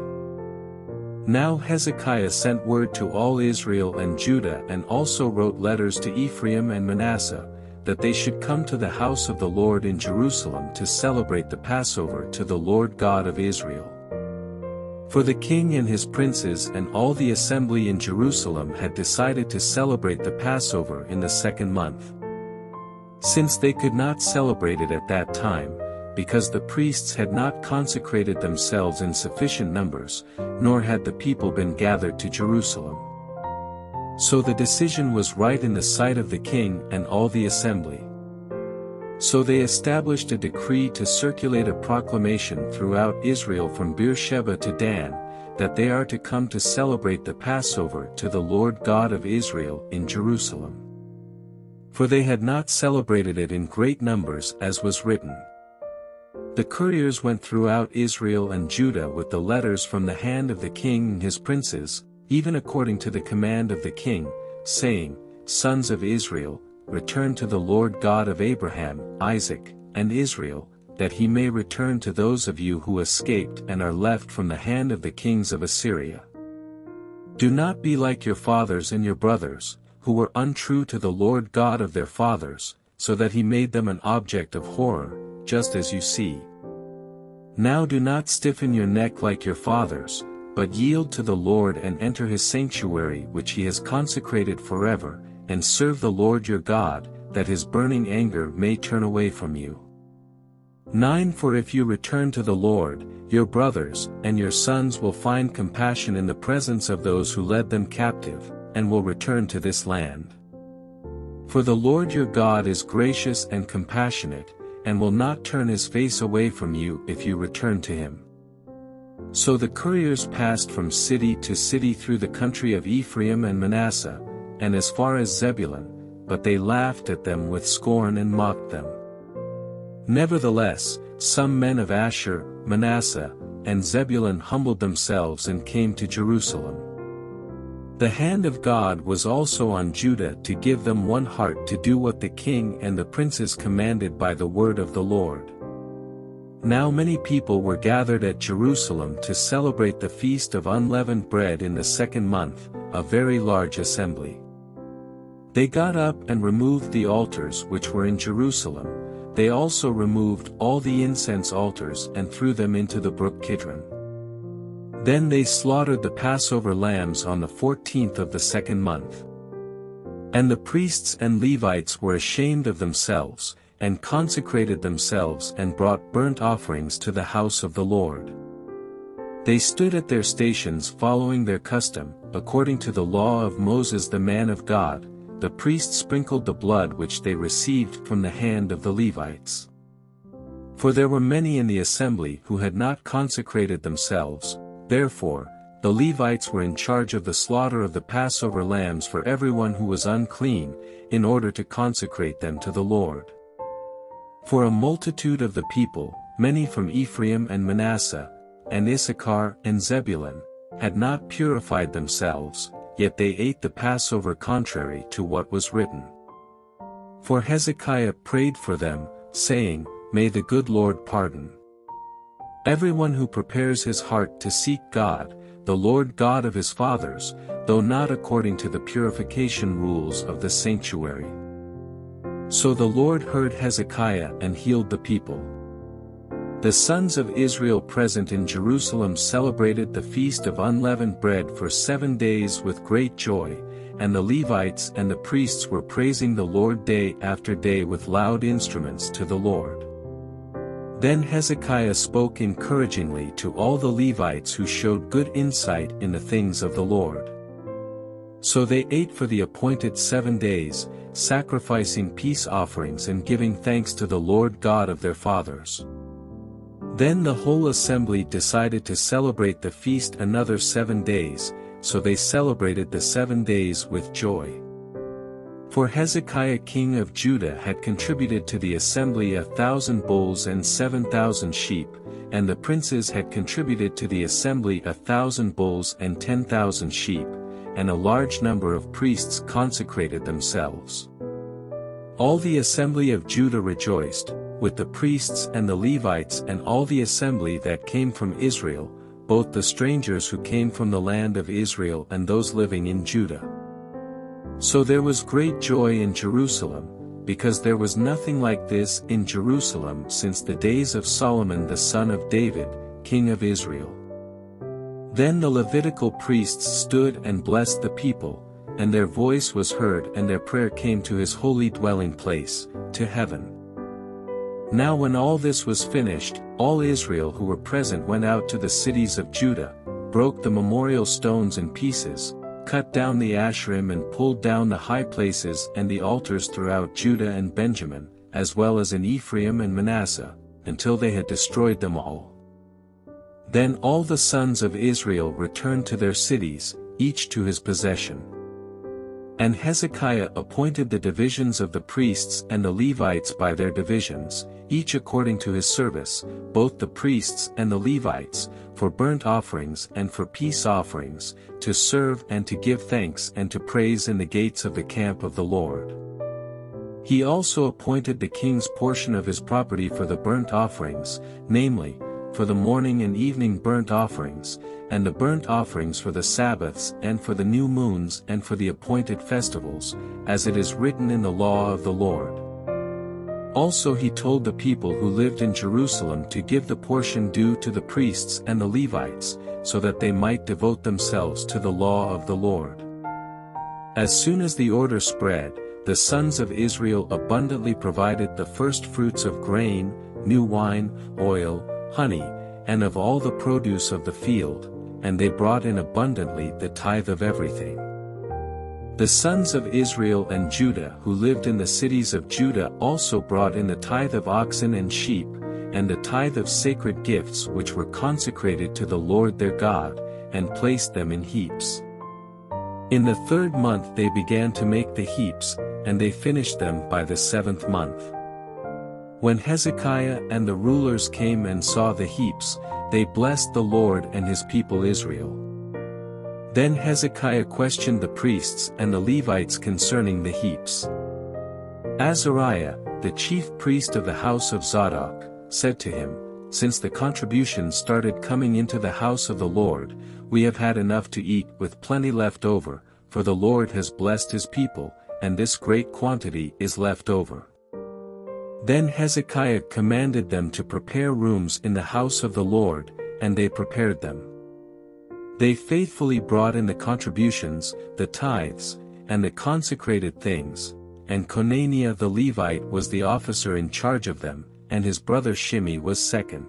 Now Hezekiah sent word to all Israel and Judah and also wrote letters to Ephraim and Manasseh, that they should come to the house of the Lord in Jerusalem to celebrate the Passover to the Lord God of Israel. For the king and his princes and all the assembly in Jerusalem had decided to celebrate the Passover in the second month. Since they could not celebrate it at that time, because the priests had not consecrated themselves in sufficient numbers, nor had the people been gathered to Jerusalem. So the decision was right in the sight of the king and all the assembly. So they established a decree to circulate a proclamation throughout Israel from Beersheba to Dan, that they are to come to celebrate the Passover to the Lord God of Israel in Jerusalem. For they had not celebrated it in great numbers as was written. The couriers went throughout Israel and Judah with the letters from the hand of the king and his princes, even according to the command of the king, saying, Sons of Israel, return to the Lord God of Abraham, Isaac, and Israel, that he may return to those of you who escaped and are left from the hand of the kings of Assyria. Do not be like your fathers and your brothers, who were untrue to the Lord God of their fathers, so that he made them an object of horror, just as you see. Now do not stiffen your neck like your fathers, but yield to the Lord and enter his sanctuary which he has consecrated forever, and serve the Lord your God, that his burning anger may turn away from you. 9 For if you return to the Lord, your brothers and your sons will find compassion in the presence of those who led them captive, and will return to this land. For the Lord your God is gracious and compassionate, and will not turn his face away from you if you return to him. So the couriers passed from city to city through the country of Ephraim and Manasseh, and as far as Zebulun, but they laughed at them with scorn and mocked them. Nevertheless, some men of Asher, Manasseh, and Zebulun humbled themselves and came to Jerusalem. The hand of God was also on Judah to give them one heart to do what the king and the princes commanded by the word of the Lord. Now many people were gathered at Jerusalem to celebrate the feast of unleavened bread in the second month, a very large assembly. They got up and removed the altars which were in Jerusalem, they also removed all the incense altars and threw them into the brook Kidron. Then they slaughtered the Passover lambs on the fourteenth of the second month. And the priests and Levites were ashamed of themselves, and consecrated themselves and brought burnt offerings to the house of the Lord. They stood at their stations following their custom, according to the law of Moses the man of God, the priests sprinkled the blood which they received from the hand of the Levites. For there were many in the assembly who had not consecrated themselves, therefore, the Levites were in charge of the slaughter of the Passover lambs for everyone who was unclean, in order to consecrate them to the Lord. For a multitude of the people, many from Ephraim and Manasseh, and Issachar and Zebulun, had not purified themselves, yet they ate the Passover contrary to what was written. For Hezekiah prayed for them, saying, May the good Lord pardon. Everyone who prepares his heart to seek God, the Lord God of his fathers, though not according to the purification rules of the sanctuary. So the Lord heard Hezekiah and healed the people. The sons of Israel present in Jerusalem celebrated the feast of unleavened bread for seven days with great joy, and the Levites and the priests were praising the Lord day after day with loud instruments to the Lord. Then Hezekiah spoke encouragingly to all the Levites who showed good insight in the things of the Lord. So they ate for the appointed seven days, sacrificing peace offerings and giving thanks to the Lord God of their fathers. Then the whole assembly decided to celebrate the feast another seven days, so they celebrated the seven days with joy. For Hezekiah king of Judah had contributed to the assembly a thousand bulls and seven thousand sheep, and the princes had contributed to the assembly a thousand bulls and ten thousand sheep, and a large number of priests consecrated themselves. All the assembly of Judah rejoiced, with the priests and the Levites and all the assembly that came from Israel, both the strangers who came from the land of Israel and those living in Judah. So there was great joy in Jerusalem, because there was nothing like this in Jerusalem since the days of Solomon the son of David, king of Israel. Then the Levitical priests stood and blessed the people, and their voice was heard and their prayer came to his holy dwelling place, to heaven. Now when all this was finished, all Israel who were present went out to the cities of Judah, broke the memorial stones in pieces, cut down the Asherim and pulled down the high places and the altars throughout Judah and Benjamin, as well as in Ephraim and Manasseh, until they had destroyed them all. Then all the sons of Israel returned to their cities, each to his possession. And Hezekiah appointed the divisions of the priests and the Levites by their divisions, each according to his service, both the priests and the Levites, for burnt offerings and for peace offerings, to serve and to give thanks and to praise in the gates of the camp of the Lord. He also appointed the king's portion of his property for the burnt offerings, namely, for the morning and evening burnt offerings, and the burnt offerings for the Sabbaths and for the new moons and for the appointed festivals, as it is written in the law of the Lord. Also he told the people who lived in Jerusalem to give the portion due to the priests and the Levites, so that they might devote themselves to the law of the Lord. As soon as the order spread, the sons of Israel abundantly provided the first fruits of grain, new wine, oil, honey, and of all the produce of the field, and they brought in abundantly the tithe of everything. The sons of Israel and Judah who lived in the cities of Judah also brought in the tithe of oxen and sheep, and the tithe of sacred gifts which were consecrated to the Lord their God, and placed them in heaps. In the third month they began to make the heaps, and they finished them by the seventh month. When Hezekiah and the rulers came and saw the heaps, they blessed the Lord and his people Israel. Then Hezekiah questioned the priests and the Levites concerning the heaps. Azariah, the chief priest of the house of Zadok, said to him, Since the contributions started coming into the house of the Lord, we have had enough to eat with plenty left over, for the Lord has blessed his people, and this great quantity is left over. Then Hezekiah commanded them to prepare rooms in the house of the Lord, and they prepared them. They faithfully brought in the contributions, the tithes, and the consecrated things, and Conaniah the Levite was the officer in charge of them, and his brother Shimei was second.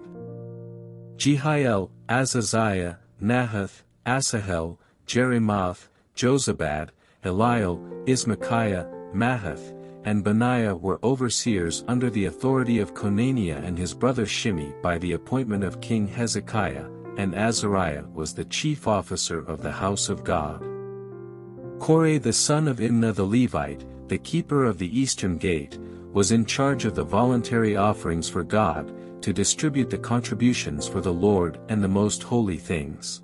Jehiel, Azaziah, Nahath, Asahel, Jerimoth, Jozabad, Eliel, Ismachiah, Mahath, and Benaiah were overseers under the authority of Conaniah and his brother Shimei by the appointment of King Hezekiah, and Azariah was the chief officer of the house of God. Kore the son of Imnah the Levite, the keeper of the eastern gate, was in charge of the voluntary offerings for God, to distribute the contributions for the Lord and the most holy things.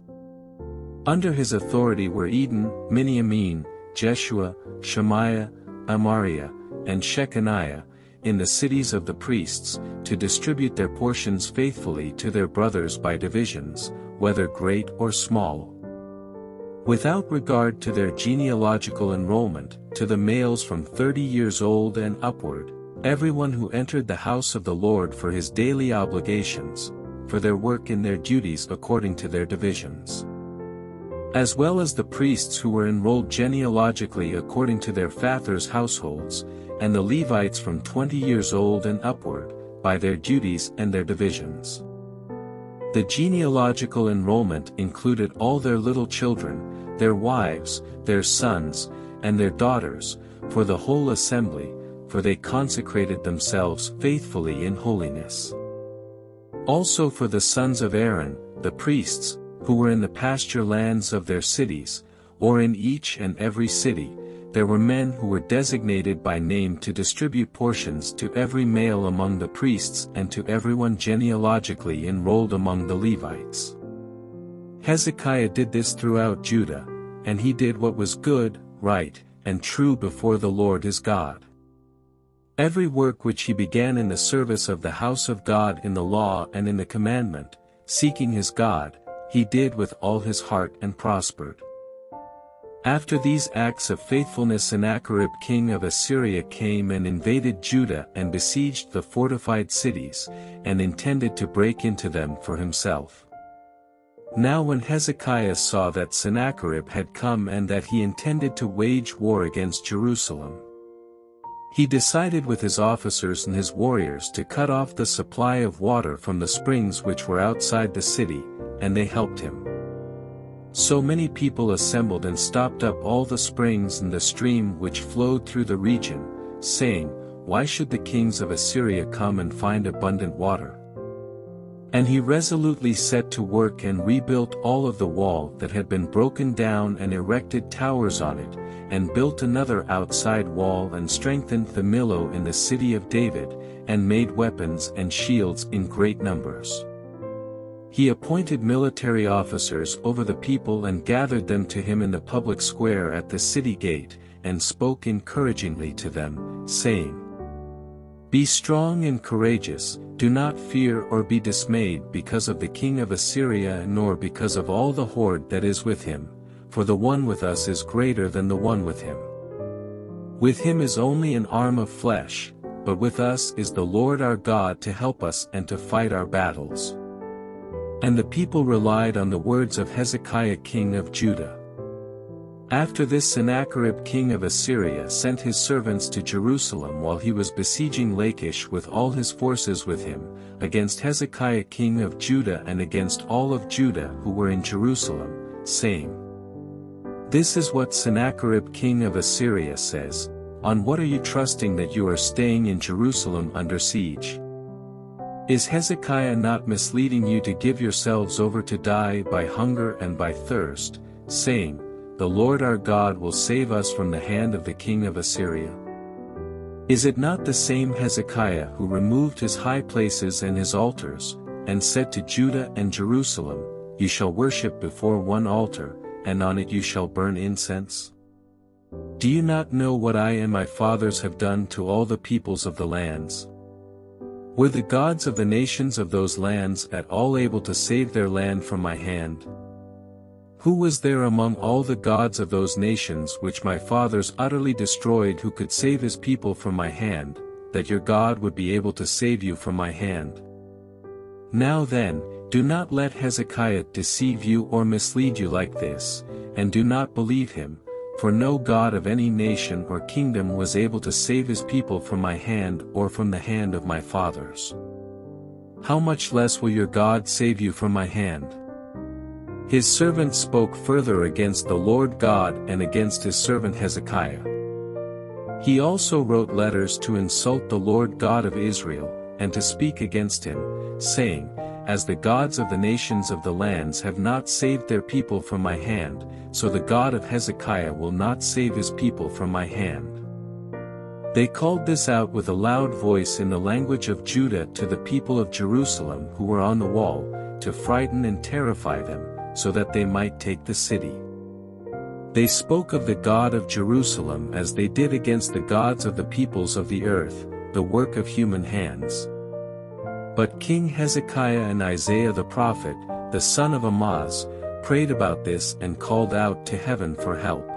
Under his authority were Eden, Miniamin, Jeshua, Shemaiah, Amariah, and Shechaniah, in the cities of the priests, to distribute their portions faithfully to their brothers by divisions, whether great or small. Without regard to their genealogical enrollment, to the males from thirty years old and upward, everyone who entered the house of the Lord for his daily obligations, for their work in their duties according to their divisions. As well as the priests who were enrolled genealogically according to their fathers' households, and the Levites from twenty years old and upward, by their duties and their divisions. The genealogical enrollment included all their little children, their wives, their sons, and their daughters, for the whole assembly, for they consecrated themselves faithfully in holiness. Also for the sons of Aaron, the priests, who were in the pasture lands of their cities, or in each and every city, there were men who were designated by name to distribute portions to every male among the priests and to everyone genealogically enrolled among the Levites. Hezekiah did this throughout Judah, and he did what was good, right, and true before the Lord his God. Every work which he began in the service of the house of God in the law and in the commandment, seeking his God, he did with all his heart and prospered. After these acts of faithfulness Sennacherib king of Assyria came and invaded Judah and besieged the fortified cities, and intended to break into them for himself. Now when Hezekiah saw that Sennacherib had come and that he intended to wage war against Jerusalem, he decided with his officers and his warriors to cut off the supply of water from the springs which were outside the city, and they helped him. So many people assembled and stopped up all the springs and the stream which flowed through the region, saying, why should the kings of Assyria come and find abundant water? And he resolutely set to work and rebuilt all of the wall that had been broken down and erected towers on it, and built another outside wall and strengthened the Millo in the city of David, and made weapons and shields in great numbers. He appointed military officers over the people and gathered them to him in the public square at the city gate, and spoke encouragingly to them, saying, be strong and courageous, do not fear or be dismayed because of the king of Assyria nor because of all the horde that is with him, for the one with us is greater than the one with him. With him is only an arm of flesh, but with us is the Lord our God to help us and to fight our battles. And the people relied on the words of Hezekiah king of Judah. After this Sennacherib king of Assyria sent his servants to Jerusalem while he was besieging Lachish with all his forces with him, against Hezekiah king of Judah and against all of Judah who were in Jerusalem, saying, This is what Sennacherib king of Assyria says, On what are you trusting that you are staying in Jerusalem under siege? Is Hezekiah not misleading you to give yourselves over to die by hunger and by thirst, saying, the Lord our God will save us from the hand of the king of Assyria. Is it not the same Hezekiah who removed his high places and his altars, and said to Judah and Jerusalem, You shall worship before one altar, and on it you shall burn incense? Do you not know what I and my fathers have done to all the peoples of the lands? Were the gods of the nations of those lands at all able to save their land from my hand? Who was there among all the gods of those nations which my fathers utterly destroyed who could save his people from my hand, that your God would be able to save you from my hand? Now then, do not let Hezekiah deceive you or mislead you like this, and do not believe him, for no God of any nation or kingdom was able to save his people from my hand or from the hand of my fathers. How much less will your God save you from my hand? His servant spoke further against the Lord God and against his servant Hezekiah. He also wrote letters to insult the Lord God of Israel, and to speak against him, saying, As the gods of the nations of the lands have not saved their people from my hand, so the God of Hezekiah will not save his people from my hand. They called this out with a loud voice in the language of Judah to the people of Jerusalem who were on the wall, to frighten and terrify them, so that they might take the city. They spoke of the God of Jerusalem as they did against the gods of the peoples of the earth, the work of human hands. But King Hezekiah and Isaiah the prophet, the son of Amoz, prayed about this and called out to heaven for help.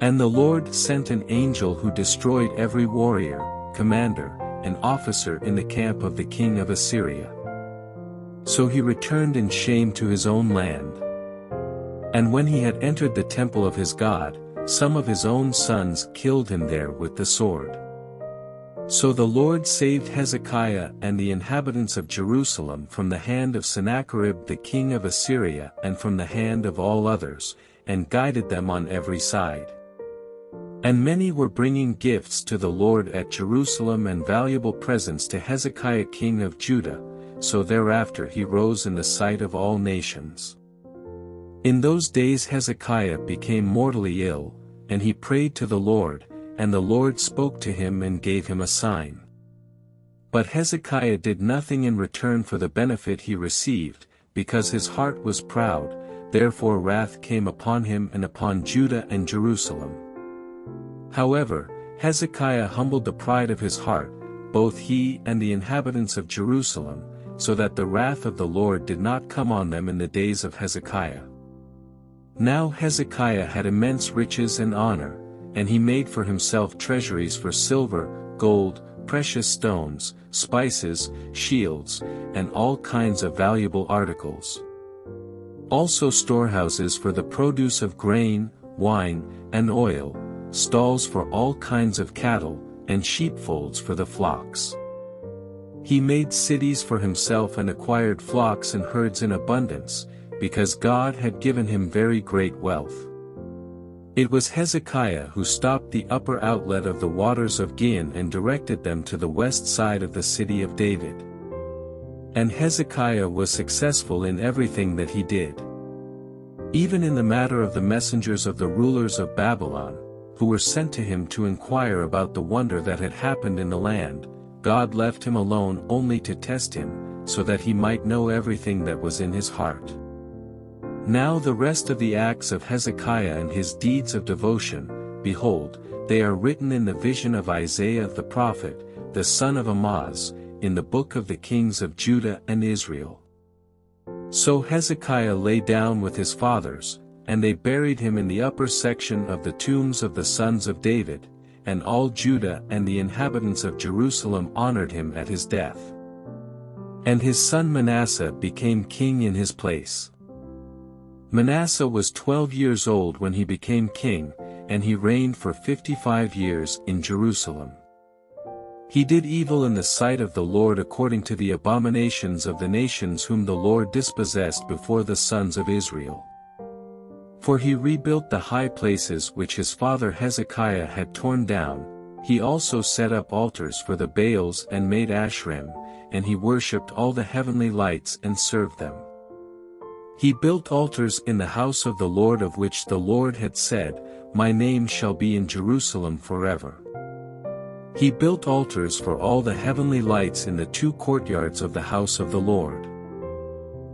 And the Lord sent an angel who destroyed every warrior, commander, and officer in the camp of the king of Assyria. So he returned in shame to his own land. And when he had entered the temple of his God, some of his own sons killed him there with the sword. So the Lord saved Hezekiah and the inhabitants of Jerusalem from the hand of Sennacherib the king of Assyria and from the hand of all others, and guided them on every side. And many were bringing gifts to the Lord at Jerusalem and valuable presents to Hezekiah king of Judah, so thereafter he rose in the sight of all nations. In those days Hezekiah became mortally ill, and he prayed to the Lord, and the Lord spoke to him and gave him a sign. But Hezekiah did nothing in return for the benefit he received, because his heart was proud, therefore wrath came upon him and upon Judah and Jerusalem. However, Hezekiah humbled the pride of his heart, both he and the inhabitants of Jerusalem, so that the wrath of the Lord did not come on them in the days of Hezekiah. Now Hezekiah had immense riches and honor, and he made for himself treasuries for silver, gold, precious stones, spices, shields, and all kinds of valuable articles. Also storehouses for the produce of grain, wine, and oil, stalls for all kinds of cattle, and sheepfolds for the flocks. He made cities for himself and acquired flocks and herds in abundance, because God had given him very great wealth. It was Hezekiah who stopped the upper outlet of the waters of Gihon and directed them to the west side of the city of David. And Hezekiah was successful in everything that he did. Even in the matter of the messengers of the rulers of Babylon, who were sent to him to inquire about the wonder that had happened in the land, God left him alone only to test him, so that he might know everything that was in his heart. Now the rest of the acts of Hezekiah and his deeds of devotion, behold, they are written in the vision of Isaiah the prophet, the son of Amoz, in the book of the kings of Judah and Israel. So Hezekiah lay down with his fathers, and they buried him in the upper section of the tombs of the sons of David, and all Judah and the inhabitants of Jerusalem honored him at his death. And his son Manasseh became king in his place. Manasseh was twelve years old when he became king, and he reigned for fifty-five years in Jerusalem. He did evil in the sight of the Lord according to the abominations of the nations whom the Lord dispossessed before the sons of Israel. For he rebuilt the high places which his father Hezekiah had torn down, he also set up altars for the Baals and made Asherim, and he worshipped all the heavenly lights and served them. He built altars in the house of the Lord of which the Lord had said, My name shall be in Jerusalem forever. He built altars for all the heavenly lights in the two courtyards of the house of the Lord.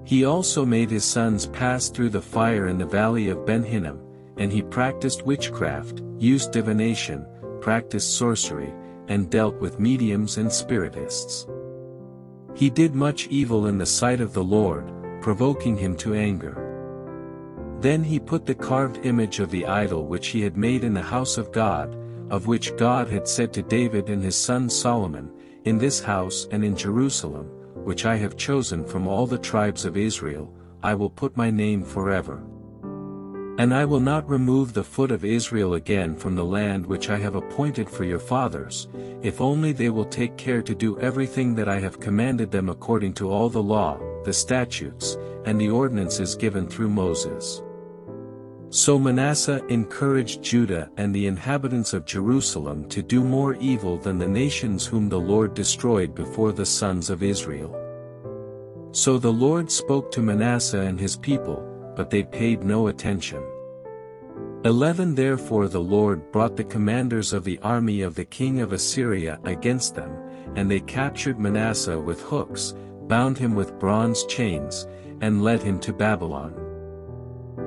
He also made his sons pass through the fire in the valley of Ben Hinnom, and he practiced witchcraft, used divination, practiced sorcery, and dealt with mediums and spiritists. He did much evil in the sight of the Lord, provoking him to anger. Then he put the carved image of the idol which he had made in the house of God, of which God had said to David and his son Solomon, In this house and in Jerusalem, which I have chosen from all the tribes of Israel, I will put my name forever. And I will not remove the foot of Israel again from the land which I have appointed for your fathers, if only they will take care to do everything that I have commanded them according to all the law, the statutes, and the ordinances given through Moses. So Manasseh encouraged Judah and the inhabitants of Jerusalem to do more evil than the nations whom the Lord destroyed before the sons of Israel. So the Lord spoke to Manasseh and his people, but they paid no attention. 11 Therefore the Lord brought the commanders of the army of the king of Assyria against them, and they captured Manasseh with hooks, bound him with bronze chains, and led him to Babylon.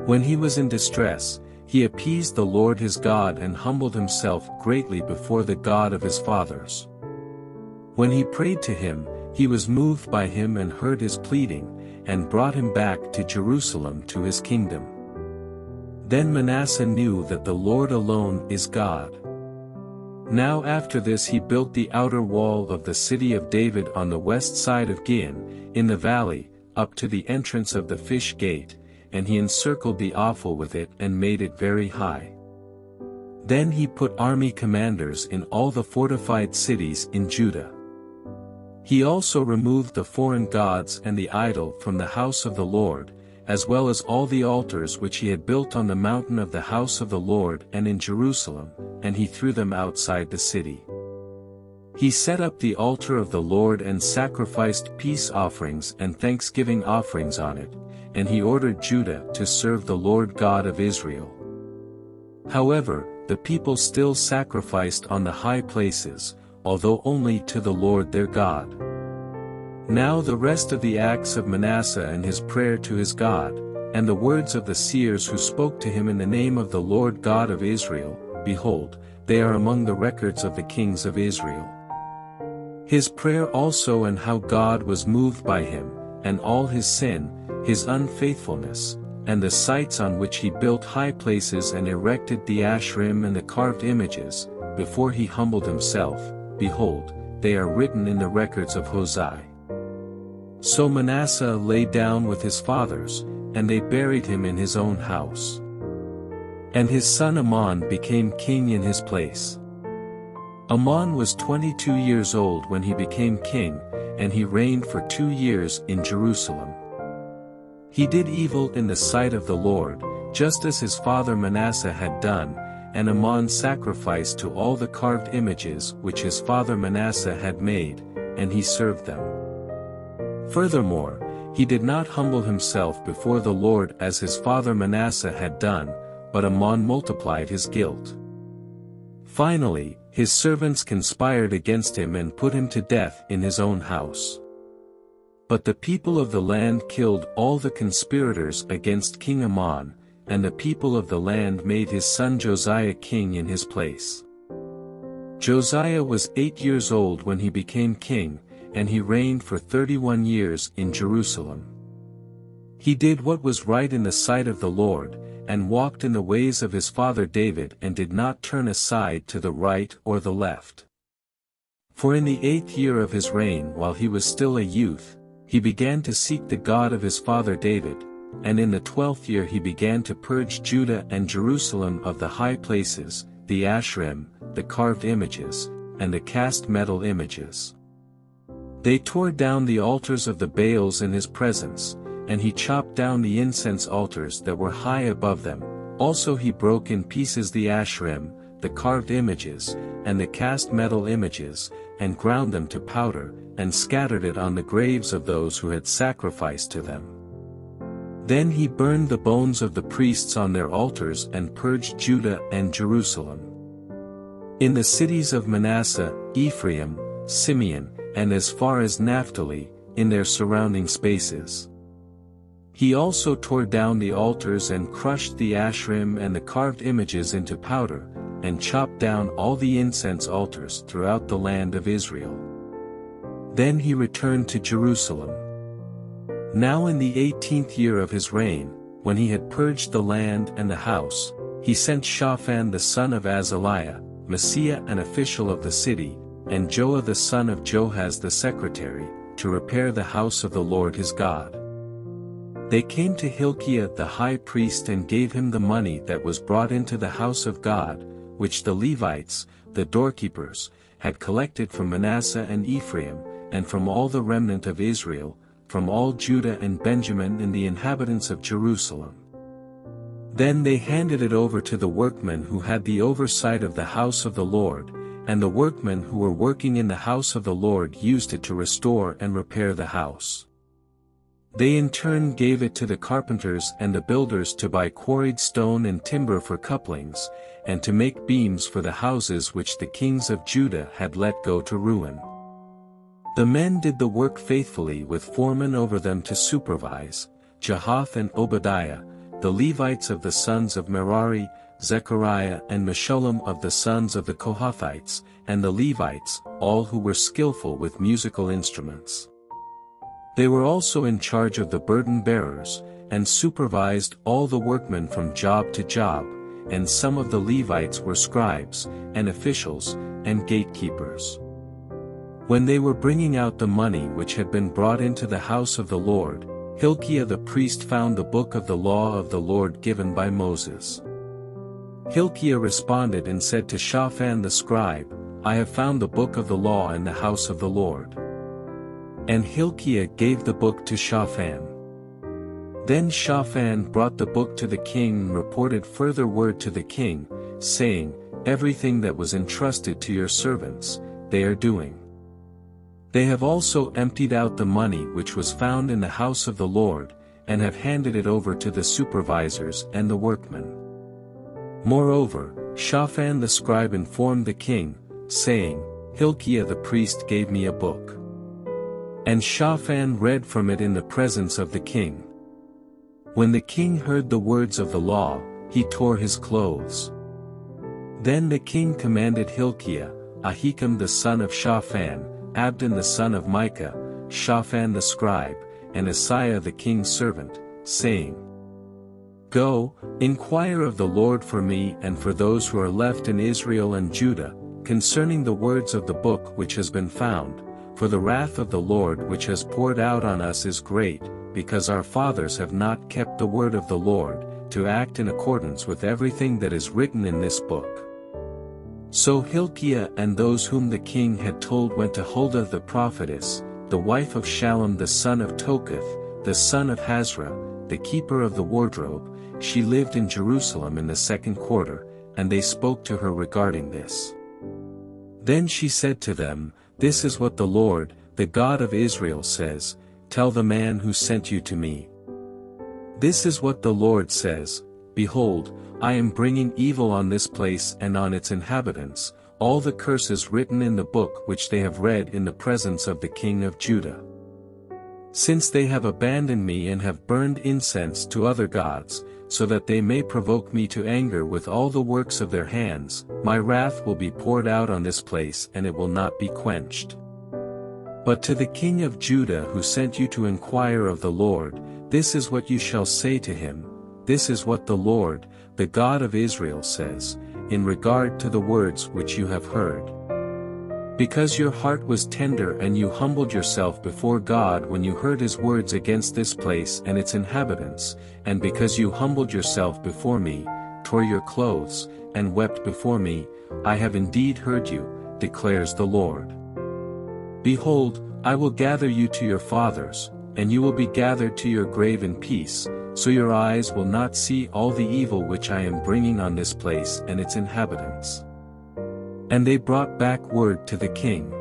When he was in distress, he appeased the Lord his God and humbled himself greatly before the God of his fathers. When he prayed to him, he was moved by him and heard his pleading, and brought him back to Jerusalem to his kingdom. Then Manasseh knew that the Lord alone is God. Now after this he built the outer wall of the city of David on the west side of Gihon, in the valley, up to the entrance of the fish gate, and he encircled the Ophel with it and made it very high. Then he put army commanders in all the fortified cities in Judah. He also removed the foreign gods and the idol from the house of the Lord, as well as all the altars which he had built on the mountain of the house of the Lord and in Jerusalem, and he threw them outside the city. He set up the altar of the Lord and sacrificed peace offerings and thanksgiving offerings on it, and he ordered Judah to serve the Lord God of Israel. However, the people still sacrificed on the high places, although only to the Lord their God. Now the rest of the acts of Manasseh and his prayer to his God, and the words of the seers who spoke to him in the name of the Lord God of Israel, behold, they are among the records of the kings of Israel. His prayer also and how God was moved by him, and all his sin, his unfaithfulness, and the sites on which he built high places and erected the Asherim and the carved images, before he humbled himself, behold, they are written in the records of Hozai. So Manasseh lay down with his fathers, and they buried him in his own house. And his son Amon became king in his place. Amon was 22 years old when he became king, and he reigned for two years in Jerusalem. He did evil in the sight of the Lord, just as his father Manasseh had done, and Amon sacrificed to all the carved images which his father Manasseh had made, and he served them. Furthermore, he did not humble himself before the Lord as his father Manasseh had done, but Amon multiplied his guilt. Finally, his servants conspired against him and put him to death in his own house. But the people of the land killed all the conspirators against King Amon, and the people of the land made his son Josiah king in his place. Josiah was eight years old when he became king, and he reigned for thirty-one years in Jerusalem. He did what was right in the sight of the Lord, and walked in the ways of his father David and did not turn aside to the right or the left. For in the eighth year of his reign while he was still a youth, he began to seek the God of his father David, and in the twelfth year he began to purge Judah and Jerusalem of the high places, the Asherim, the carved images, and the cast metal images. They tore down the altars of the Baals in his presence, and he chopped down the incense altars that were high above them, also he broke in pieces the Asherim, the carved images, and the cast metal images, and ground them to powder, and scattered it on the graves of those who had sacrificed to them. Then he burned the bones of the priests on their altars and purged Judah and Jerusalem. In the cities of Manasseh, Ephraim, Simeon, and as far as Naphtali, in their surrounding spaces. He also tore down the altars and crushed the Asherim and the carved images into powder, and chopped down all the incense altars throughout the land of Israel. Then he returned to Jerusalem. Now in the eighteenth year of his reign, when he had purged the land and the house, he sent Shaphan the son of Azaliah, Maaseiah an official of the city, and Joah the son of Joahaz the secretary, to repair the house of the Lord his God. They came to Hilkiah the high priest and gave him the money that was brought into the house of God, which the Levites, the doorkeepers, had collected from Manasseh and Ephraim, and from all the remnant of Israel, from all Judah and Benjamin and the inhabitants of Jerusalem. Then they handed it over to the workmen who had the oversight of the house of the Lord, and the workmen who were working in the house of the Lord used it to restore and repair the house. They in turn gave it to the carpenters and the builders to buy quarried stone and timber for couplings, and to make beams for the houses which the kings of Judah had let go to ruin. The men did the work faithfully with foremen over them to supervise, Jahath and Obadiah, the Levites of the sons of Merari, Zechariah and Meshullam of the sons of the Kohathites, and the Levites, all who were skillful with musical instruments. They were also in charge of the burden bearers, and supervised all the workmen from job to job, and some of the Levites were scribes, and officials, and gatekeepers. When they were bringing out the money which had been brought into the house of the Lord, Hilkiah the priest found the book of the law of the Lord given by Moses. Hilkiah responded and said to Shaphan the scribe, I have found the book of the law in the house of the Lord. And Hilkiah gave the book to Shaphan. Then Shaphan brought the book to the king and reported further word to the king, saying, Everything that was entrusted to your servants, they are doing. They have also emptied out the money which was found in the house of the Lord, and have handed it over to the supervisors and the workmen. Moreover, Shaphan the scribe informed the king, saying, Hilkiah the priest gave me a book. And Shaphan read from it in the presence of the king. When the king heard the words of the law, he tore his clothes. Then the king commanded Hilkiah, Ahikam the son of Shaphan, Abdon the son of Micah, Shaphan the scribe, and Asaiah the king's servant, saying, Go, inquire of the Lord for me and for those who are left in Israel and Judah, concerning the words of the book which has been found, for the wrath of the Lord which has poured out on us is great, because our fathers have not kept the word of the Lord, to act in accordance with everything that is written in this book. So Hilkiah and those whom the king had told went to Huldah the prophetess, the wife of Shallum the son of Tokhath, the son of Hasrah, the keeper of the wardrobe, she lived in Jerusalem in the second quarter, and they spoke to her regarding this. Then she said to them, This is what the Lord, the God of Israel says, Tell the man who sent you to me. This is what the Lord says, Behold, I am bringing evil on this place and on its inhabitants, all the curses written in the book which they have read in the presence of the king of Judah. Since they have abandoned me and have burned incense to other gods, so that they may provoke me to anger with all the works of their hands, my wrath will be poured out on this place and it will not be quenched. But to the king of Judah who sent you to inquire of the Lord, this is what you shall say to him, this is what the Lord, the God of Israel says, in regard to the words which you have heard. Because your heart was tender and you humbled yourself before God when you heard his words against this place and its inhabitants, and because you humbled yourself before me, tore your clothes, and wept before me, I have indeed heard you, declares the Lord. Behold, I will gather you to your fathers, and you will be gathered to your grave in peace, so your eyes will not see all the evil which I am bringing on this place and its inhabitants. And they brought back word to the king.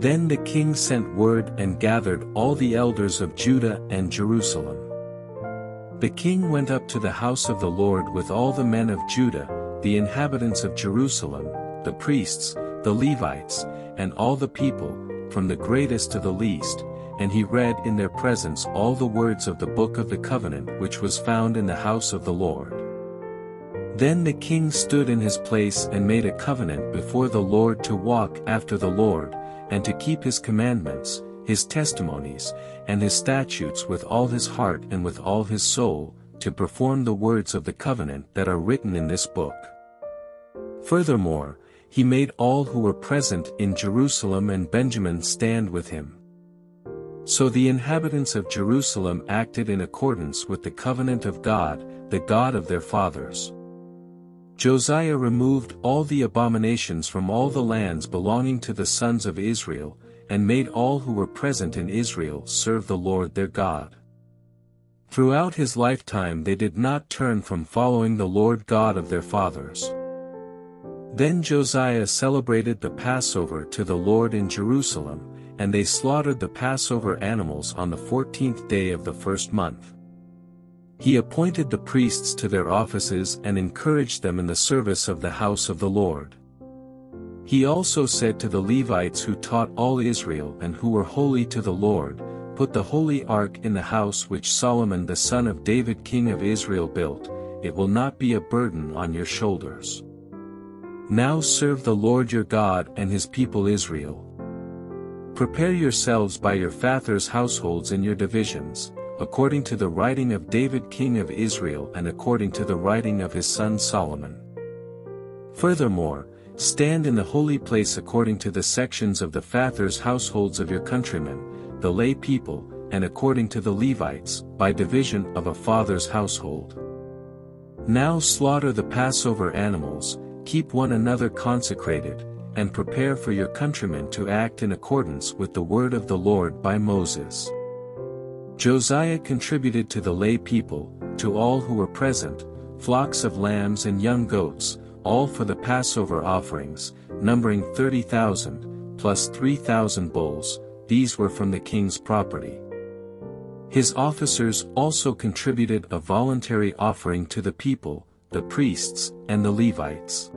Then the king sent word and gathered all the elders of Judah and Jerusalem. The king went up to the house of the Lord with all the men of Judah, the inhabitants of Jerusalem, the priests, the Levites, and all the people, from the greatest to the least, and he read in their presence all the words of the book of the covenant which was found in the house of the Lord. Then the king stood in his place and made a covenant before the Lord to walk after the Lord, and to keep his commandments, his testimonies, and his statutes with all his heart and with all his soul, to perform the words of the covenant that are written in this book. Furthermore, he made all who were present in Jerusalem and Benjamin stand with him. So the inhabitants of Jerusalem acted in accordance with the covenant of God, the God of their fathers. Josiah removed all the abominations from all the lands belonging to the sons of Israel, and made all who were present in Israel serve the Lord their God. Throughout his lifetime they did not turn from following the Lord God of their fathers. Then Josiah celebrated the Passover to the Lord in Jerusalem, and they slaughtered the Passover animals on the fourteenth day of the first month. He appointed the priests to their offices and encouraged them in the service of the house of the Lord. He also said to the Levites who taught all Israel and who were holy to the Lord, Put the holy ark in the house which Solomon the son of David king of Israel built, it will not be a burden on your shoulders. Now serve the Lord your God and his people Israel. Prepare yourselves by your fathers' households in your divisions, according to the writing of David king of Israel and according to the writing of his son Solomon. Furthermore, stand in the holy place according to the sections of the fathers' households of your countrymen, the lay people, and according to the Levites, by division of a father's household. Now slaughter the Passover animals, keep one another consecrated, and prepare for your countrymen to act in accordance with the word of the Lord by Moses. Josiah contributed to the lay people, to all who were present, flocks of lambs and young goats, all for the Passover offerings, numbering 30,000, plus 3,000 bulls, these were from the king's property. His officers also contributed a voluntary offering to the people, the priests, and the Levites.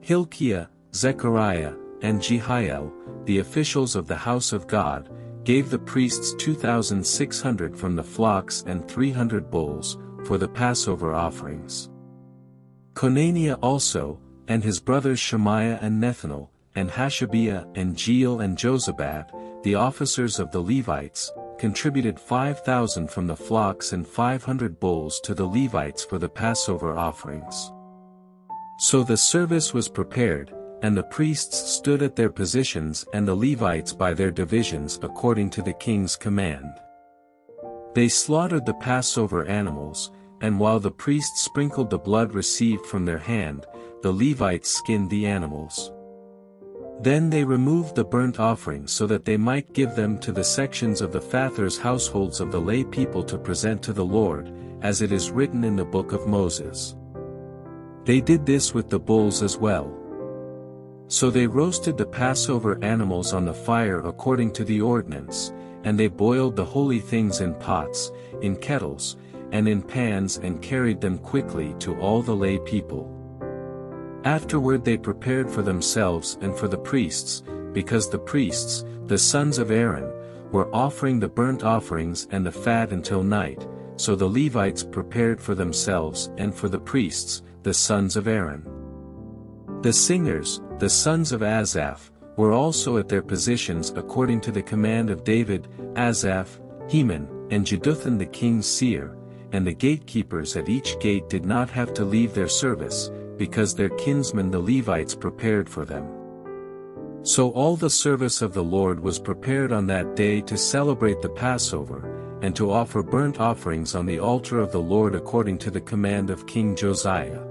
Hilkiah, Zechariah, and Jehiel, the officials of the house of God, gave the priests 2,600 from the flocks and 300 bulls, for the Passover offerings. Conaniah also, and his brothers Shemaiah and Nethanel, and Hashabiah and Jeiel and Jozabad, the officers of the Levites, contributed 5,000 from the flocks and 500 bulls to the Levites for the Passover offerings. So the service was prepared, and the priests stood at their positions and the Levites by their divisions according to the king's command. They slaughtered the Passover animals, and while the priests sprinkled the blood received from their hand, the Levites skinned the animals. Then they removed the burnt offerings so that they might give them to the sections of the fathers' households of the lay people to present to the Lord, as it is written in the book of Moses. They did this with the bulls as well. So they roasted the Passover animals on the fire according to the ordinance, and they boiled the holy things in pots, in kettles, and in pans and carried them quickly to all the lay people. Afterward they prepared for themselves and for the priests, because the priests, the sons of Aaron, were offering the burnt offerings and the fat until night, so the Levites prepared for themselves and for the priests, the sons of Aaron. The singers, the sons of Asaph, were also at their positions according to the command of David, Asaph, Heman, and Jeduthun the king's seer, and the gatekeepers at each gate did not have to leave their service, because their kinsmen the Levites prepared for them. So all the service of the Lord was prepared on that day to celebrate the Passover, and to offer burnt offerings on the altar of the Lord according to the command of King Josiah.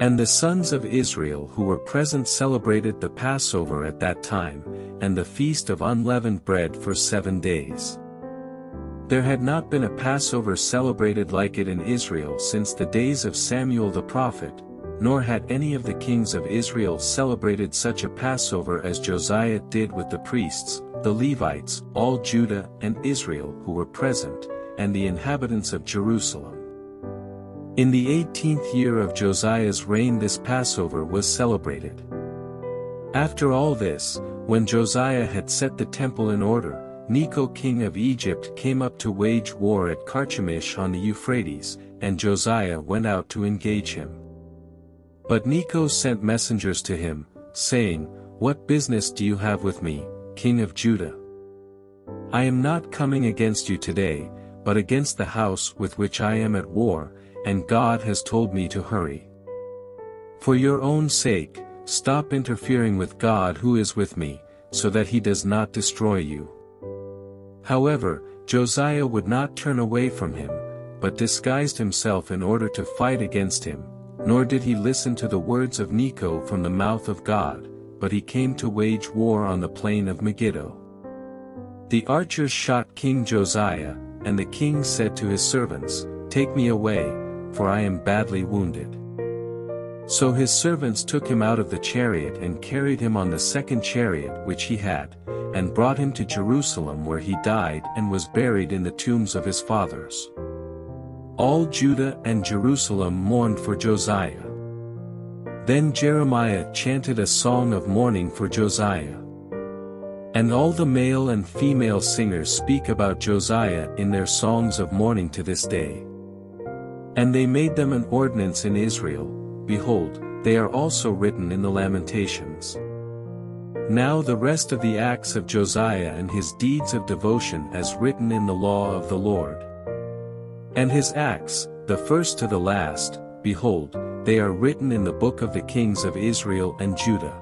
And the sons of Israel who were present celebrated the Passover at that time, and the feast of unleavened bread for seven days. There had not been a Passover celebrated like it in Israel since the days of Samuel the prophet, nor had any of the kings of Israel celebrated such a Passover as Josiah did with the priests, the Levites, all Judah and Israel who were present, and the inhabitants of Jerusalem. In the eighteenth year of Josiah's reign this Passover was celebrated. After all this, when Josiah had set the temple in order, Necho king of Egypt came up to wage war at Carchemish on the Euphrates, and Josiah went out to engage him. But Necho sent messengers to him, saying, What business do you have with me, king of Judah? I am not coming against you today, but against the house with which I am at war, and God has told me to hurry. For your own sake, stop interfering with God who is with me, so that he does not destroy you. However, Josiah would not turn away from him, but disguised himself in order to fight against him, nor did he listen to the words of Necho from the mouth of God, but he came to wage war on the plain of Megiddo. The archers shot King Josiah, and the king said to his servants, Take me away, for I am badly wounded. So his servants took him out of the chariot and carried him on the second chariot which he had, and brought him to Jerusalem where he died and was buried in the tombs of his fathers. All Judah and Jerusalem mourned for Josiah. Then Jeremiah chanted a song of mourning for Josiah. And all the male and female singers speak about Josiah in their songs of mourning to this day. And they made them an ordinance in Israel, behold, they are also written in the Lamentations. Now the rest of the acts of Josiah and his deeds of devotion as written in the law of the Lord. And his acts, the first to the last, behold, they are written in the book of the kings of Israel and Judah.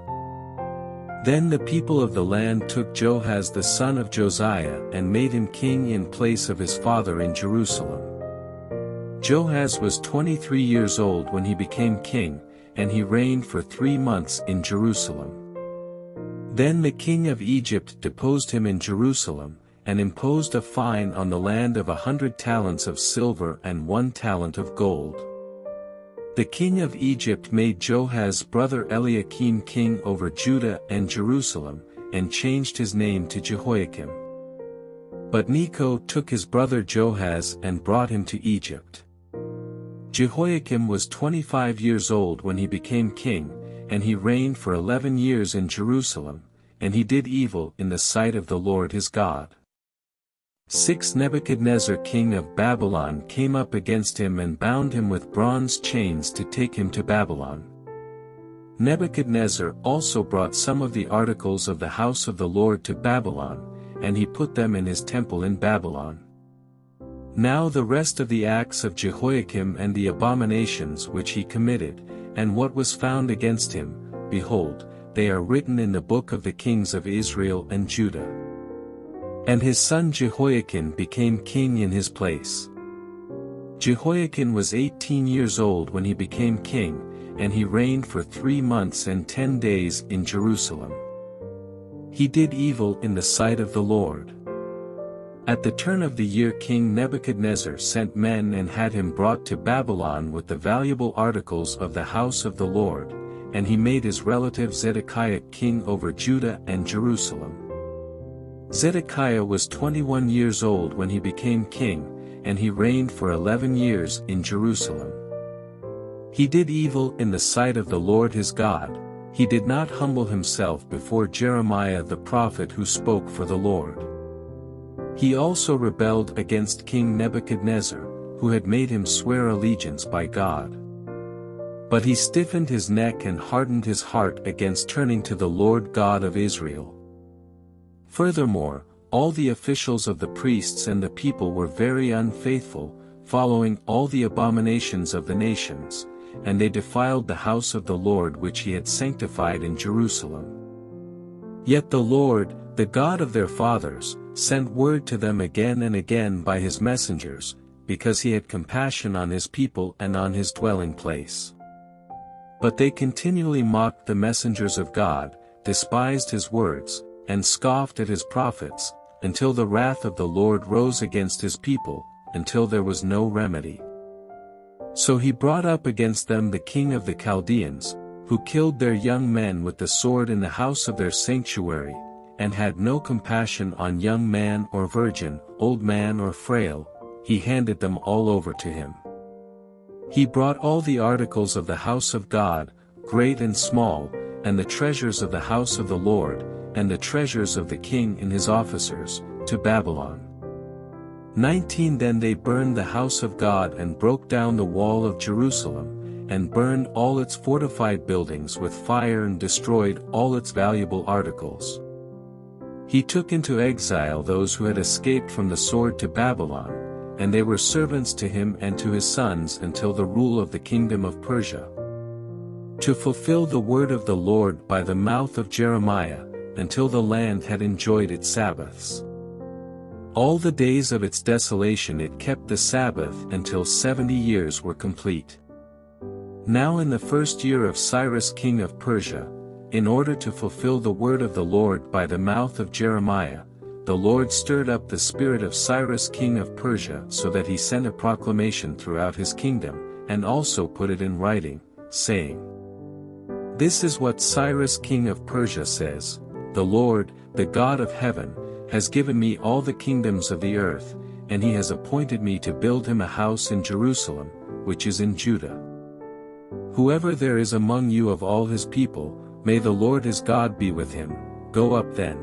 Then the people of the land took Joahaz the son of Josiah and made him king in place of his father in Jerusalem. Joahaz was 23 years old when he became king, and he reigned for three months in Jerusalem. Then the king of Egypt deposed him in Jerusalem, and imposed a fine on the land of a hundred talents of silver and one talent of gold. The king of Egypt made Joahaz's brother Eliakim king over Judah and Jerusalem, and changed his name to Jehoiakim. But Necho took his brother Joahaz and brought him to Egypt. Jehoiakim was 25 years old when he became king, and he reigned for eleven years in Jerusalem, and he did evil in the sight of the Lord his God. 6 Nebuchadnezzar king of Babylon came up against him and bound him with bronze chains to take him to Babylon. Nebuchadnezzar also brought some of the articles of the house of the Lord to Babylon, and he put them in his temple in Babylon. Now the rest of the acts of Jehoiakim and the abominations which he committed, and what was found against him, behold, they are written in the book of the kings of Israel and Judah. And his son Jehoiachin became king in his place. Jehoiachin was 18 years old when he became king, and he reigned for three months and ten days in Jerusalem. He did evil in the sight of the Lord. At the turn of the year King Nebuchadnezzar sent men and had him brought to Babylon with the valuable articles of the house of the Lord, and he made his relative Zedekiah king over Judah and Jerusalem. Zedekiah was 21 years old when he became king, and he reigned for 11 years in Jerusalem. He did evil in the sight of the Lord his God, he did not humble himself before Jeremiah the prophet who spoke for the Lord. He also rebelled against King Nebuchadnezzar, who had made him swear allegiance by God. But he stiffened his neck and hardened his heart against turning to the Lord God of Israel. Furthermore, all the officials of the priests and the people were very unfaithful, following all the abominations of the nations, and they defiled the house of the Lord which he had sanctified in Jerusalem. Yet the Lord, the God of their fathers, sent word to them again and again by his messengers, because he had compassion on his people and on his dwelling place. But they continually mocked the messengers of God, despised his words, and scoffed at his prophets, until the wrath of the Lord rose against his people, until there was no remedy. So he brought up against them the king of the Chaldeans, who killed their young men with the sword in the house of their sanctuary, and had no compassion on young man or virgin, old man or frail, he handed them all over to him. He brought all the articles of the house of God, great and small, and the treasures of the house of the Lord, and the treasures of the king and his officers, to Babylon. 19 Then they burned the house of God and broke down the wall of Jerusalem, and burned all its fortified buildings with fire and destroyed all its valuable articles. He took into exile those who had escaped from the sword to Babylon, and they were servants to him and to his sons until the rule of the kingdom of Persia. To fulfill the word of the Lord by the mouth of Jeremiah, until the land had enjoyed its Sabbaths. All the days of its desolation it kept the Sabbath until seventy years were complete. Now in the first year of Cyrus king of Persia, in order to fulfill the word of the Lord by the mouth of Jeremiah, the Lord stirred up the spirit of Cyrus king of Persia so that he sent a proclamation throughout his kingdom, and also put it in writing, saying, This is what Cyrus king of Persia says, The Lord, the God of heaven, has given me all the kingdoms of the earth, and he has appointed me to build him a house in Jerusalem, which is in Judah. Whoever there is among you of all his people, may the Lord his God be with him, go up then,